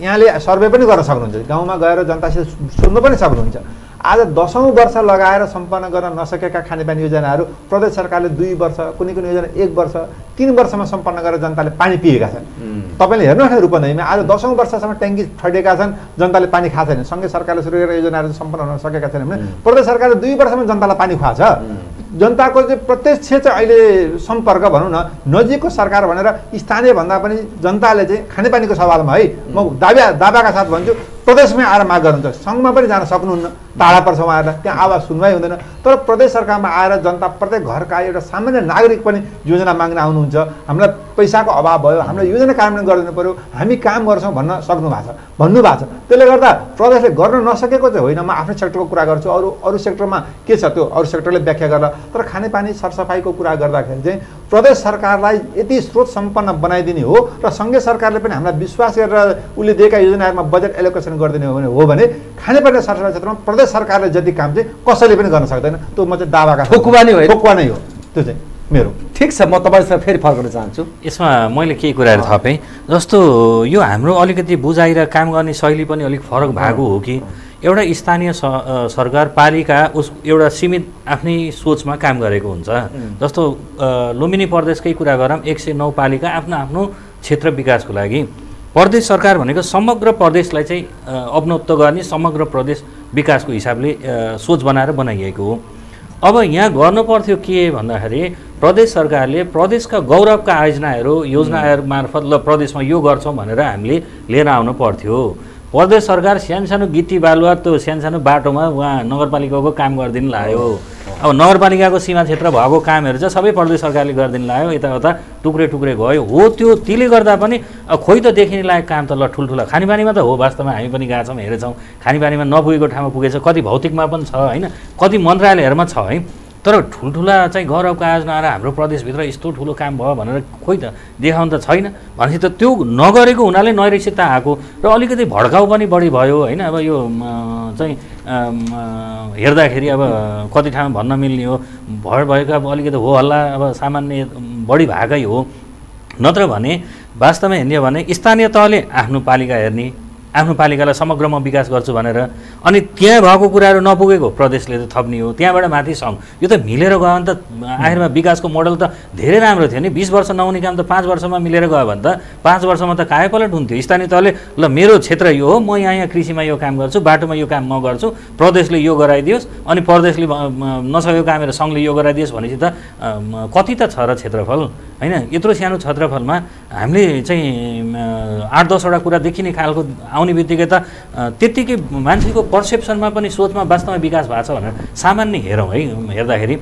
यहाँले सर्वे पनि गर्न सक्नुहुन्छ। गाउँमा गएर जनतासित सोध्नु पनि सक्नुहुन्छ। आज दसौँ वर्ष लगाएर सम्पन्न गर्न नसकेका खानेपानी योजनाहरू प्रदेश सरकारले दुई वर्ष कुनै कुनै योजना एक वर्ष तिन वर्षमा सम्पन्न गरेर जनताले पानी पिएका छन्। तपाईँले हेर्नुहोस् न रूपन्देहीमा आज दसौँ वर्षसम्म ट्याङ्की ठडिएका छन् जनताले पानी खाएको छैन। सँगै सरकारले सुरु गरेर योजनाहरू सम्पन्न हुन सकेका छैन भने प्रदेश सरकारले दुई वर्षमा जनतालाई पानी खुवाएको छ। जनताको चाहिँ प्रत्यक्ष चाहिँ अहिले सम्पर्क भनौँ न नजिकको सरकार भनेर स्थानीय भन्दा पनि जनताले चाहिँ खानेपानीको सवालमा है म दावा दावाका साथ भन्छु प्रदेशमै आएर माग गर्नुहुन्छ सङ्घमा पनि जान सक्नुहुन्न। टाढा पर्छ उहाँहरूलाई। त्यहाँ आवाज सुनवाई हुँदैन। तर प्रदेश सरकारमा आएर जनता प्रत्येक घरका एउटा सामान्य नागरिक पनि योजना माग्न आउनुहुन्छ। हामीलाई पैसाको अभाव भयो। हामीलाई योजना कार्यान्वयन गरिदिनु पऱ्यो हामी काम गर्छौँ भन्न सक्नु भएको छ। भन्नुभएको छ। त्यसले गर्दा प्रदेशले गर्न नसकेको चाहिँ होइन। म आफ्नै सेक्टरको कुरा गर्छु। अरू अरू सेक्टरमा के छ त्यो? अरू सेक्टरले व्याख्या गर्दा तर खानेपानी सरसफाइको कुरा गर्दाखेरि चाहिँ प्रदेश सरकारलाई यति स्रोत सम्पन्न बनाइदिने हो र सङ्घीय सरकारले पनि हामीलाई विश्वास गरेर उसले दिएका योजनाहरूमा बजेट एलोकेसन गरिदिने हो भने हो भने खानेपानी सरसफाइ क्षेत्रमा प्रदेश सरकारले जति काम चाहिँ कसैले पनि गर्न सक्दैन। त्यो म चाहिँ दावाका ठोकुवा नै होइन। ठोकुवा नै हो। त्यो चाहिँ मेरो। ठिक छ म तपाईँसँग फेरि फर्कन चाहन्छु। यसमा मैले केही कुराहरू थपेँ। जस्तो यो हाम्रो अलिकति बुझाइ र काम गर्ने शैली पनि अलिक फरक भएको हो कि एउटा स्थानीय सरकार पालिका उस एउटा सीमित आफ्नै सोचमा काम गरेको हुन्छ। जस्तो लुम्बिनी प्रदेशकै कुरा गरौँ एक सय नौ पालिका आफ्नो आफ्नो क्षेत्र विकासको लागि। प्रदेश सरकार भनेको समग्र प्रदेशलाई चाहिँ अ, अवनत्व गर्ने समग्र प्रदेश विकासको हिसाबले सोच बनाएर बनाइएको हो। अब यहाँ गर्नु पर्थ्यो के भन्दाखेरि प्रदेश सरकारले प्रदेशका गौरवका आयोजनाहरू योजनाहरू मार्फत ल प्रदेशमा यो गर्छौँ भनेर हामीले लिएर आउनु पर्थ्यो प्रदेश सरकार सानो सानो गिटी बालुवा त्यो सानो सानो बाटोमा उहाँ नगरपालिकाको काम गरिदिनु लाग्यो अब नगरपालिकाको सीमा क्षेत्र भएको कामहरू चाहिँ सबै प्रदेश सरकारले गरिदिनु लाग्यो। यताउता टुक्रे टुक्रे गयो। हो त्यो त्यसले गर्दा पनि अब खोइ त देखिने लायक काम त ल ठुल्ठुला। खानेपानीमा त हो वास्तवमा हामी पनि गएको छौँ हेरेछौँ। खानेपानीमा नपुगेको ठाउँमा पुगेछ। कति भौतिकमा पनि छ होइन? कति मन्त्रालयहरूमा छ है? तर ठुल्ठुला चाहिँ गौरवका आयोजना आएर हाम्रो प्रदेशभित्र यस्तो ठुलो काम भयो भनेर खोइ त देखाउनु त छैन। भनेपछि त त्यो नगरेको हुनाले नैराश्यता आएको र अलिकति भड्काउ पनि बढी भयो होइन। अब यो चाहिँ हेर्दाखेरि अब कति ठाउँमा भन्न मिल्ने हो। भर भएको अब अलिकति हो हल्ला अब सामान्य बढी भएकै हो। नत्र भने वास्तवमा हेर्ने हो भने स्थानीय तहले आफ्नो पालिका हेर्ने आफ्नो पालिकालाई समग्र म विकास गर्छु भनेर। अनि त्यहाँ भएको कुराहरू नपुगेको प्रदेशले त थप्ने हो। त्यहाँबाट माथि सङ्घ यो त मिलेर गयो भने त आखिरमा विकासको मोडल त धेरै राम्रो थियो नि। बिस वर्ष नहुने काम त पाँच वर्षमा मिलेर गयो भने त पाँच वर्षमा त कायापलट हुन्थ्यो। स्थानीय तहले ल मेरो क्षेत्र यो हो म यहाँ यहाँ कृषिमा यो काम गर्छु बाटोमा यो काम म गर्छु प्रदेशले यो गराइदियोस् अनि प्रदेशले नसकेको कामहरू सङ्घले यो गराइदियोस् भनेपछि त कति त छ र क्षेत्रफल? होइन यत्रो सानो क्षेत्रफलमा हामीले चाहिँ आठ दसवटा कुरा देखिने खालको आउने बित्तिकै त त्यत्तिकै मान्छेको पर्सेप्सनमा पनि सोचमा वास्तवमा विकास भएको छ भनेर सामान्य हेरौँ है हेर्दाखेरि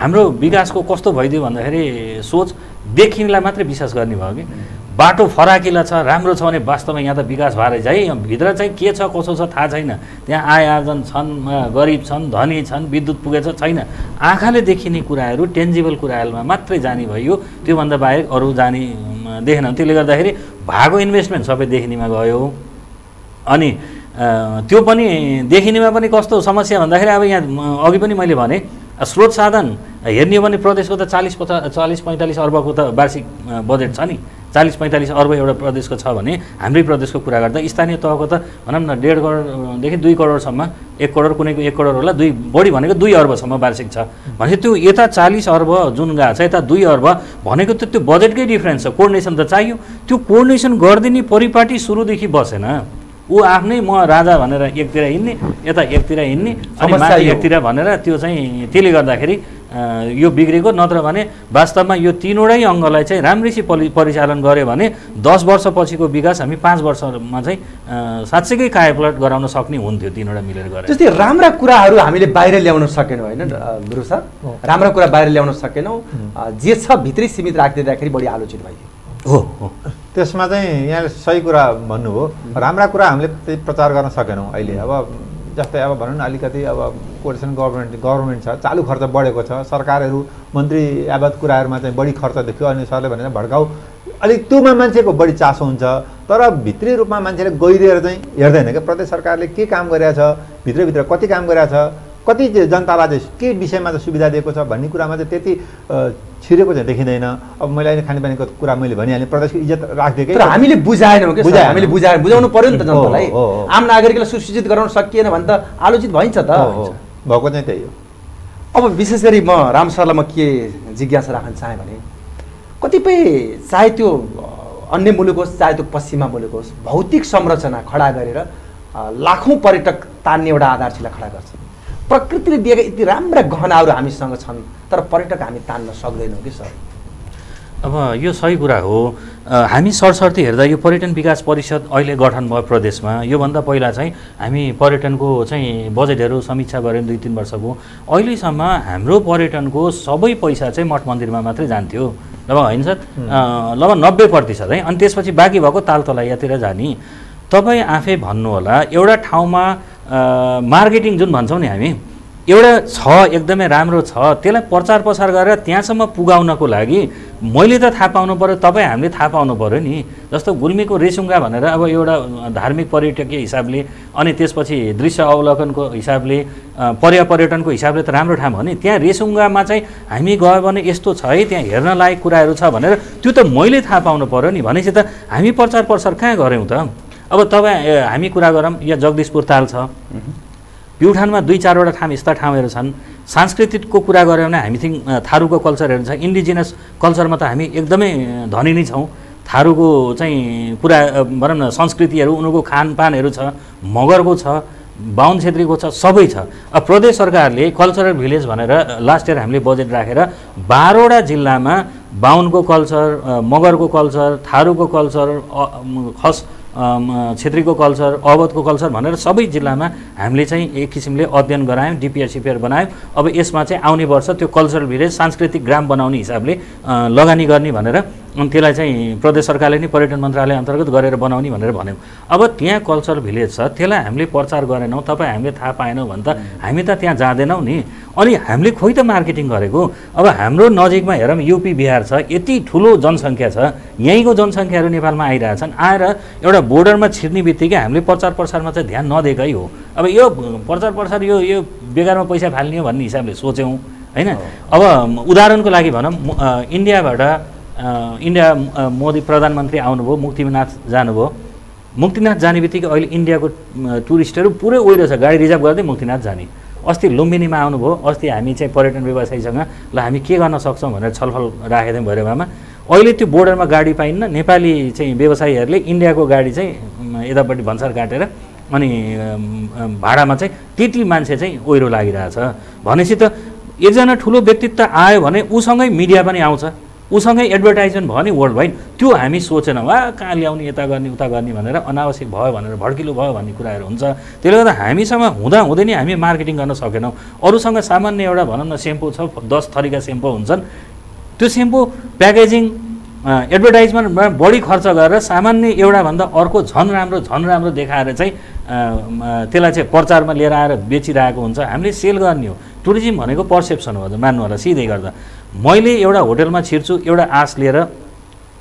हाम्रो विकासको कस्तो भइदियो भन्दाखेरि सोच देखिनेलाई मात्रै विश्वास गर्ने भयो कि? बाटो फराकिला छ राम्रो छ भने वास्तवमा यहाँ त विकास भएर यहाँ भित्र चाहिँ के छ कसो छ थाहा छैन। त्यहाँ आय आर्जन छन् गरिब छन् धनी छन् विद्युत पुगेछ छैन। आँखाले देखिने कुराहरू टेन्जिबल कुराहरूमा मात्रै जाने भयो। त्योभन्दा बाहेक अरू जाने देखेन। त्यसले गर्दाखेरि भएको इन्भेस्टमेन्ट सबै देखिनेमा गयो। अनि त्यो पनि देखिनेमा पनि कस्तो समस्या भन्दाखेरि अब यहाँ अघि पनि मैले भने स्रोत साधन हेर्ने हो भने प्रदेशको त चालिस पचा चालिस पैँतालिस अर्बको त वार्षिक बजेट छ नि। चालिस पैँतालिस अर्ब एउटा प्रदेशको छ भने हाम्रै प्रदेशको कुरा गर्दा स्थानीय तहको त भनौँ न डेढ करोडदेखि दुई करोडसम्म एक करोड कुनैको एक करोड होला दुई बढी भनेको दुई अर्बसम्म वार्षिक छ। भनेपछि त्यो यता चालिस अर्ब जुन गएको छ यता दुई अर्ब भनेको त त्यो बजेटकै डिफ्रेन्स छ। कोर्डिनेसन त चाहियो। त्यो कोर्डिनेसन गरिदिने परिपाटी सुरुदेखि बसेन। ऊ आफ्नै म राजा भनेर एकतिर हिँड्ने यता एकतिर हिँड्ने अनि माथि। एकतिर भनेर त्यो चाहिँ त्यसले गर्दाखेरि यो बिग्रेको नत्र भने वास्तवमा यो तिनवटै अङ्गलाई चाहिँ राम्रैसी परि परिचालन गऱ्यो भने दस वर्षपछिको विकास हामी पाँच वर्षमा चाहिँ साँच्चैकै कायापलट गराउन सक्ने हुन्थ्यो तिनवटा मिलेर गरेर। जस्तै राम्रा कुराहरू हामीले बाहिर ल्याउन सकेनौँ होइन गुरु सर। राम्रा कुरा बाहिर ल्याउन सकेनौँ। जे छ भित्रै सीमित राखिदिँदाखेरि बढी आलोचित भइयो हो त्यसमा चाहिँ यहाँले सही कुरा भन्नुभयो। राम्रा कुरा हामीले त्यही प्रचार गर्न सकेनौँ अहिले। अब जस्तै अब भनौँ न अलिकति अब कोर्डिनेसन गभर्मेन्ट गभर्मेन्ट छ चालु खर्च बढेको छ सरकारहरू मन्त्री यावत कुराहरूमा चाहिँ बढी खर्च देख्यो अनि सरले भने भड्काउ अलिक त्योमा मान्छेको बढी चासो हुन्छ तर भित्री रूपमा मान्छेले गइदिएर चाहिँ हेर्दैन क्या प्रदेश सरकारले के काम गरेको छ? भित्रभित्र कति काम गरेको छ? कति जनतालाई चाहिँ के विषयमा चाहिँ सुविधा दिएको छ भन्ने कुरामा चाहिँ त्यति छिरेको चाहिँ देखिँदैन। अब मैले अहिले खानेपानीको कुरा मैले भनिहालेँ प्रदेशको इज्जत राखिदिएकै तर हामीले बुझाएनौँ कि सर, बुझाएनौँ। हामीले बुझाए बुझाउनु पर्यो नि त जनतालाई। आम नागरिकलाई सुसूचित गराउन सकिएन भने त आलोचित भइन्छ त। भएको चाहिँ त्यही हो। अब विशेष गरी म राम सरलाई म के जिज्ञासा राख्न चाहेँ भने कतिपय चाहे त्यो अन्य मुलुक होस् चाहे त्यो पश्चिमा मुलुक होस् भौतिक संरचना खडा गरेर लाखौँ पर्यटक तान्ने एउटा आधारशिला खडा गर्छ। प्रकृतिले दिएका यति राम्रा गहनाहरू हामीसँग छन् तर पर्यटक हामी तान्न सक्दैनौँ कि सर? अब यो सही कुरा हो। हामी सरसर्ती हेर्दा यो पर्यटन विकास परिषद अहिले गठन भयो प्रदेशमा। योभन्दा पहिला चाहिँ हामी पर्यटनको चाहिँ बजेटहरू समीक्षा गऱ्यौँ दुई तिन वर्षको। अहिलेसम्म हाम्रो पर्यटनको सबै पैसा चाहिँ मठ मन्दिरमा मात्रै जान्थ्यो। लगभग होइन सर? लगभग नब्बे प्रतिशत है? अनि त्यसपछि बाँकी भएको ताल तलैयातिर जाने। तपाईँ आफै भन्नुहोला एउटा ठाउँमा मार्केटिङ जुन भन्छौँ नि हामी एउटा छ एकदमै राम्रो छ त्यसलाई प्रचार प्रसार गरेर त्यहाँसम्म पुगाउनको लागि मैले त थाहा पाउनु पऱ्यो तपाईँ हामीले थाहा पाउनु पऱ्यो नि। जस्तो गुल्मीको रेसुङ्गा भनेर अब एउटा धार्मिक पर्यटकीय हिसाबले अनि त्यसपछि दृश्य अवलोकनको हिसाबले पर्या पर्यटनको हिसाबले त राम्रो ठाउँ हो नि। त्यहाँ रेसुङ्गामा चाहिँ हामी गयो भने यस्तो छ है त्यहाँ हेर्न लायक कुराहरू छ भनेर त्यो त मैले थाहा पाउनु पऱ्यो नि। भनेपछि त हामी प्रचार प्रसार कहाँ गऱ्यौँ त? अब तपाईँ हामी कुरा गरौँ यहाँ जगदीशपुर ताल छ। प्युठानमा दुई चारवटा ठाउँ यस्ता ठाउँहरू छन्। सांस्कृतिकको कुरा गऱ्यो भने हामीथिङ थारूको कल्चरहरू छ। इन्डिजिनस कल्चरमा त हामी एकदमै धनी नै छौँ। थारूको चाहिँ कुरा भनौँ न संस्कृतिहरू उनीहरूको खानपानहरू छ मगरको छ बाहुन छेत्रीको छ सबै छ। अब प्रदेश सरकारले कल्चरल भिलेज भनेर लास्ट इयर हामीले बजेट राखेर बाह्रवटा जिल्लामा बाहुनको कल्चर मगरको कल्चर थारूको कल्चर खस छेत्रीको कल्चर अवधको कल्चर भनेर सबै जिल्लामा हामीले चाहिँ एक किसिमले अध्ययन गरायौँ डिपिआर सिपिआर बनायौँ। अब यसमा चाहिँ आउने वर्ष त्यो कल्चरल भिलेज सांस्कृतिक ग्राम बनाउने हिसाबले लगानी गर्ने भनेर अनि त्यसलाई चाहिँ प्रदेश सरकारले नै पर्यटन मन्त्रालय अन्तर्गत गरेर बनाउने भनेर भन्यौँ। अब त्यहाँ कल्चरल भिलेज छ त्यसलाई हामीले प्रचार गरेनौँ तपाईँ हामीले थाहा पाएनौँ भने त हामी त त्यहाँ जाँदैनौँ नि। अनि हामीले खोइ त मार्केटिङ गरेको? अब हाम्रो नजिकमा हेरौँ युपी बिहार छ यति ठुलो जनसङ्ख्या छ यहीँको जनसङ्ख्याहरू नेपालमा आइरहेछन्। आएर एउटा बोर्डरमा छिर्ने बित्तिकै हामीले प्रचार प्रसारमा चाहिँ ध्यान नदिएकै हो। अब यो प्रचार प्रसार यो यो बेकारमा पैसा फाल्ने हो भन्ने हिसाबले सोच्यौँ होइन? अब उदाहरणको लागि भनौँ इन्डियाबाट इन्डिया मोदी प्रधानमन्त्री आउनुभयो मुक्तिनाथ जानुभयो। मुक्तिनाथ जाने बित्तिकै अहिले इन्डियाको टुरिस्टहरू पुरै ओइरो छ। गाडी रिजर्भ गर्दै मुक्तिनाथ जाने। अस्ति लुम्बिनीमा आउनुभयो। अस्ति हामी चाहिँ पर्यटन व्यवसायीसँग ल हामी के गर्न सक्छौँ भनेर छलफल राखेको थियौँ भैरवामा। अहिले त्यो बोर्डरमा गाडी पाइन्न। नेपाली चाहिँ व्यवसायीहरूले इन्डियाको गाडी चाहिँ यतापट्टि भन्सार काटेर अनि भाडामा चाहिँ त्यति मान्छे चाहिँ ओहिरो लागिरहेछ। भनेपछि त एकजना ठुलो व्यक्तित्व आयो भने उसँगै मिडिया पनि आउँछ। उसँगै एडभर्टाइजमेन्ट भयो नि वर्ल्ड वाइड त्यो हामी सोचेनौँ वा कहाँ ल्याउने यता गर्ने उता गर्ने भनेर अनावश्यक भयो भनेर भड्किलो भयो भन्ने कुराहरू हुन्छ। त्यसले गर्दा हामीसँग हुँदा हुँदै नै हामी मार्केटिङ गर्न सकेनौँ। अरूसँग सामान्य एउटा भनौँ न सेम्पू छ दस थरीका सेम्पू हुन्छन्। त्यो सेम्पू प्याकेजिङ एडभर्टाइजमेन्टमा बढी खर्च गरेर सामान्य एउटाभन्दा अर्को झन् राम्रो झन् राम्रो देखाएर चाहिँ त्यसलाई चाहिँ प्रचारमा लिएर आएर बेचिरहेको हुन्छ। हामीले सेल गर्ने हो। टुरिज्म भनेको पर्सेप्सन हो। मान्नु होला सिधै गर्दा। मैले एउटा होटलमा छिर्छु एउटा आश लिएर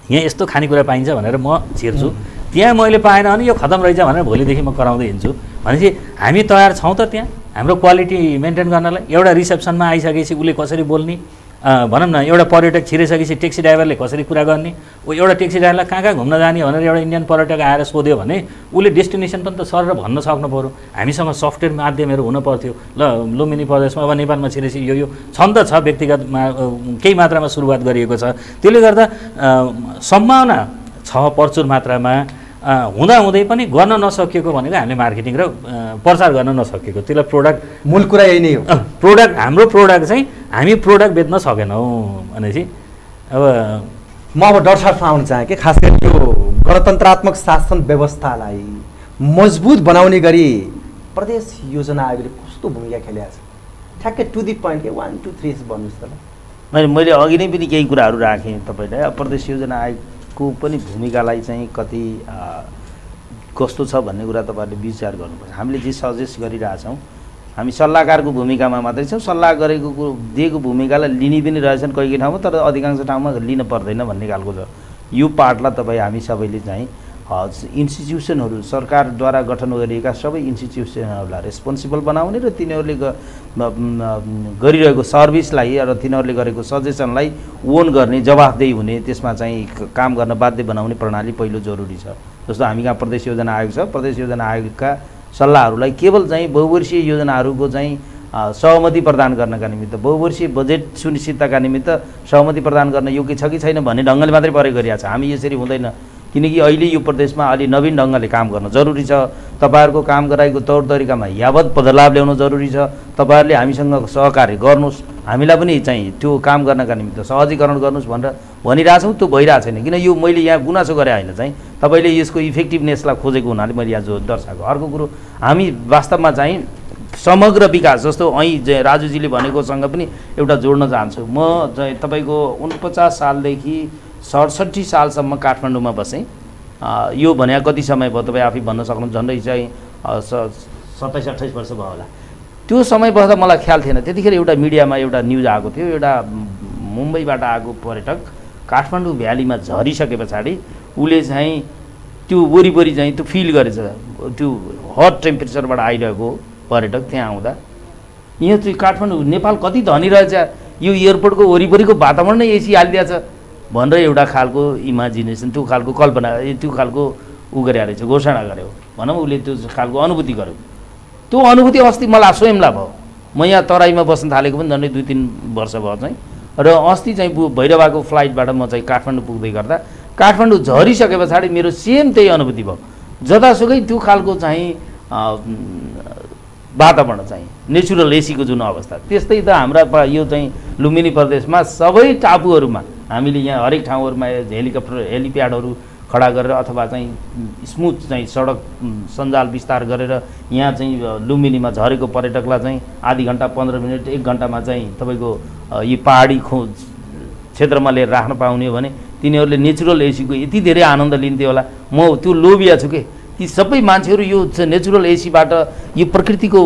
यहाँ यस्तो खानेकुरा पाइन्छ भनेर म छिर्छु। त्यहाँ मैले पाएन भने यो खतम रहेछ भनेर भोलिदेखि म कराउँदै हिँड्छु। भनेपछि हामी तयार छौँ त त्यहाँ। हाम्रो क्वालिटी मेन्टेन गर्नलाई। एउटा रिसेप्सनमा आइसकेपछि उसले कसरी बोल्ने? भनौँ न एउटा पर्यटक छिरिसकेपछि ट्याक्सी ड्राइभरले कसरी कुरा गर्ने ऊ एउटा ट्याक्सी ड्राइभरलाई कहाँ कहाँ घुम्न जाने भनेर एउटा इन्डियन पर्यटक आएर सोध्यो भने उसले डेस्टिनेसन पनि त सर भन्न सक्नु पऱ्यो हामीसँग सफ्टवेयर माध्यमहरू हुनु पर्थ्यो। ल लुम्बिनी प्रदेशमा अब नेपालमा छिरेपछि यो यो छन् त छ व्यक्तिगतमा केही मात्रामा सुरुवात गरिएको छ। त्यसले गर्दा सम्भावना छ प्रचुर मात्रामा। हुँदाहुँदै पनि गर्न नसकिएको भनेको हामीले मार्केटिङ र प्रचार गर्न नसकेको त्यसलाई प्रोडक्ट मूल कुरा यही नै हो। प्रोडक्ट हाम्रो प्रोडक्ट चाहिँ हामी प्रोडक्ट बेच्न सकेनौँ भनेपछि। अब म अब डरसाफमा आउन चाहेँ कि खास गरी यो गणतन्त्रात्मक शासन व्यवस्थालाई मजबुत बनाउने गरी प्रदेश योजना आयोगले कस्तो भूमिका खेलेको छ? ठ्याक्कै टु दि पोइन्ट के वान टू थ्री भन्नुहोस् त ल। मैले मैले अघि नै पनि केही कुराहरू राखेँ तपाईँलाई। अब प्रदेश योजना आयोगको पनि भूमिकालाई चाहिँ कति कस्तो छ भन्ने कुरा तपाईँहरूले विचार गर्नुपर्छ। हामीले जे सजेस्ट गरिरहेछौँ हामी सल्लाहकारको भूमिकामा मात्रै छौँ सल्लाह गरेको कु- दिएको भूमिकालाई लिने पनि रहेछन् कोही कोही ठाउँमा तर अधिकांश ठाउँमा लिन पर्दैन भन्ने खालको छ। यो पार्टलाई तपाईँ हामी सबैले चाहिँ इन्स्टिट्युसनहरू सरकारद्वारा गठन गरिएका सबै इन्स्टिट्युसनहरूलाई रेस्पोन्सिबल बनाउने र तिनीहरूले गरिरहेको सर्भिसलाई र तिनीहरूले गरेको सजेसनलाई ओन गर्ने जवाफदेही हुने त्यसमा चाहिँ काम गर्न बाध्य बनाउने प्रणाली पहिलो जरुरी छ। जस्तो हामी कहाँ प्रदेश योजना आयोग छ प्रदेश योजना आयोगका सल्लाहहरूलाई केवल चाहिँ बहुवर्षीय योजनाहरूको चाहिँ सहमति प्रदान गर्नका निमित्त बहुवर्षीय बजेट सुनिश्चितताका निमित्त सहमति प्रदान गर्न योग्य छ कि छैन भन्ने ढङ्गले मात्रै प्रयोग गरिरहेको छ। हामी यसरी हुँदैन। किनकि अहिले यो प्रदेशमा अलि नवीन ढङ्गले काम गर्न जरुरी छ। तपाईँहरूको काम गराएको तौर तरिकामा यावत बदलाव ल्याउन जरुरी छ। तपाईँहरूले हामीसँग सहकार्य गर्नुहोस्। हामीलाई पनि चाहिँ त्यो काम गर्नका निमित्त सहजीकरण गर्नुहोस् भनेर भनिरहेछौँ। त्यो भइरहेको छैन। किन यो मैले यहाँ गुनासो गरेँ होइन चाहिँ तपाईँले यसको इफेक्टिभनेसलाई खोजेको हुनाले मैले यहाँ जो दर्शाएको। अर्को कुरो हामी वास्तवमा चाहिँ समग्र विकास जस्तो ऐ राजुजीले भनेकोसँग पनि एउटा जोड्न चाहन्छु। म चाहिँ तपाईँको उनपचास सालदेखि सडसट्ठी सालसम्म काठमाडौँमा बसेँ। यो भने कति समय भयो तपाईँ आफै भन्न सक्नुहुन्छ झन्डै चाहिँ सत्ताइस अट्ठाइस वर्ष भयो होला। त्यो समय बस्दा मलाई ख्याल थिएन। त्यतिखेर एउटा मिडियामा एउटा न्युज आएको थियो एउटा मुम्बईबाट आएको पर्यटक काठमाडौँ भ्यालीमा झरिसके पछाडि उसले चाहिँ त्यो वरिपरि चाहिँ त्यो फिल गरेछ। त्यो हट टेम्परेचरबाट आइरहेको पर्यटक त्यहाँ आउँदा। यहाँ चाहिँ काठमाडौँ नेपाल कति धनी रहेछ? यो एयरपोर्टको वरिपरिको वातावरण नै एसी हालिदिएछ। भनेर एउटा खालको इमेजिनेसन त्यो खालको कल्पना त्यो खालको उ गरे रहेछ घोषणा गर्यो। भनौँ उसले त्यो खालको अनुभूति गर्यो। त्यो अनुभूति अस्ति मलाई स्वयंलाई भयो। म यहाँ तराईमा बस्न थालेको पनि झन्डै दुई तिन वर्ष भयो चाहिँ। र अस्ति चाहिँ भैरवाको फ्लाइटबाट म चाहिँ काठमाडौँ पुग्दै गर्दा काठमाडौँ झरिसके पछाडि मेरो सेम त्यही अनुभूति भयो। जतासुकै त्यो खालको चाहिँ वातावरण चाहिँ नेचुरल एसीको जुन अवस्था त्यस्तै त हाम्रा यो चाहिँ लुम्बिनी प्रदेशमा सबै टापुहरूमा हामीले यहाँ हरेक ठाउँहरूमा हेलिकप्टर हेलिप्याडहरू खडा गरेर अथवा चाहिँ स्मुथ चाहिँ सडक सञ्जाल विस्तार गरेर यहाँ चाहिँ लुम्बिनीमा झरेको पर्यटकलाई चाहिँ आधी घन्टा पन्ध्र मिनट एक घन्टामा चाहिँ तपाईँको यी पहाडी खो क्षेत्रमा लिएर राख्न पाउने हो भने तिनीहरूले नेचुरल एसीको यति धेरै आनन्द लिन्थ्यो होला। म त्यो लोभिया छु के? ती सबै मान्छेहरू यो नेचुरल एसीबाट यो प्रकृतिको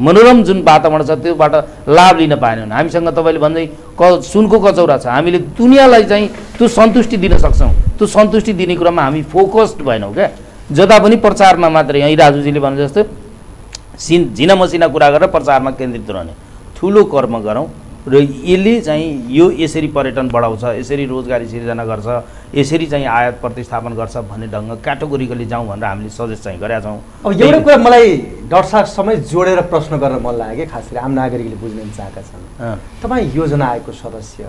मनोरम जुन वातावरण छ त्योबाट लाभ लिन पाएनन् हामीसँग तपाईँले भन्दै क सुनको कचौरा छ। हामीले दुनियाँलाई चाहिँ त्यो सन्तुष्टि दिन सक्छौँ। त्यो सन्तुष्टि दिने कुरामा हामी फोकस्ड भएनौँ क्या। जता पनि प्रचारमा मात्रै यहीँ राजुजीले भने जस्तो सिन झिना मसिना कुरा गरेर प्रचारमा केन्द्रित रहने। ठुलो कर्म गरौँ। र यसले चाहिँ यो यसरी पर्यटन बढाउँछ यसरी रोजगारी सिर्जना गर्छ यसरी चाहिँ आयात प्रतिस्थापन गर्छ भन्ने ढङ्ग क्याटेगोरिकली जाउँ भनेर हामीले सजेस्ट चाहिँ गरेका छौँ। अब एउटै कुरा मलाई डाक्टर साहबसँगै जोडेर प्रश्न गर्न मन लाग्यो कि खास गरी आम नागरिकले बुझ्न चाहेका छन्। तपाईँ योजना आयोगको सदस्य।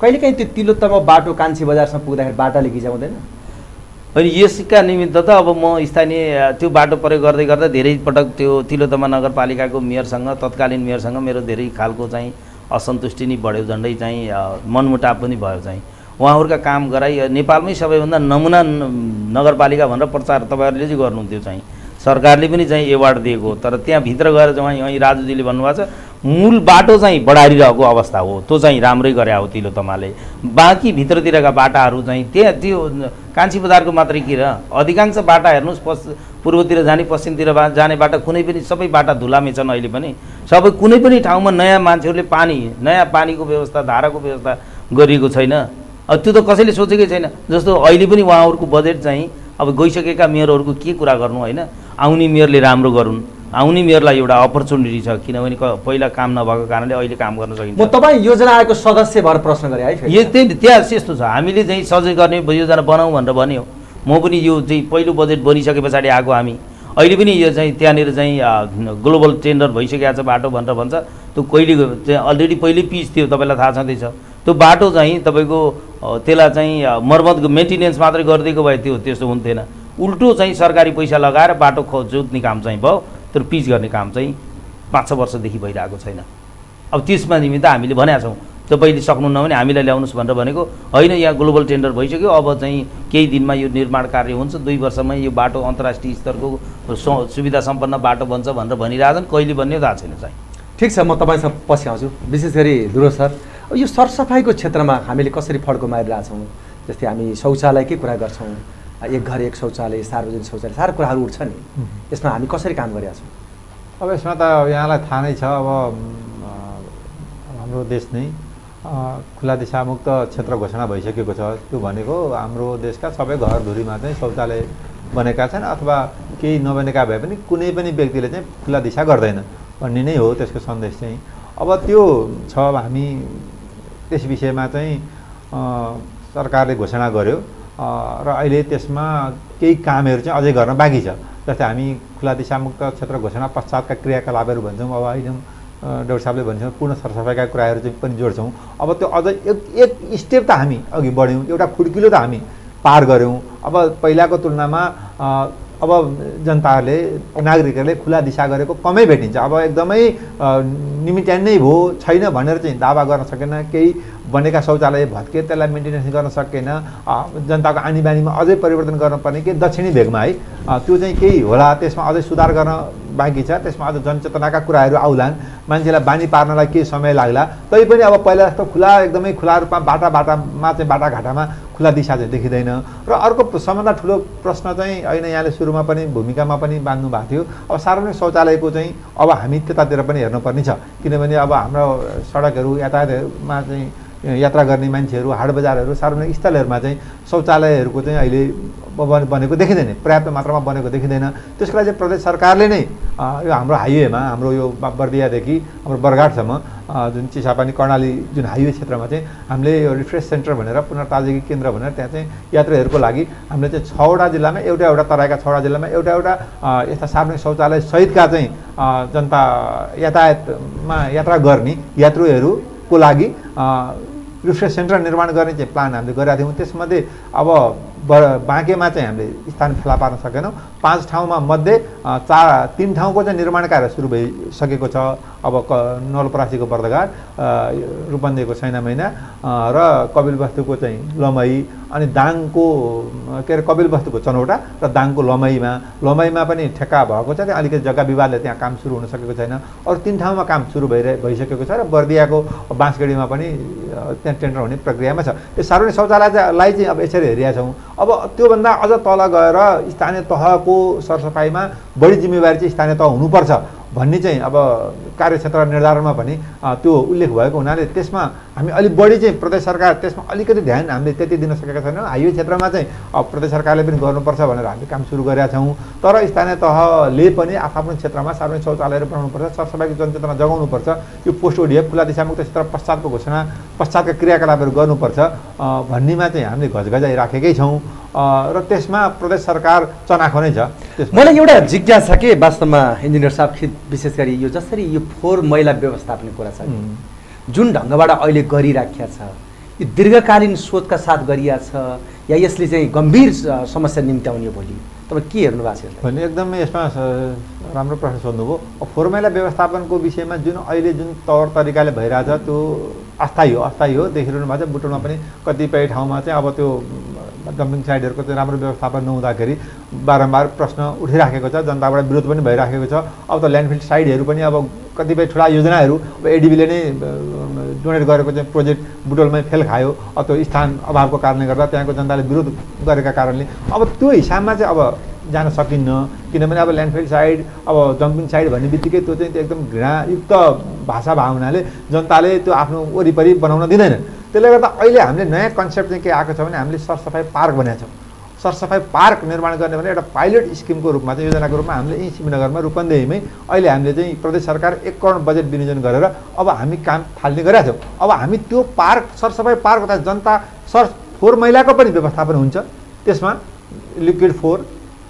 कहिलेकाहीँ त्यो तिलोत्तमा बाटो कान्छी बजारसम्म पुग्दाखेरि बाटाले गिजाउँदैन? अनि यसका निमित्त त अब म स्थानीय त्यो बाटो प्रयोग गर्दै गर्दा धेरै पटक त्यो तिलोतमा नगरपालिकाको मेयरसँग तत्कालीन मेयरसँग मेरो धेरै खालको चाहिँ असन्तुष्टि नै बढ्यो झन्डै चाहिँ मनमुटाव पनि भयो चाहिँ। उहाँहरूका काम गराइ नेपालमै सबैभन्दा नमुना नगरपालिका भनेर प्रचार तपाईँहरूले चाहिँ गर्नुहुन्थ्यो चाहिँ। सरकारले पनि चाहिँ एवार्ड दिएको तर त्यहाँभित्र गएर चाहिँ यहीँ राजुजीले भन्नुभएको छ मूल बाटो चाहिँ बढाइरहेको अवस्था हो। त्यो चाहिँ राम्रै गरे हो तिलोतमाले बाँकी भित्रतिरका बाटाहरू चाहिँ त्यहाँ त्यो कान्छी बजारको मात्रै कि र? अधिकांश बाटा हेर्नुहोस् पश्च पूर्वतिर जाने पश्चिमतिर जाने बाटा कुनै पनि सबै बाटा धुलामै छन् अहिले पनि। सबै कुनै पनि ठाउँमा नयाँ मान्छेहरूले पानी नयाँ पानीको व्यवस्था धाराको व्यवस्था गरिएको छैन। त्यो त कसैले सोचेकै छैन। जस्तो अहिले पनि उहाँहरूको बजेट चाहिँ अब गइसकेका मेयरहरूको के कुरा गर्नु होइन? आउने मेयरले राम्रो गरून्। आउने मेयरलाई एउटा अपर्च्युनिटी छ किनभने क- पहिला काम नभएको कारणले अहिले काम गर्न म सकिन्छ तपाईँ योजना आयोगको सदस्य भएर प्रश्न गरेँ है। यो त्यही त्यहाँ यस्तो छ। हामीले चाहिँ सजेस्ट गर्ने योजना बनाऊ भनेर भन्यो म पनि यो चाहिँ पहिलो बजेट बनिसके पछाडि आएको हामी। अहिले पनि यो चाहिँ त्यहाँनिर चाहिँ ग्लोबल टेन्डर भइसकेको छ बाटो भनेर भन्छ। त्यो कहिले चाहिँ अलरेडी पहिल्यै पिच थियो तपाईँलाई थाहा छँदैछ। त्यो बाटो चाहिँ तपाईँको त्यसलाई चाहिँ मर्मत मेन्टेनेन्स मात्रै गरिदिएको भए त्यो त्यस्तो हुन्थेन। उल्टो चाहिँ सरकारी पैसा लगाएर बाटो खो जोत्ने काम चाहिँ भयो। तर पिच गर्ने काम चाहिँ पाँच छ वर्षदेखि भइरहेको छैन। अब त्यसमा निमित्त हामीले भनेका छौँ तपाईँले सक्नुहुन्न भने हामीलाई ल्याउनुहोस् भनेर भनेको होइन यहाँ ग्लोबल टेन्डर भइसक्यो अब चाहिँ केही दिनमा यो निर्माण कार्य हुन्छ दुई वर्षमै यो बाटो अन्तर्राष्ट्रिय स्तरको सुविधा सम्पन्न बाटो बन्छ भनेर भनिरहेछन् कहिले बन्ने थाहा छैन चाहिँ ठिक छ म तपाईँसँग पछि आउँछु। विशेष गरी दुरो सर यो सरसफाइको क्षेत्रमा हामीले कसरी फड्को मारिरहेछौँ जस्तै हामी शौचालयकै कुरा गर्छौँ एक घर एक शौचालय सार्वजनिक शौचालय साह्रो कुराहरू उठ्छ नि। यसमा हामी कसरी काम गरिरहेका छौँ? अब यसमा त यहाँलाई थाहा नै छ अब हाम्रो देश नै खुला दिशामुक्त क्षेत्र घोषणा भइसकेको छ। त्यो भनेको हाम्रो देशका सबै घरधुरीमा चाहिँ शौचालय बनेका छन् अथवा केही नबनेका भए पनि कुनै पनि व्यक्तिले चाहिँ खुला दिशा गर्दैन भन्ने नै हो त्यसको सन्देश चाहिँ। अब त्यो छ अब हामी त्यस विषयमा चाहिँ सरकारले घोषणा गर्यो। र अहिले त्यसमा केही कामहरू चाहिँ अझै गर्न बाँकी छ। जस्तै हामी खुला दिशामुक्त क्षेत्र घोषणा पश्चातका क्रियाकलापहरू भन्छौँ अब अहिले डाक्टर साहबले भन्छौँ पूर्ण सरसफाइका कुराहरू चाहिँ पनि जोड्छौँ। अब त्यो अझ एक एक स्टेप त हामी अघि बढ्यौँ एउटा खुड्किलो त हामी पार गऱ्यौँ। अब पहिलाको तुलनामा अब जनताहरूले नागरिकहरूले खुला दिशा गरेको कमै भेटिन्छ। अब एकदमै निमिट्यान नै भयो छैन भनेर चाहिँ दावा गर्न सकेन। केही बनेका शौचालय भत्के त्यसलाई मेन्टेनेन्स गर्न सकेन। जनताको आनी बानीमा अझै परिवर्तन गर्नुपर्ने के? दक्षिणी भेगमा है। त्यो चाहिँ केही होला। त्यसमा अझै सुधार गर्न बाँकी छ। त्यसमा अझ जनचेतनाका कुराहरू आउलान्। मान्छेलाई बानी पार्नलाई केही समय लाग्ला। तैपनि अब पहिला जस्तो खुला एकदमै खुला रूपमा बाटा बाटामा चाहिँ बाटाघाटामा खुला दिशा चाहिँ देखिँदैन। र अर्को सबभन्दा ठुलो प्रश्न चाहिँ होइन यहाँले सुरुमा पनि भूमिकामा पनि बाँध्नु भएको थियो। अब सार्वजनिक शौचालयको चाहिँ अब हामी त्यतातिर पनि हेर्नुपर्ने छ। किनभने अब हाम्रो सडकहरू यातायातमा चाहिँ यात्रा गर्ने मान्छेहरू हाट बजारहरू सार्वजनिक स्थलहरूमा चाहिँ शौचालयहरूको चाहिँ अहिले बन बनेको देखिँदैन पर्याप्त मात्रामा बनेको देखिँदैन। त्यसको लागि चाहिँ प्रदेश सरकारले नै यो हाम्रो हाइवेमा हाम्रो यो बर्दियादेखि हाम्रो बरघाटसम्म जुन चिसापानी कर्णाली जुन हाइवे क्षेत्रमा चाहिँ हामीले यो रिफ्रेस सेन्टर भनेर पुनर्ताजगी केन्द्र भनेर त्यहाँ चाहिँ यात्रुहरूको लागि हामीले चाहिँ छवटा जिल्लामा एउटा एउटा तराईका छवटा जिल्लामा एउटा एउटा यस्ता सार्वजनिक शौचालय सहितका चाहिँ जनता यातायातमा यात्रा गर्ने यात्रुहरूको लागि रिफ्रेस सेन्टर निर्माण गर्ने चाहिँ प्लान हामीले गरेका थियौँ। त्यसमध्ये अब बाँकेमा चाहिँ हामीले स्थान फेला पार्न सकेनौँ। पाँच ठाउँमा मध्ये चार तिन ठाउँको चाहिँ निर्माण कार्य सुरु भइसकेको छ। अब क नवलपरासीको बर्दघाट रूपन्देहीको सैना महिना। र कपिलवस्तुको चाहिँ लमई अनि दाङको के अरे कपिलवस्तुको चनौटा र दाङको लमईमा। लमईमा पनि ठेक्का भएको छ त्यहाँ अलिकति जग्गा विवादले त्यहाँ काम सुरु हुन सकेको छैन। अरू तिन ठाउँमा काम सुरु भइरहे भइसकेको छ र बर्दियाको बाँसगढीमा पनि त्यहाँ टेन्डर हुने प्रक्रियामा छ। त्यो सार्वजनिक शौचालयलाई चाहिँ अब यसरी हेरिया छौँ। अब त्योभन्दा अझ तल गएर स्थानीय तहको सरसफाइमा बढी जिम्मेवारी चाहिँ स्थानीय तह हुनुपर्छ भन्ने चाहिँ अब कार्यक्षेत्र निर्धारणमा पनि त्यो उल्लेख भएको हुनाले त्यसमा हामी अलिक बढी चाहिँ प्रदेश सरकार त्यसमा अलिकति ध्यान हामीले त्यति दिन सकेका छैनौँ। हाइवे क्षेत्रमा चाहिँ अब प्रदेश सरकारले पनि गर्नुपर्छ भनेर हामीले काम सुरु गरेका छौँ। तर स्थानीय तहले पनि आफ्नो क्षेत्रमा सार्वजनिक शौचालयहरू बनाउनुपर्छ सरसफाइको जनचेतना जगाउनुपर्छ। यो पोस्ट ओडिएफ खुला दिशामुक्त क्षेत्र पश्चातको घोषणा पश्चातका क्रियाकलापहरू गर्नुपर्छ भन्नेमा चाहिँ हामीले घचघचाइ राखेकै छौँ। र त्यसमा प्रदेश सरकार चनाखो नै छ। मलाई एउटा जिज्ञासा के वास्तवमा इन्जिनियर साहब विशेष गरी यो जसरी यो फोहोर मैला व्यवस्थापन कुरा छ। जुन ढङ्गबाट अहिले गरिराखिया छ यो दीर्घकालीन सोचका साथ गरिया छ या यसले चाहिँ गम्भीर समस्या निम्त्याउने भोलि? तपाईँ के हेर्नु भएको छ? भने एकदमै यसमा राम्रो प्रश्न सोध्नुभयो। अब फोहोर मैला व्यवस्थापनको विषयमा जुन अहिले जुन तौर तरिकाले भइरहेछ त्यो अस्थायी हो अस्थायी हो। देखिरहनु भएको छ बुटोलमा पनि कतिपय ठाउँमा चाहिँ अब त्यो डम्पिङ साइडहरूको चाहिँ राम्रो व्यवस्थापन नहुँदाखेरि बारम्बार प्रश्न उठिराखेको छ जनताबाट विरोध पनि भइराखेको छ। अब त ल्यान्डफिल साइडहरू पनि अब कतिपय ठुला योजनाहरू अब एडिबीले नै डोनेट गरेको चाहिँ प्रोजेक्ट बुटोलमै फेल खायो त्यो स्थान अभावको कारणले गर्दा त्यहाँको जनताले विरोध गरेका कारणले। अब त्यो हिसाबमा चाहिँ अब जान सकिन्न किनभने अब ल्यान्डफिल साइड अब जम्पिङ साइड भन्ने बित्तिकै त्यो चाहिँ एकदम घृणायुक्त भाषा भएको हुनाले जनताले त्यो आफ्नो वरिपरि बनाउन दिँदैन। त्यसले गर्दा अहिले हामीले नयाँ कन्सेप्ट चाहिँ के आएको छ भने हामीले सरसफाइ पार्क बनाएको छौँ। सरसफाइ पार्क निर्माण गर्ने भने एउटा पाइलट स्किमको रूपमा चाहिँ योजनाको रूपमा हामीले यहीँ सिमनगरमा रूपन्देहीमै अहिले हामीले चाहिँ प्रदेश सरकार एक करोड बजेट विनियोजन गरेर अब हामी काम थाल्ने गरेका छौँ। अब हामी त्यो पार्क सरसफाइ पार्क अर्थात् जनता सर फोहोर मैलाको पनि व्यवस्थापन हुन्छ। त्यसमा लिक्विड फोहोर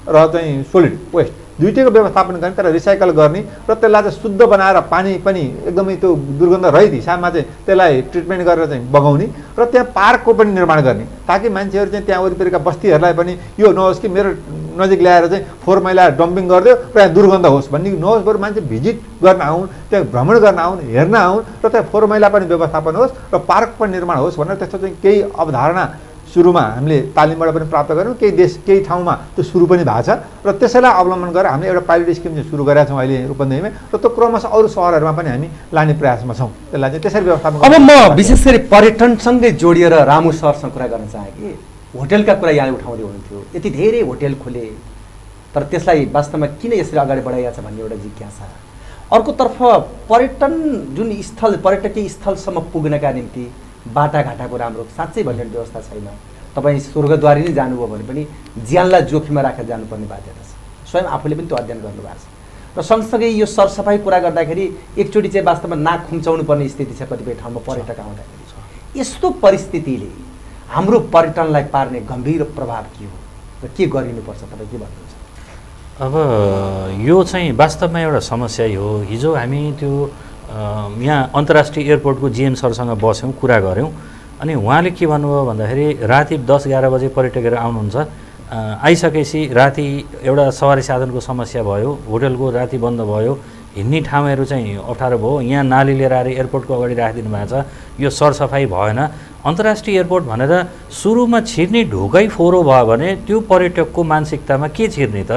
र चाहिँ सोलिड वेस्ट। दुइटैको व्यवस्थापन गर्ने तर रिसाइकल गर्ने र त्यसलाई चाहिँ शुद्ध बनाएर पानी पनि एकदमै त्यो दुर्गन्ध रहित हिसाबमा चाहिँ त्यसलाई ट्रिटमेन्ट गरेर चाहिँ बगाउने र त्यहाँ पार्कको पनि निर्माण गर्ने ताकि मान्छेहरू चाहिँ त्यहाँ वरिपरिका बस्तीहरूलाई पनि यो नहोस् कि मेरो नजिक ल्याएर चाहिँ फोहोर मैला डम्पिङ गरिदियो र यहाँ दुर्गन्ध होस् भन्ने नहोस् बरु मान्छे भिजिट गर्न आउन् त्यहाँ भ्रमण गर्न आउन् हेर्न आउन् र त्यहाँ फोहोर मैला पनि व्यवस्थापन होस् र पार्क पनि निर्माण होस् भनेर त्यस्तो चाहिँ केही अवधारणा सुरुमा हामीले तालिमबाट पनि प्राप्त गऱ्यौँ केही देश केही ठाउँमा त्यो सुरु पनि भएको छ र त्यसैलाई अवलम्बन गरेर हामीले एउटा पाइलट स्किम चाहिँ सुरु गरेका छौँ अहिले रूपन्देहीमै र त्यो क्रमशः अरू सहरहरूमा पनि हामी लाने प्रयासमा छौँ त्यसलाई चाहिँ त्यसरी व्यवस्थापन अब म। विशेष गरी पर्यटनसँगै जोडिएर रामु सरसँग कुरा गर्न चाहेँ कि होटेलका कुरा यहाँ उठाउँदै हुनुहुन्थ्यो यति धेरै होटेल खोले तर त्यसलाई वास्तवमा किन यसरी अगाडि बढाइएको छ भन्ने एउटा जिज्ञासा अर्कोतर्फ पर्यटन जुन स्थल पर्यटकीय स्थलसम्म पुग्नका निम्ति बाटाघाटाको राम्रो साँच्चै भन्ने व्यवस्था छैन। तपाईँ स्वर्गद्वारी नै जानुभयो भने पनि ज्यानलाई जोखिममा राखेर जानुपर्ने बाध्यता छ। स्वयं आफूले पनि त्यो अध्ययन गर्नुभएको छ। र सँगसँगै यो सरसफाइ कुरा गर्दाखेरि एकचोटि चाहिँ वास्तवमा नाक खुम्चाउनु पर्ने स्थिति छ कतिपय ठाउँमा पर्यटक आउँदाखेरि यस्तो परिस्थितिले हाम्रो पर्यटनलाई पार्ने गम्भीर प्रभाव के हो? र के गरिनुपर्छ? तपाईँ के भन्नुहुन्छ? अब यो चाहिँ वास्तवमा एउटा समस्या हो। हिजो हामी त्यो यहाँ अन्तर्राष्ट्रिय एयरपोर्टको जिएम सरसँग बस्यौँ कुरा गऱ्यौँ। अनि उहाँले के भन्नुभयो भन्दाखेरि राति दस एघार बजे पर्यटकहरू आउनुहुन्छ। आइसकेपछि राति एउटा सवारी साधनको समस्या भयो होटलको राति बन्द भयो हिँड्ने ठाउँहरू चाहिँ अप्ठ्यारो भयो। यहाँ नाली लिएर आएर एयरपोर्टको अगाडि राखिदिनु भएको छ। यो सरसफाइ भएन। अन्तर्राष्ट्रिय एयरपोर्ट भनेर सुरुमा छिर्ने ढोकै फोहोरो भयो भने त्यो पर्यटकको मानसिकतामा के छिर्ने त?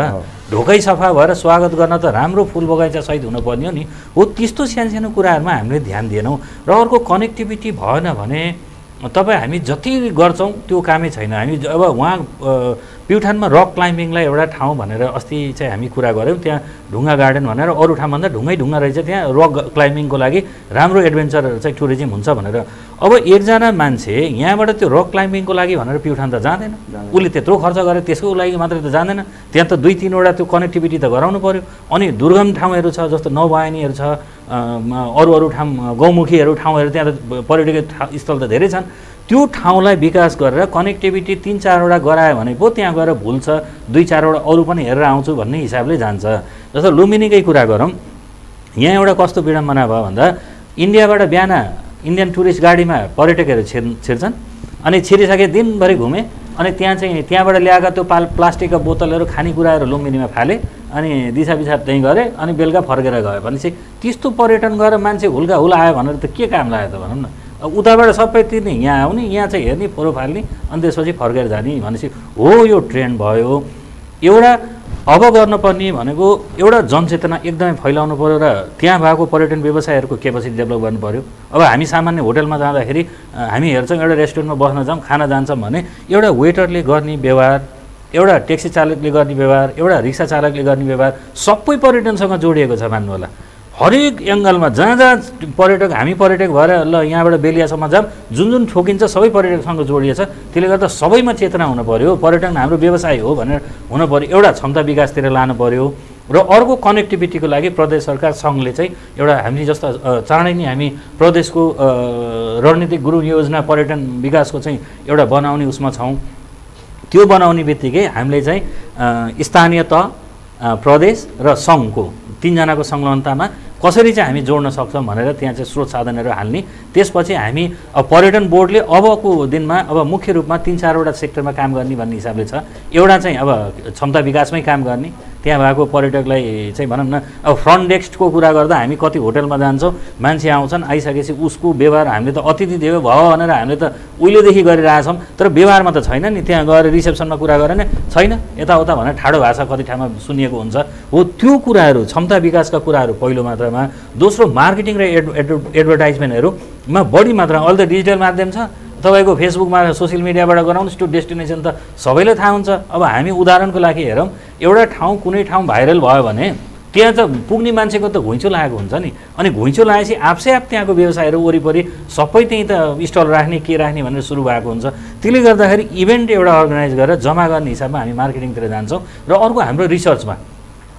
ढोकै सफा भएर स्वागत गर्न त राम्रो फुल बगैँचा सहित हुनुपर्ने हो नि। हो त्यस्तो सानो सानो कुराहरूमा हामीले ध्यान दिएनौँ र अर्को कनेक्टिभिटी भएन भने तपाईँ हामी जति गर्छौँ त्यो कामै छैन। हामी अब उहाँ प्युठानमा रक क्लाइम्बिङलाई एउटा ठाउँ भनेर अस्ति चाहिँ हामी कुरा गऱ्यौँ त्यहाँ ढुङ्गा गार्डन भनेर अरू ठाउँभन्दा ढुङ्गै ढुङ्गा रहेछ त्यहाँ रक क्लाइम्बिङको लागि राम्रो एडभेन्चर चाहिँ टुरिज्म हुन्छ भनेर। अब एकजना मान्छे यहाँबाट त्यो रक क्लाइम्बिङको लागि भनेर प्युठान त जाँदैन। उसले त्यत्रो खर्च गरे त्यसको लागि मात्रै त जाँदैन। त्यहाँ त दुई तिनवटा त्यो कनेक्टिभिटी त गराउनु पऱ्यो अनि दुर्गम ठाउँहरू छ जस्तो नौबायनीहरू छ अरू अरू ठाउँ गौमुखीहरू ठाउँहरू त्यहाँ त पर्यटकीय स्थल त धेरै छन्। त्यो ठाउँलाई विकास गरेर कनेक्टिभिटी तिन चारवटा गरायो भने पो त्यहाँ गएर भुल्छ दुई चारवटा अरू पनि हेरेर आउँछु भन्ने हिसाबले जान्छ। जस्तो लुम्बिनीकै कुरा गरौँ यहाँ एउटा कस्तो विडम्बना भयो भन्दा इन्डियाबाट बिहान इन्डियन टुरिस्ट गाडीमा पर्यटकहरू छिर् छिर्छन् अनि छिरिसके दिनभरि घुमे अनि त्यहाँ चाहिँ त्यहाँबाट ल्याएका त्यो पाल प्लास्टिकका बोतलहरू खानेकुराहरू लुम्बिनीमा फाले अनि दिशा पिछाड त्यहीँ गरे अनि बेलुका फर्केर गयो भनेपछि त्यस्तो पर्यटन गरेर मान्छे हुल्का हुल आयो भनेर त के काम लाग्यो त भनौँ न। उताबाट सबै तिर्ने यहाँ आउने यहाँ चाहिँ हेर्ने फोरो फाल्ने अनि त्यसपछि फर्केर जाने भनेपछि हो यो ट्रेन्ड भयो। एउटा अब गर्नुपर्ने भनेको एउटा जनचेतना एकदमै फैलाउनु पऱ्यो र त्यहाँ भएको पर्यटन व्यवसायहरूको क्यापेसिटी डेभलप गर्नु पऱ्यो अब हामी सामान्य होटलमा जाँदाखेरि हामी हेर्छौँ एउटा रेस्टुरेन्टमा बस्न जाऊँ खाना जान्छौँ भने एउटा वेटरले गर्ने व्यवहार एउटा ट्याक्सी चालकले गर्ने व्यवहार एउटा रिक्सा चालकले गर्ने व्यवहार सबै पर्यटनसँग जोडिएको छ मान्नु होला। हरेक एङ्गलमा जहाँ जहाँ पर्यटक हामी पर्यटक भएर ल यहाँबाट बेलियासम्म जाऊँ जुन जुन ठोकिन्छ सबै पर्यटकसँग जोडिएछ त्यसले गर्दा सबैमा चेतना हुनु पऱ्यो पर्यटन हाम्रो व्यवसाय हो भनेर हुनु पऱ्यो एउटा क्षमता विकासतिर लानु पऱ्यो र अर्को कनेक्टिभिटीको लागि प्रदेश सरकार सङ्घले चाहिँ एउटा हामी जस्तो चाँडै नै हामी प्रदेशको रणनीतिक गुरु योजना पर्यटन विकासको चाहिँ एउटा बनाउने उसमा छौँ। त्यो बनाउने बित्तिकै हामीले चाहिँ स्थानीय अ, प्रदेश र सङ्घको तिनजनाको संलग्नतामा कसरी चाहिँ हामी जोड्न सक्छौँ भनेर त्यहाँ चाहिँ स्रोत साधनहरू हाल्ने त्यसपछि हामी अब पर्यटन बोर्डले अबको दिनमा अब मुख्य रूपमा तिन चारवटा सेक्टरमा काम गर्ने भन्ने हिसाबले छ। एउटा चाहिँ अब क्षमता विकासमै काम गर्ने त्यहाँ भएको पर्यटकलाई चाहिँ भनौँ न अब फ्रन्ट डेस्कको कुरा गर्दा हामी कति होटलमा जान्छौँ मान्छे आउँछन् आइसकेपछि उसको व्यवहार हामीले त अतिथि देव भयो भनेर हामीले त उहिलेदेखि गरिरहेछौँ तर व्यवहारमा त छैन नि त्यहाँ गएर रिसेप्सनमा कुरा गरेर नै छैन। यताउता भनेर ठाडो भाषा कति ठाउँमा सुनिएको हुन्छ। हो त्यो कुराहरू क्षमता विकासका कुराहरू पहिलो मात्रामा दोस्रो मार्केटिङ र एड एड एडभर्टाइजमेन्टहरूमा बढी मात्रामा अहिले त डिजिटल माध्यम छ। तपाईँको फेसबुकमा सोसियल मिडियाबाट गराउनुहोस् त्यो डेस्टिनेसन त सबैलाई थाहा हुन्छ। अब हामी उदाहरणको लागि हेरौँ एउटा ठाउँ कुनै ठाउँ भाइरल भयो भने त्यहाँ त पुग्ने मान्छेको त घुइँचो लागेको हुन्छ नि। अनि घुइँचो लागेपछि आफै आफ त्यहाँको व्यवसायहरू वरिपरि सबै त्यहीँ त स्टल राख्ने के राख्ने भनेर सुरु भएको हुन्छ। त्यसले गर्दाखेरि इभेन्ट एउटा अर्गनाइज गरेर जम्मा गर्ने हिसाबमा हामी मार्केटिङतिर जान्छौँ र अर्को हाम्रो रिसर्चमा।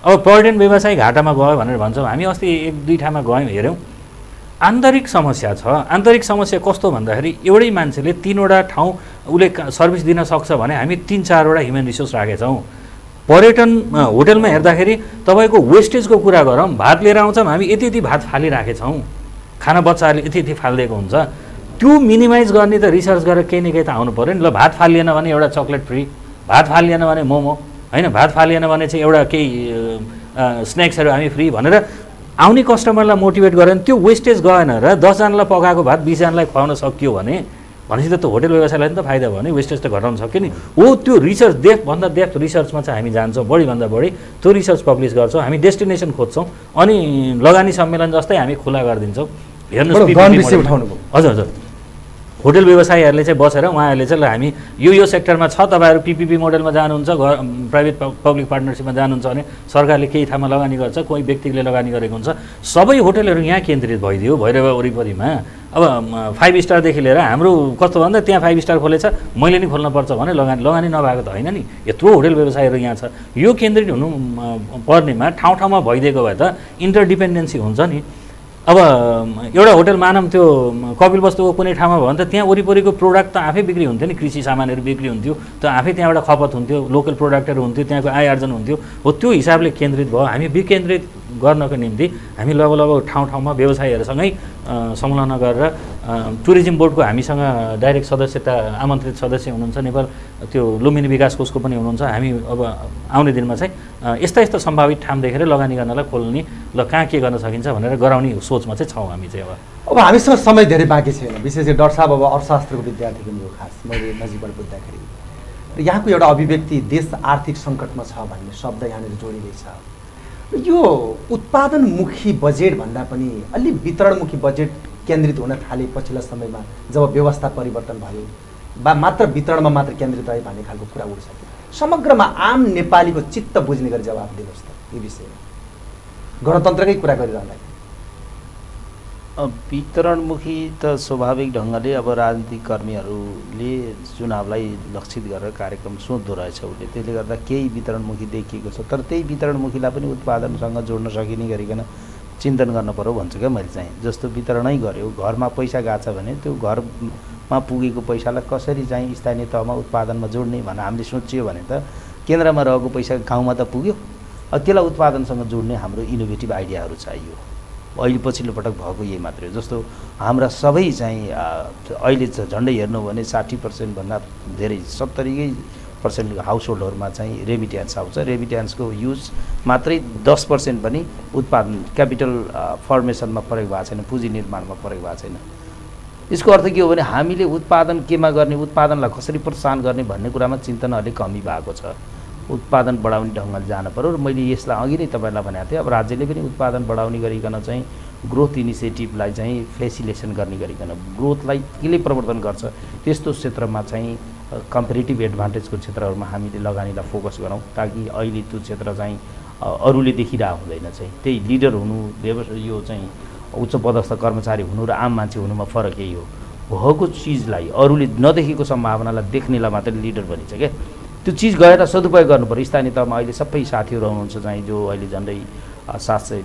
अब पर्यटन व्यवसाय घाटामा गयो भनेर भन्छौँ हामी अस्ति एक दुई ठाउँमा गयौँ हेऱ्यौँ। आन्तरिक समस्या छ। आन्तरिक समस्या कस्तो भन्दाखेरि एउटै मान्छेले तिनवटा ठाउँ उसले सर्भिस दिन सक्छ भने हामी तिन चारवटा ह्युमन रिसोर्स राखेछौँ। पर्यटन होटलमा हेर्दाखेरि तपाईँको वेस्टेजको कुरा गरौँ भात लिएर आउँछौँ हामी यति यति भात फालिराखेछौँ। खाना बच्चाहरूले यति यति फालिदिएको हुन्छ। त्यो मिनिमाइज गर्ने त रिसर्च गरेर केही न केही त आउनु पऱ्यो नि ल भात फालिएन भने एउटा चक्लेट फ्री भात फालिएन भने मोमो होइन? भात फालिएन भने चाहिँ एउटा केही स्न्याक्सहरू हामी फ्री भनेर आउने कस्टमरलाई मोटिभेट गरेर त्यो वेस्टेज गएन र दसजनालाई पकाएको भात बिसजनालाई खुवाउन सकियो भने भनेपछि त त्यो होटल व्यवसायलाई पनि त फाइदा भयो नि वेस्टेज त घटाउन सक्यो नि हो त्यो रिसर्च डेप्थभन्दा डेप्थ रिसर्चमा चाहिँ हामी जान्छौँ बढीभन्दा बढी त्यो रिसर्च पब्लिस गर्छौँ हामी डेस्टिनेसन खोज्छौँ अनि लगानी सम्मेलन जस्तै हामी खुला गरिदिन्छौँ। उठाउनुभयो। हजुर हजुर होटल व्यवसायीहरूले चाहिँ बसेर उहाँहरूले चाहिँ हामी यो यो सेक्टरमा छ तपाईँहरू पिपिपी मोडलमा जानुहुन्छ घर प्राइभेट पब्लिक पार्टनरसिपमा जानुहुन्छ भने सरकारले केही ठाउँमा लगानी गर्छ कोही व्यक्तिले लगानी गरेको हुन्छ। सबै होटलहरू यहाँ केन्द्रित भइदियो भैरव वरिपरिमा। अब फाइभ स्टारदेखि लिएर हाम्रो कस्तो भन्दा त्यहाँ फाइभ स्टार खोलेछ मैले नि खोल्नुपर्छ भने लगानी लगानी नभएको त होइन नि। यत्रो होटल व्यवसायहरू यहाँ छ। यो केन्द्रित हुनु पर्नेमा ठाउँ ठाउँमा भइदिएको भए त इन्टरडिपेन्डेन्सी हुन्छ नि। अब एउटा होटल मानौँ त्यो कपिल वस्तुको कुनै ठाउँमा भयो भने त त्यहाँ वरिपरिको प्रोडक्ट त आफै बिक्री हुन्थ्यो नि। कृषि सामानहरू बिक्री हुन्थ्यो त आफै त्यहाँबाट खपत हुन्थ्यो लोकल प्रोडक्टहरू हुन्थ्यो त्यहाँको आय आर्जन हुन्थ्यो। हो त्यो हिसाबले केन्द्रित भयो। हामी विकेन्द्रित गर्नको निम्ति हामी लगभग लगभग ठाउँ ठाउँमा व्यवसायीहरूसँगै संलग्न गरेर टुरिज्म बोर्डको हामीसँग डाइरेक्ट सदस्यता आमन्त्रित सदस्य हुनुहुन्छ नेपाल त्यो लुम्बिनी विकास कोषको पनि हुनुहुन्छ। हामी अब आउने दिनमा चाहिँ यस्ता यस्ता सम्भावित ठाउँ देखेर लगानी गर्नलाई खोल्ने ल कहाँ के गर्न सकिन्छ भनेर गराउने सोचमा चाहिँ छौँ हामी चाहिँ अब। अब हामीसँग समय धेरै बाँकी छैन। विशेष गरी डर साहब अब अर्थशास्त्रको विद्यार्थी पनि हो खास मैले नजिकबाट बुझ्दाखेरि। यहाँको एउटा अभिव्यक्ति देश आर्थिक सङ्कटमा छ भन्ने शब्द यहाँनिर जोडिँदैछ। यो उत्पादनमुखी बजेट भन्दा पनि अलि वितरणमुखी बजेट केन्द्रित हुन थाले पछिल्लो समयमा जब व्यवस्था परिवर्तन भयो बा मात्र वितरणमा मात्र केन्द्रित रहे भन्ने खालको कुरा उठ्छ। समग्रमा आम नेपालीको चित्त बुझ्ने गरी जवाब दिनुहोस् त यो विषयमा। गणतन्त्रकै कुरा गरिरहँदाखेरि। वितरणमुखी त स्वाभाविक ढङ्गले अब राजनीतिक कर्मीहरूले चुनावलाई लक्षित गरेर कार्यक्रम सोध्दो रहेछ उसले। त्यसले गर्दा केही वितरणमुखी देखिएको छ तर त्यही वितरणमुखीलाई पनि उत्पादनसँग जोड्न सकिने गरिकन चिन्तन गर्न पऱ्यो भन्छु क्या मैले चाहिँ। जस्तो वितरणै गऱ्यो घरमा पैसा गएको छ भने त्यो घरमा पुगेको पैसालाई कसरी चाहिँ स्थानीय तहमा उत्पादनमा जोड्ने भनेर हामीले सोचियो भने त केन्द्रमा रहेको पैसा गाउँमा त पुग्यो। त्यसलाई उत्पादनसँग जोड्ने हाम्रो इनोभेटिभ आइडियाहरू चाहियो। अहिले पछिल्लो पटक भएको यही मात्रै हो। जस्तो हाम्रा सबै चाहिँ अहिले झन्डै हेर्नु भने साठी पर्सेन्टभन्दा धेरै सत्तरीकै पर्सेन्ट हाउस होल्डहरूमा चाहिँ रेमिट्यान्स आउँछ। रेमिट्यान्सको युज मात्रै दस पर्सेन्ट पनि उत्पादन क्यापिटल फर्मेसनमा प्रयोग भएको छैन पुँजी निर्माणमा प्रयोग भएको छैन। यसको अर्थ के हो भने हामीले उत्पादन केमा गर्ने उत्पादनलाई कसरी प्रोत्साहन गर्ने भन्ने कुरामा चिन्तन अलिक कमी भएको छ। उत्पादन बढाउने ढङ्गले जानु पऱ्यो र मैले यसलाई अघि नै तपाईँलाई भनेको थिएँ अब राज्यले पनि उत्पादन बढाउने गरिकन चाहिँ ग्रोथ इनिसिएटिभलाई चाहिँ फेसिलेसन गर्ने गरिकन ग्रोथलाई केले प्रवर्धन गर्छ त्यस्तो क्षेत्रमा चाहिँ कम्पेरिटिभ एडभान्टेजको क्षेत्रहरूमा हामीले लगानीलाई फोकस गरौँ ताकि अहिले त्यो क्षेत्र चाहिँ अरूले देखिरहेको हुँदैन चाहिँ। त्यही लिडर हुनु व्यवसाय यो चाहिँ उच्च पदस्थ कर्मचारी हुनु र आम मान्छे हुनुमा फरक यही हो। भएको चिजलाई अरूले नदेखेको सम्भावनालाई देख्नेलाई मात्रै लिडर भनिन्छ क्या। त्यो चिज गएर सदुपयोग गर्नु पऱ्यो स्थानीय तहमा अहिले सबै साथीहरू हुनुहुन्छ चाहिँ जो अहिले झन्डै सात सय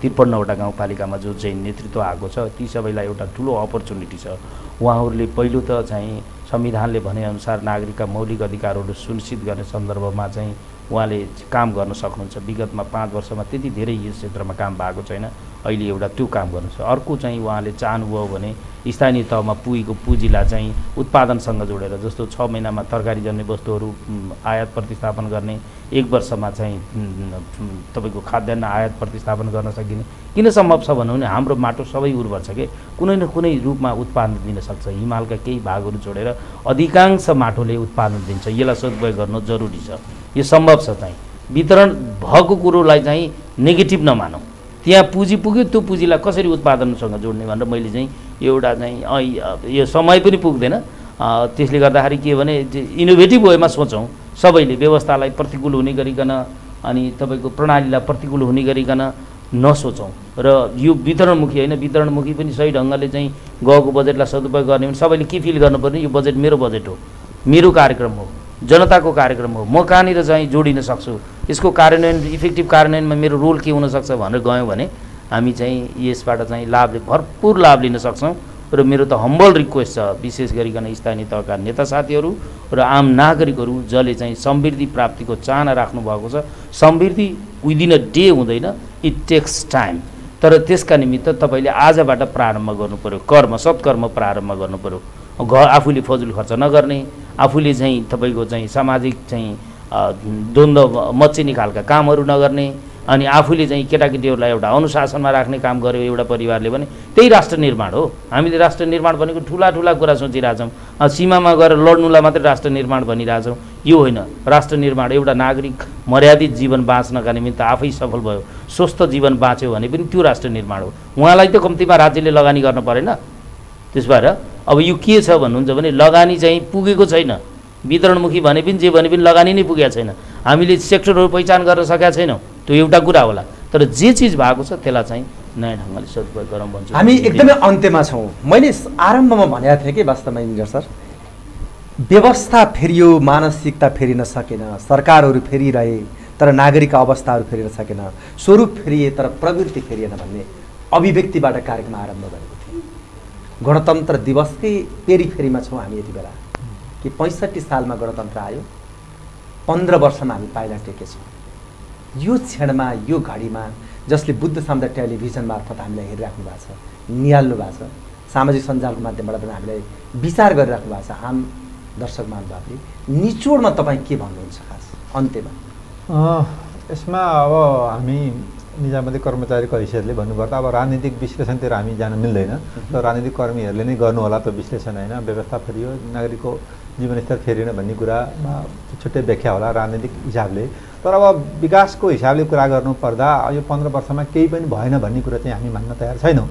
त्रिपन्नवटा गाउँपालिकामा जो चाहिँ नेतृत्व आएको छ ती सबैलाई एउटा ठुलो अपर्च्युनिटी छ। उहाँहरूले पहिलो त चाहिँ संविधानले भनेअनुसार नागरिकका मौलिक अधिकारहरू सुनिश्चित गर्ने सन्दर्भमा चाहिँ उहाँले काम गर्न सक्नुहुन्छ। विगतमा पाँच वर्षमा त्यति धेरै यस क्षेत्रमा काम भएको छैन। अहिले एउटा त्यो काम गर्नु छ। अर्को चाहिँ उहाँले चाहनुभयो भने स्थानीय तहमा पुगेको पुँजीलाई चाहिँ उत्पादनसँग जोडेर जस्तो छ महिनामा तरकारी जन्ने वस्तुहरू आयात प्रतिस्थापन गर्ने एक वर्षमा चाहिँ तपाईँको खाद्यान्न आयात प्रतिस्थापन गर्न सकिने। किन सम्भव छ भन्नु भने हाम्रो माटो सबै उर्वर छ कि? कुनै न कुनै रूपमा उत्पादन दिन सक्छ। हिमालका केही भागहरू छोडेर अधिकांश माटोले उत्पादन दिन्छ। यसलाई सदुपयोग गर्नु जरुरी छ। यो सम्भव छ चाहिँ। वितरण भएको कुरोलाई चाहिँ नेगेटिभ नमानौँ। त्यहाँ पुँजी पुग्यो त्यो पुँजीलाई कसरी उत्पादनसँग जोड्ने भनेर मैले चाहिँ एउटा चाहिँ यो समय पनि पुग्दैन। त्यसले गर्दाखेरि के भने इनोभेटिभ वेमा सोचौँ। सबैले व्यवस्थालाई प्रतिकूल हुने गरिकन अनि तपाईँको प्रणालीलाई प्रतिकूल हुने गरिकन नसोचौँ। र यो वितरणमुखी होइन वितरणमुखी पनि सही ढङ्गले चाहिँ गएको बजेटलाई सदुपयोग गर्ने भने सबैले के फिल गर्नुपर्ने यो बजेट मेरो बजेट हो। मेरो कार्यक्रम हो। जनताको कार्यक्रम हो। म कहाँनिर चाहिँ जोडिन सक्छु? यसको कार्यान्वयन इफेक्टिभ कार्यान्वयनमा मेरो रोल के हुनसक्छ भनेर गयौँ भने हामी चाहिँ यसबाट चाहिँ लाभ भरपुर लाभ लिन सक्छौँ। र मेरो त हम्बल रिक्वेस्ट छ विशेष गरिकन स्थानीय तहका नेता साथीहरू र आम नागरिकहरू जसले चाहिँ समृद्धि प्राप्तिको चाहना राख्नु भएको छ। समृद्धि विदिन अ डे हुँदैन इट टेक्स टाइम तर त्यसका निमित्त तपाईँले आजबाट प्रारम्भ गर्नु पऱ्यो कर्म सत्कर्म प्रारम्भ गर्नु पऱ्यो घर आफूले फजुल खर्च नगर्ने आफूले चाहिँ तपाईँको चाहिँ सामाजिक चाहिँ द्वन्द्व मचिने खालका कामहरू नगर्ने अनि आफूले चाहिँ केटाकेटीहरूलाई एउटा अनुशासनमा राख्ने काम गर्यो एउटा परिवारले भने त्यही राष्ट्र निर्माण हो। हामीले राष्ट्र निर्माण भनेको ठुला ठुला कुरा सोचिरहेछौँ। सीमामा गएर लड्नुलाई मात्रै राष्ट्र निर्माण भनिरहेछौँ। यो होइन राष्ट्र निर्माण एउटा नागरिक मर्यादित जीवन बाँच्नका निमित्त आफै सफल भयो स्वस्थ जीवन बाँच्यो भने पनि त्यो राष्ट्र निर्माण हो। उहाँलाई त कम्तीमा राज्यले लगानी गर्न परेन। त्यस भएर अब यो के छ भन्नुहुन्छ भने लगानी चाहिँ पुगेको छैन। वितरणमुखी भने पनि जे भने पनि लगानी नै पुगेको छैन। हामीले सेक्टरहरू पहिचान गर्न सकेका छैनौँ। त्यो एउटा कुरा होला। तर जे चिज भएको छ त्यसलाई चाहिँ नयाँ ढङ्गले सदुपयोग गरौँ भन्छु। हामी एकदमै अन्त्यमा छौँ। मैले आरम्भमा भनेको थिएँ कि वास्तवमा इन्जिनियर सर। व्यवस्था फेरियो मानसिकता फेरिन सकेन। सरकारहरू फेरिरहे तर नागरिकका अवस्थाहरू फेरिन सकेन। स्वरूप फेरिए तर प्रवृत्ति फेरिएन भन्ने अभिव्यक्तिबाट कार्यक्रम आरम्भ गरेको। गणतन्त्र दिवसकै पेरिफेरीमा छौँ हामी यति बेला। कि पैँसठी सालमा गणतन्त्र आयो पन्ध्र वर्षमा हामी पाइला टेकेछौँ यो क्षणमा यो घडीमा जसले बुद्ध साम्दा टेलिभिजन मार्फत हामीलाई हेरिराख्नु भएको छ निहाल्नु भएको छ सामाजिक सञ्जालको माध्यमबाट पनि हामीलाई विचार गरिराख्नु भएको छ आम दर्शक महानुभावले निचोडमा तपाईँ के भन्नुहुन्छ खास अन्त्यमा? यसमा अब हामी निजामती कर्मचारीको हैसियतले भन्नुपर्दा अब राजनीतिक विश्लेषणतिर हामी जान मिल्दैन। तर राजनीतिक कर्मीहरूले नै गर्नु होला त्यो विश्लेषण होइन? व्यवस्था फेरियो नागरिकको जीवनस्तर फेरिएन भन्ने कुरामा छुट्टै व्याख्या होला राजनीतिक हिसाबले। तर अब विकासको हिसाबले कुरा गर्नुपर्दा यो पन्ध्र वर्षमा केही पनि भएन भन्ने कुरा चाहिँ हामी मान्न तयार छैनौँ।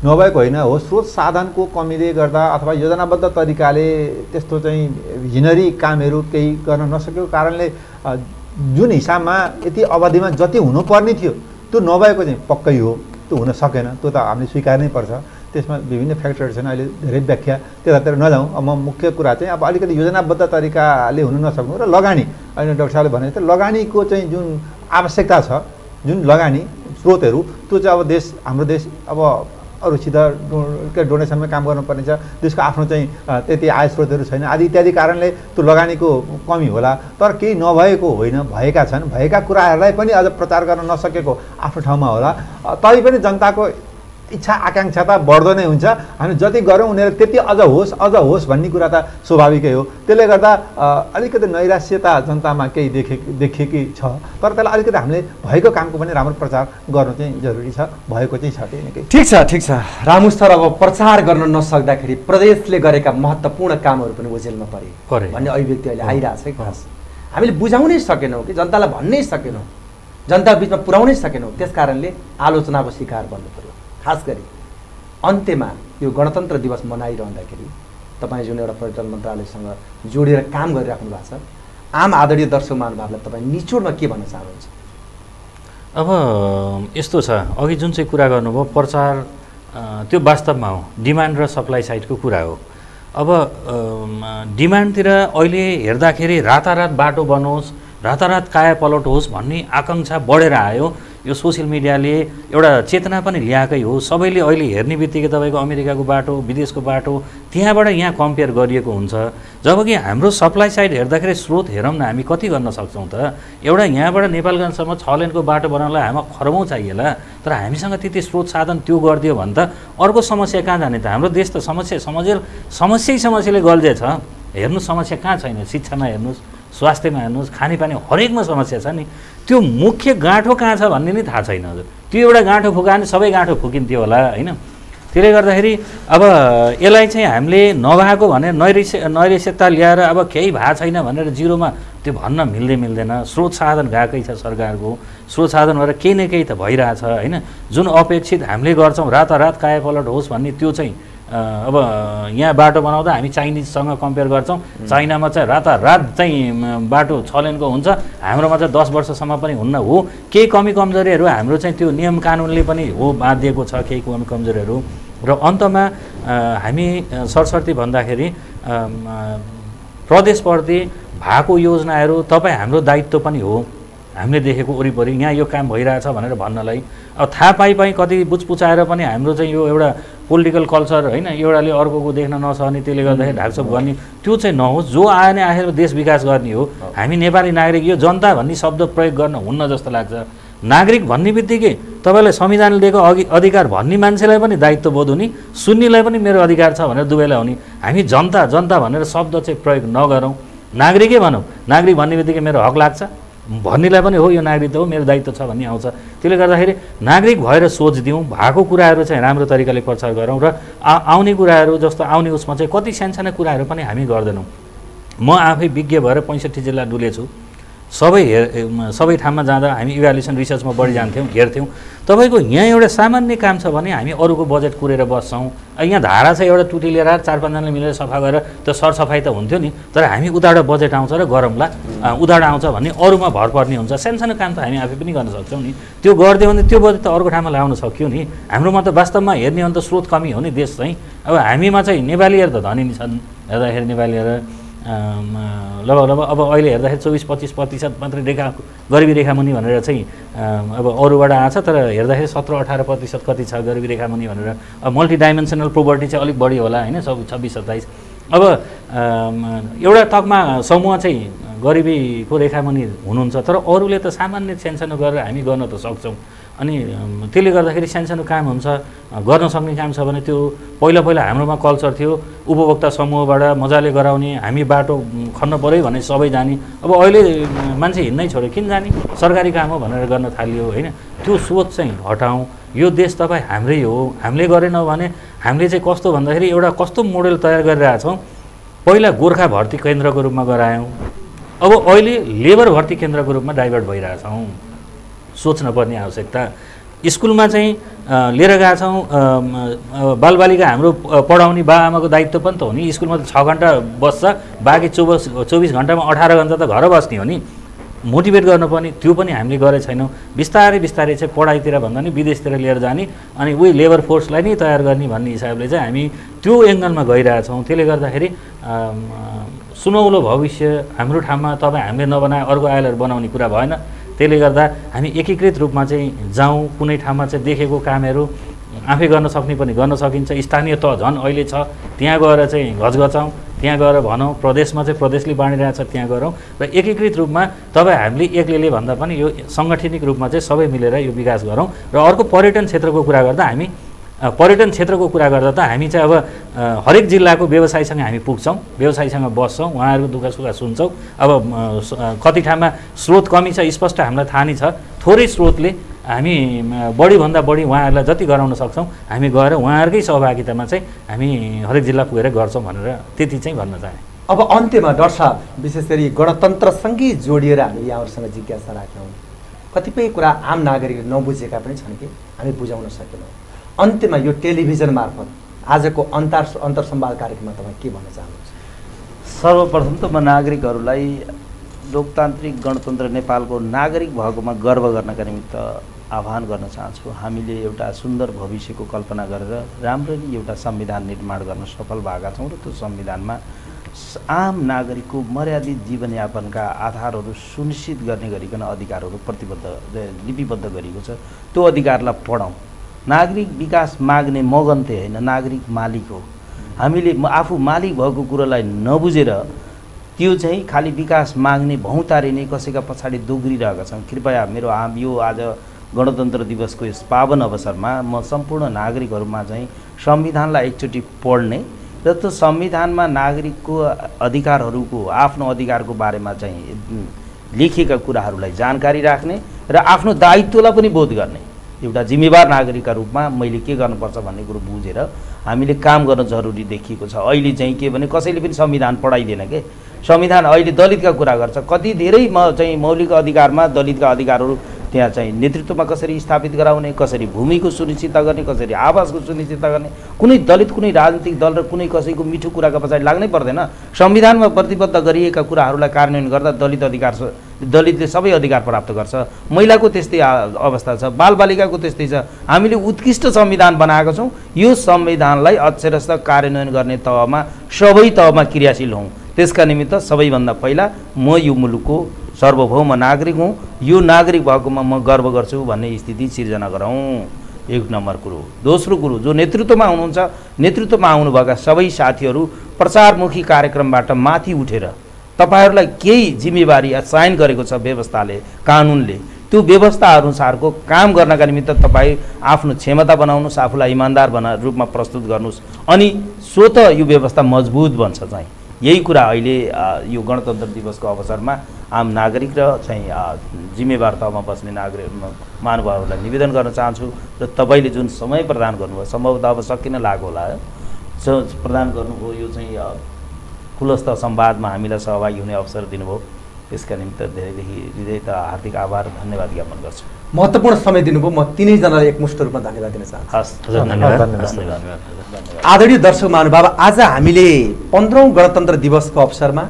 नभएको होइन हो। स्रोत साधनको कमीले गर्दा अथवा योजनाबद्ध तरिकाले त्यस्तो चाहिँ हिनरी कामहरू केही गर्न नसकेको कारणले जुन हिसाबमा यति अवधिमा जति हुनुपर्ने थियो त्यो नभएको चाहिँ पक्कै हो त्यो हुन सकेन त्यो त हामीले स्वीकार्नै पर्छ। त्यसमा विभिन्न फ्याक्टरहरू छन् अहिले धेरै व्याख्या त्यतातिर नजाउँ। अब म मुख्य कुरा चाहिँ अब अलिकति योजनाबद्ध तरिकाले हुन नसक्नु र लगानी। अहिले डाक्टर साहबले भने जस्तै लगानीको चाहिँ जुन आवश्यकता छ जुन लगानी स्रोतहरू त्यो चाहिँ अब देश हाम्रो देश अब अरूसित डो- के डोनेसनमै काम गर्नुपर्ने छ। त्यसको आफ्नो चाहिँ त्यति आय स्रोतहरू छैन। आदि इत्यादि कारणले त्यो लगानीको कमी होला। तर केही नभएको होइन। भएका छन्। भएका कुराहरूलाई पनि अझ प्रचार गर्न नसकेको आफ्नो ठाउँमा होला। अ, तैपनि जनताको इच्छा आकाङ्क्षा त बढ्दो नै हुन्छ। हामी जति गरौँ उनीहरू त्यति अझ होस् अझ होस् भन्ने कुरा त स्वाभाविकै हो। त्यसले गर्दा अलिकति नैराश्यता जनतामा केही देखे देखिएकी छ। तर त्यसलाई अलिकति हामीले भएको कामको पनि राम्रो प्रचार गर्नु चाहिँ जरुरी छ। भएको चाहिँ छ त्यही नै केही। ठिक छ ठिक छ। रामु सर अब प्रचार गर्न नसक्दाखेरि प्रदेशले गरेका महत्त्वपूर्ण कामहरू पनि ओझेलमा परे। परे। भन्ने अभिव्यक्ति अहिले आइरहेछ है खास। हामीले बुझाउनै सकेनौँ कि जनतालाई भन्नै सकेनौँ। जनता बिचमा पुर्याउनै सकेनौँ। त्यस कारणले आलोचनाको शिकार बन्नु पऱ्यो खास गरी अन्त्यमा यो गणतन्त्र दिवस मनाइरहँदाखेरि तपाईँ जुन एउटा पर्यटन मन्त्रालयसँग जोडेर काम गरिराख्नु भएको छ आम आदरणीय दर्शक महानुभावलाई तपाईँ निचोडमा के भन्न चाहनुहुन्छ? अब यस्तो छ अघि जुन चाहिँ कुरा गर्नुभयो प्रचार त्यो वास्तवमा हो डिमान्ड र सप्लाई साइडको कुरा हो। अब डिमान्डतिर अहिले हेर्दाखेरि रातारात बाटो बनोस् रातारात काया पलट होस् भन्ने आकाङ्क्षा बढेर आयो। यो सोसियल मिडियाले एउटा चेतना पनि ल्याएकै हो। सबैले अहिले हेर्ने बित्तिकै तपाईँको अमेरिकाको बाटो विदेशको बाटो त्यहाँबाट यहाँ कम्पेयर गरिएको हुन्छ। जबकि हाम्रो सप्लाई साइड हेर्दाखेरि स्रोत हेरौँ न हामी कति गर्न सक्छौँ त? एउटा यहाँबाट नेपालगञ्जसम्म छ लेनको बाटो बनाउनलाई हामीमा खरबौँ चाहिएला। तर हामीसँग त्यति स्रोत साधन त्यो गरिदियो भने त अर्को समस्या कहाँ जाने त? हाम्रो देश त समस्या समझेल समस्यै समस्याले गल्झेछ हेर्नु समस्या कहाँ छैन? शिक्षामा हेर्नुहोस् स्वास्थ्यमा हेर्नुहोस् खानेपानी हरेकमा समस्या छ नि। त्यो मुख्य गाँठो कहाँ छ भन्ने नै थाहा छैन हजुर। त्यो एउटा गाँठो फुकायो भने सबै गाँठो फुकिन्थ्यो होला होइन? त्यसले गर्दाखेरि अब यसलाई चाहिँ हामीले नभएको भने नैरिस नैरिस्यता ल्याएर अब केही भएको छैन भनेर जिरोमा त्यो भन्न मिल्दै मिल्दैन। स्रोत साधन गएकै छ सरकारको। स्रोत साधन भएर केही न केही त भइरहेछ होइन? जुन अपेक्षित हामीले गर्छौँ रातारात कायापलट होस् भन्ने त्यो चाहिँ अब यहाँ बाटो बनाउँदा हामी चाइनिजसँग कम्पेयर गर्छौँ। चाइनामा चाहिँ रातारात चाहिँ बाटो छ लेनको हुन्छ। हाम्रोमा चाहिँ दस वर्षसम्म पनि हुन्न हो। केही कमी कमजोरीहरू हाम्रो चाहिँ त्यो नियम कानुनले पनि हो बाँधिएको छ केही कमी कमजोरीहरू। र अन्तमा हामी अ, सरसर्ती भन्दाखेरि प्रदेशप्रति भएको योजनाहरू तपाईँ हाम्रो दायित्व पनि हो। हामीले देखेको वरिपरि यहाँ यो काम भइरहेछ भनेर भन्नलाई। अब थाहा पाइ पाइ कति बुझपुचाएर पनि हाम्रो चाहिँ यो एउटा पोलिटिकल कल्चर होइन एउटाले अर्कोको देख्न नसक्ने त्यसले गर्दाखेरि ढाकछोप गर्ने त्यो चाहिँ नहोस्। जो आयो नै आएर देश विकास गर्ने हो हामी नेपाली नागरिक यो जनता भन्ने शब्द प्रयोग गर्न हुन्न जस्तो लाग्छ। नागरिक भन्ने बित्तिकै तपाईँलाई संविधानले दिएको अघि अधिकार भन्ने मान्छेलाई पनि दायित्व बोध हुने सुन्नेलाई पनि मेरो अधिकार छ भनेर दुवैलाई हुने। हामी जनता जनता भनेर शब्द चाहिँ प्रयोग नगरौँ। नागरिकै भनौँ। नागरिक भन्ने बित्तिकै मेरो हक लाग्छ। भन्नेलाई पनि हो यो नागरिक त हो मेरो दायित्व छ भन्ने आउँछ। त्यसले गर्दाखेरि नागरिक भएर सोच दिउँ भएको कुराहरू चाहिँ राम्रो तरिकाले प्रचार गरौँ र आउने कुराहरू जस्तो आउने उसमा चाहिँ कति सानसाना कुराहरू पनि हामी गर्दैनौँ। म आफै विज्ञ भएर पैँसठी जिल्ला डुलेछु। सबै हेर सबै ठाउँमा जाँदा हामी इभ्यालुएसन रिसर्चमा बढी जान्थ्यौँ हेर्थ्यौँ। तपाईँको यहाँ एउटा सामान्य काम छ भने हामी अरूको बजेट कुरेर बस्छौँ। यहाँ धारा छ एउटा टुटी लिएर चार पाँचजनाले मिलेर सफा गरेर त्यो सरसफाइ त हुन्थ्यो नि तर हामी उताबाट बजेट आउँछ र गरौँला अँ, उताबाट आउँछ भने अरूमा भर पर्ने हुन्छ। सानसानो काम त हामी आफै पनि गर्न सक्छौँ नि। त्यो गरिदियो भने त्यो बजेट त अर्को ठाउँमा ल्याउन सक्यो नि। हाम्रोमा त वास्तवमा हेर्ने हो भने त स्रोत कमी हो नि देश चाहिँ। अब हामीमा चाहिँ नेपालीहरू त धनी छन्। हेर्दाखेरि नेपालीहरू लगभग लगभग अब अहिले हेर्दाखेरि चौबिस पच्चिस प्रतिशत मात्रै रेखा गरिबी रेखामुनि भनेर चाहिँ अब अरूबाट आएको छ तर हेर्दाखेरि सत्र अठार प्रतिशत कति छ गरिबी रेखामुनि भनेर अब मल्टी डाइमेन्सनल प्रोपर्टी चाहिँ अलिक बढी होला होइन सब छब्बिस सत्ताइस। अब एउटा तकमा समूह चाहिँ गरिबीको रेखामुनि हुनुहुन्छ तर अरूले त सामान्य सानसानो गरेर हामी गर्न त सक्छौँ। अनि त्यसले गर्दाखेरि सानसानो काम हुन्छ गर्न सक्ने काम छ भने त्यो पहिला पहिला हाम्रोमा कल्चर थियो उपभोक्ता समूहबाट मजाले गराउने हामी बाटो खन्न पऱ्यो भने सबै जाने। अब अहिले मान्छे हिँड्नै छोड्यो किन जाने? सरकारी काम हो भनेर गर्न थालियो होइन? त्यो सोच चाहिँ हटाउँ। यो देश तपाईँ हाम्रै हो हामीले गरेनौँ भने हामीले चाहिँ कस्तो भन्दाखेरि एउटा कस्तो मोडेल तयार गरिरहेछौँ पहिला गोर्खा भर्ती केन्द्रको रूपमा गरायौँ। अब अहिले लेबर भर्ती केन्द्रको रूपमा डाइभर्ट भइरहेछौँ। सोच्न पर्ने आवश्यकता स्कुलमा चाहिँ लिएर गएका छौँ बालबालिका हाम्रो पढाउने बाआमाको दायित्व पनि त हो नि। स्कुलमा त छ घन्टा बस्छ बाँकी चौबिस चौबिस घन्टामा अठार घन्टा त घर बस्ने हो नि। मोटिभेट गर्नुपर्ने त्यो पनि हामीले गरेको छैनौँ। बिस्तारै बिस्तारै चाहिँ पढाइतिर भन्दा नि विदेशतिर लिएर जाने अनि उही लेबर फोर्सलाई नै तयार गर्ने भन्ने हिसाबले चाहिँ हामी त्यो एङ्गलमा गइरहेछौँ त्यसले गर्दाखेरि सुनौलो भविष्य हाम्रो ठाउँमा तपाईँ हामीले नबनाए अर्को आइलहरू बनाउने कुरा भएन। त्यसले गर्दा हामी एकीकृत रूपमा चाहिँ जाउँ कुनै ठाउँमा चाहिँ देखेको कामहरू आफै गर्न सक्ने पनि गर्न सकिन्छ। स्थानीय तह झन् अहिले छ त्यहाँ गएर चाहिँ घचघचाउँ त्यहाँ गएर भनौँ प्रदेशमा चाहिँ प्रदेशले बाँडिरहेछ त्यहाँ गरौँ र एकीकृत रूपमा तपाईँ हामीले एक्लैले भन्दा पनि यो सङ्गठनिक रूपमा चाहिँ सबै मिलेर यो विकास गरौँ र अर्को पर्यटन क्षेत्रको कुरा गर्दा हामी पर्यटन क्षेत्रको कुरा गर्दा त हामी चाहिँ अब हरेक जिल्लाको व्यवसायसँग हामी पुग्छौँ व्यवसायीसँग बस्छौँ उहाँहरूको दुःख सुख सुन्छौँ। अब कति ठाउँमा स्रोत कमी छ स्पष्ट हामीलाई थाहा नै छ। थोरै स्रोतले हामी बढीभन्दा बढी उहाँहरूलाई जति गराउन सक्छौँ हामी गएर उहाँहरूकै सहभागितामा चाहिँ हामी हरेक जिल्ला पुगेर गर्छौँ भनेर त्यति चाहिँ भन्न चाहेँ। अब अन्त्यमा डाक्टर साहब विशेष गरी गणतन्त्रसँगै जोडिएर हामी यहाँहरूसँग जिज्ञासा राख्यौँ। कतिपय कुरा आम नागरिक नबुझेका पनि छन् कि हामी बुझाउन सकेनौँ। अन्त्यमा यो टेलिभिजन मार्फत आजको अन्तर अन्तर संवाद कार्यक्रममा तपाईँ के भन्न चाहनुहुन्छ? सर्वप्रथम त म नागरिकहरूलाई लोकतान्त्रिक गणतन्त्र नेपालको नागरिक भएकोमा गर्व गर्नका निमित्त आह्वान गर्न चाहन्छु। हामीले एउटा सुन्दर भविष्यको कल्पना गरेर राम्ररी एउटा संविधान निर्माण गर्न सफल भएका छौँ र त्यो संविधानमा आम नागरिकको मर्यादित जीवनयापनका आधारहरू सुनिश्चित गर्ने गरिकन अधिकारहरू प्रतिबद्ध लिपिबद्ध गरिएको छ। त्यो अधिकारलाई पढौँ नागरिक विकास माग्ने मगन्ते होइन नागरिक मालिक हो। हामीले आफू मालिक भएको कुरोलाई नबुझेर त्यो चाहिँ खालि विकास माग्ने भौतारिने कसैका पछाडि दोग्रिरहेका छौँ कृपया मेरो आम यो आज गणतन्त्र दिवसको यस पावन अवसरमा म सम्पूर्ण नागरिकहरूमा चाहिँ संविधानलाई एकचोटि पढ्ने र त्यो संविधानमा नागरिकको अधिकारहरूको आफ्नो अधिकारको बारेमा चाहिँ लेखिएका कुराहरूलाई जानकारी राख्ने र आफ्नो दायित्वलाई पनि बोध गर्ने। एउटा जिम्मेवार नागरिकका रूपमा मैले के गर्नुपर्छ भन्ने कुरो बुझेर हामीले काम गर्न जरुरी देखिएको छ। अहिले चाहिँ के भने कसैले पनि संविधान पढाइदिएन के? संविधान अहिले दलितका कुरा गर्छ। कति धेरै म चाहिँ मौलिक अधिकारमा दलितका अधिकारहरू त्यहाँ चाहिँ नेतृत्वमा कसरी स्थापित गराउने कसरी भूमिको सुनिश्चितता गर्ने कसरी आवासको सुनिश्चितता गर्ने कुनै दलित कुनै राजनीतिक दल र कुनै कसैको मिठो कुराका पछाडि लाग्नै पर्दैन। संविधानमा प्रतिबद्ध गरिएका कुराहरूलाई कार्यान्वयन गर्दा दलित अधिकार दलितले सबै अधिकार प्राप्त गर्छ। महिलाको त्यस्तै अवस्था छ बालबालिकाको त्यस्तै छ। हामीले उत्कृष्ट संविधान बनाएको छौँ। यो संविधानलाई अक्षरस्थ कार्यान्वयन गर्ने तहमा सबै तहमा क्रियाशील हौँ। त्यसका निमित्त सबैभन्दा पहिला म यो मुलुकको सार्वभौम नागरिक हुँ। यो नागरिक भएकोमा म गर्व गर्छु भन्ने स्थिति सिर्जना गरौँ एक नम्बर कुरो। दोस्रो कुरो जो नेतृत्वमा हुनुहुन्छ नेतृत्वमा आउनुभएका सबै साथीहरू प्रचारमुखी कार्यक्रमबाट माथि उठेर तपाईँहरूलाई केही जिम्मेवारी असाइन गरेको छ व्यवस्थाले कानुनले त्यो व्यवस्था अनुसारको काम गर्नका निमित्त तपाईँ आफ्नो क्षमता बनाउनुहोस् आफूलाई इमान्दार बना रूपमा प्रस्तुत गर्नुहोस् अनि स्वत यो व्यवस्था मजबुत बन्छ चाहिँ। यही कुरा अहिले यो गणतन्त्र दिवसको अवसरमा आम नागरिक र चाहिँ जिम्मेवार तहमा बस्ने नागरिक महानुभावहरूलाई निवेदन गर्न चाहन्छु र तपाईँले जुन समय प्रदान गर्नुभयो सम्भवतः अब सकिन लाग्यो होला। प्रदान गर्नुभयो यो चाहिँ खुलस्त संवादमा हामीलाई सहभागी हुने अवसर दिनुभयो। त्यसका निमित्त धेरैदेखि हृदयत हार्दिक आभार धन्यवाद ज्ञापन गर्छु। महत्त्वपूर्ण समय दिनुभयो। म तिनैजनालाई एकमुष्ट रूपमा धन्यवाद दिन चाहन्छु। हस् हजुर धन्यवाद। धन्यवाद। धन्यवाद। आदरणीय दर्शक महानुभाव आज हामीले पन्ध्रौँ गणतन्त्र दिवसको अवसरमा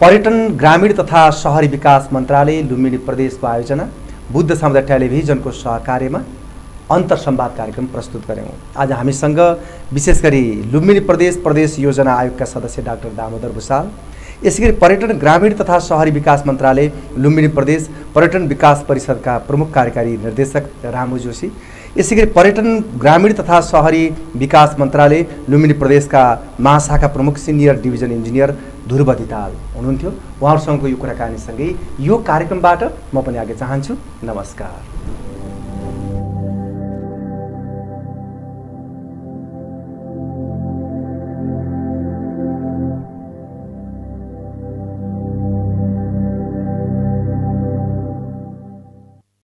पर्यटन ग्रामीण तथा सहरी विकास मन्त्रालय लुम्बिनी प्रदेशको आयोजना बुद्ध समुदाय टेलिभिजनको सहकार्यमा अन्तर संवाद कार्यक्रम प्रस्तुत गऱ्यौँ आज हामीसँग विशेष गरी लुम्बिनी प्रदेश प्रदेश योजना आयोगका सदस्य डाक्टर दामोदर भूषाल यसै गरी पर्यटन ग्रामीण तथा सहरी विकास मन्त्रालय लुम्बिनी प्रदेश पर्यटन विकास परिषदका प्रमुख कार्यकारी निर्देशक रामु जोशी यसै गरी पर्यटन ग्रामीण तथा सहरी विकास मन्त्रालय लुम्बिनी प्रदेशका महाशाखा प्रमुख senior division engineer Dhruv Dhital हुनुहुन्थ्यो। उहाँहरूसँगको यो कुराकानीसँगै यो कार्यक्रमबाट म पनि आगे चाहन्छु। नमस्कार।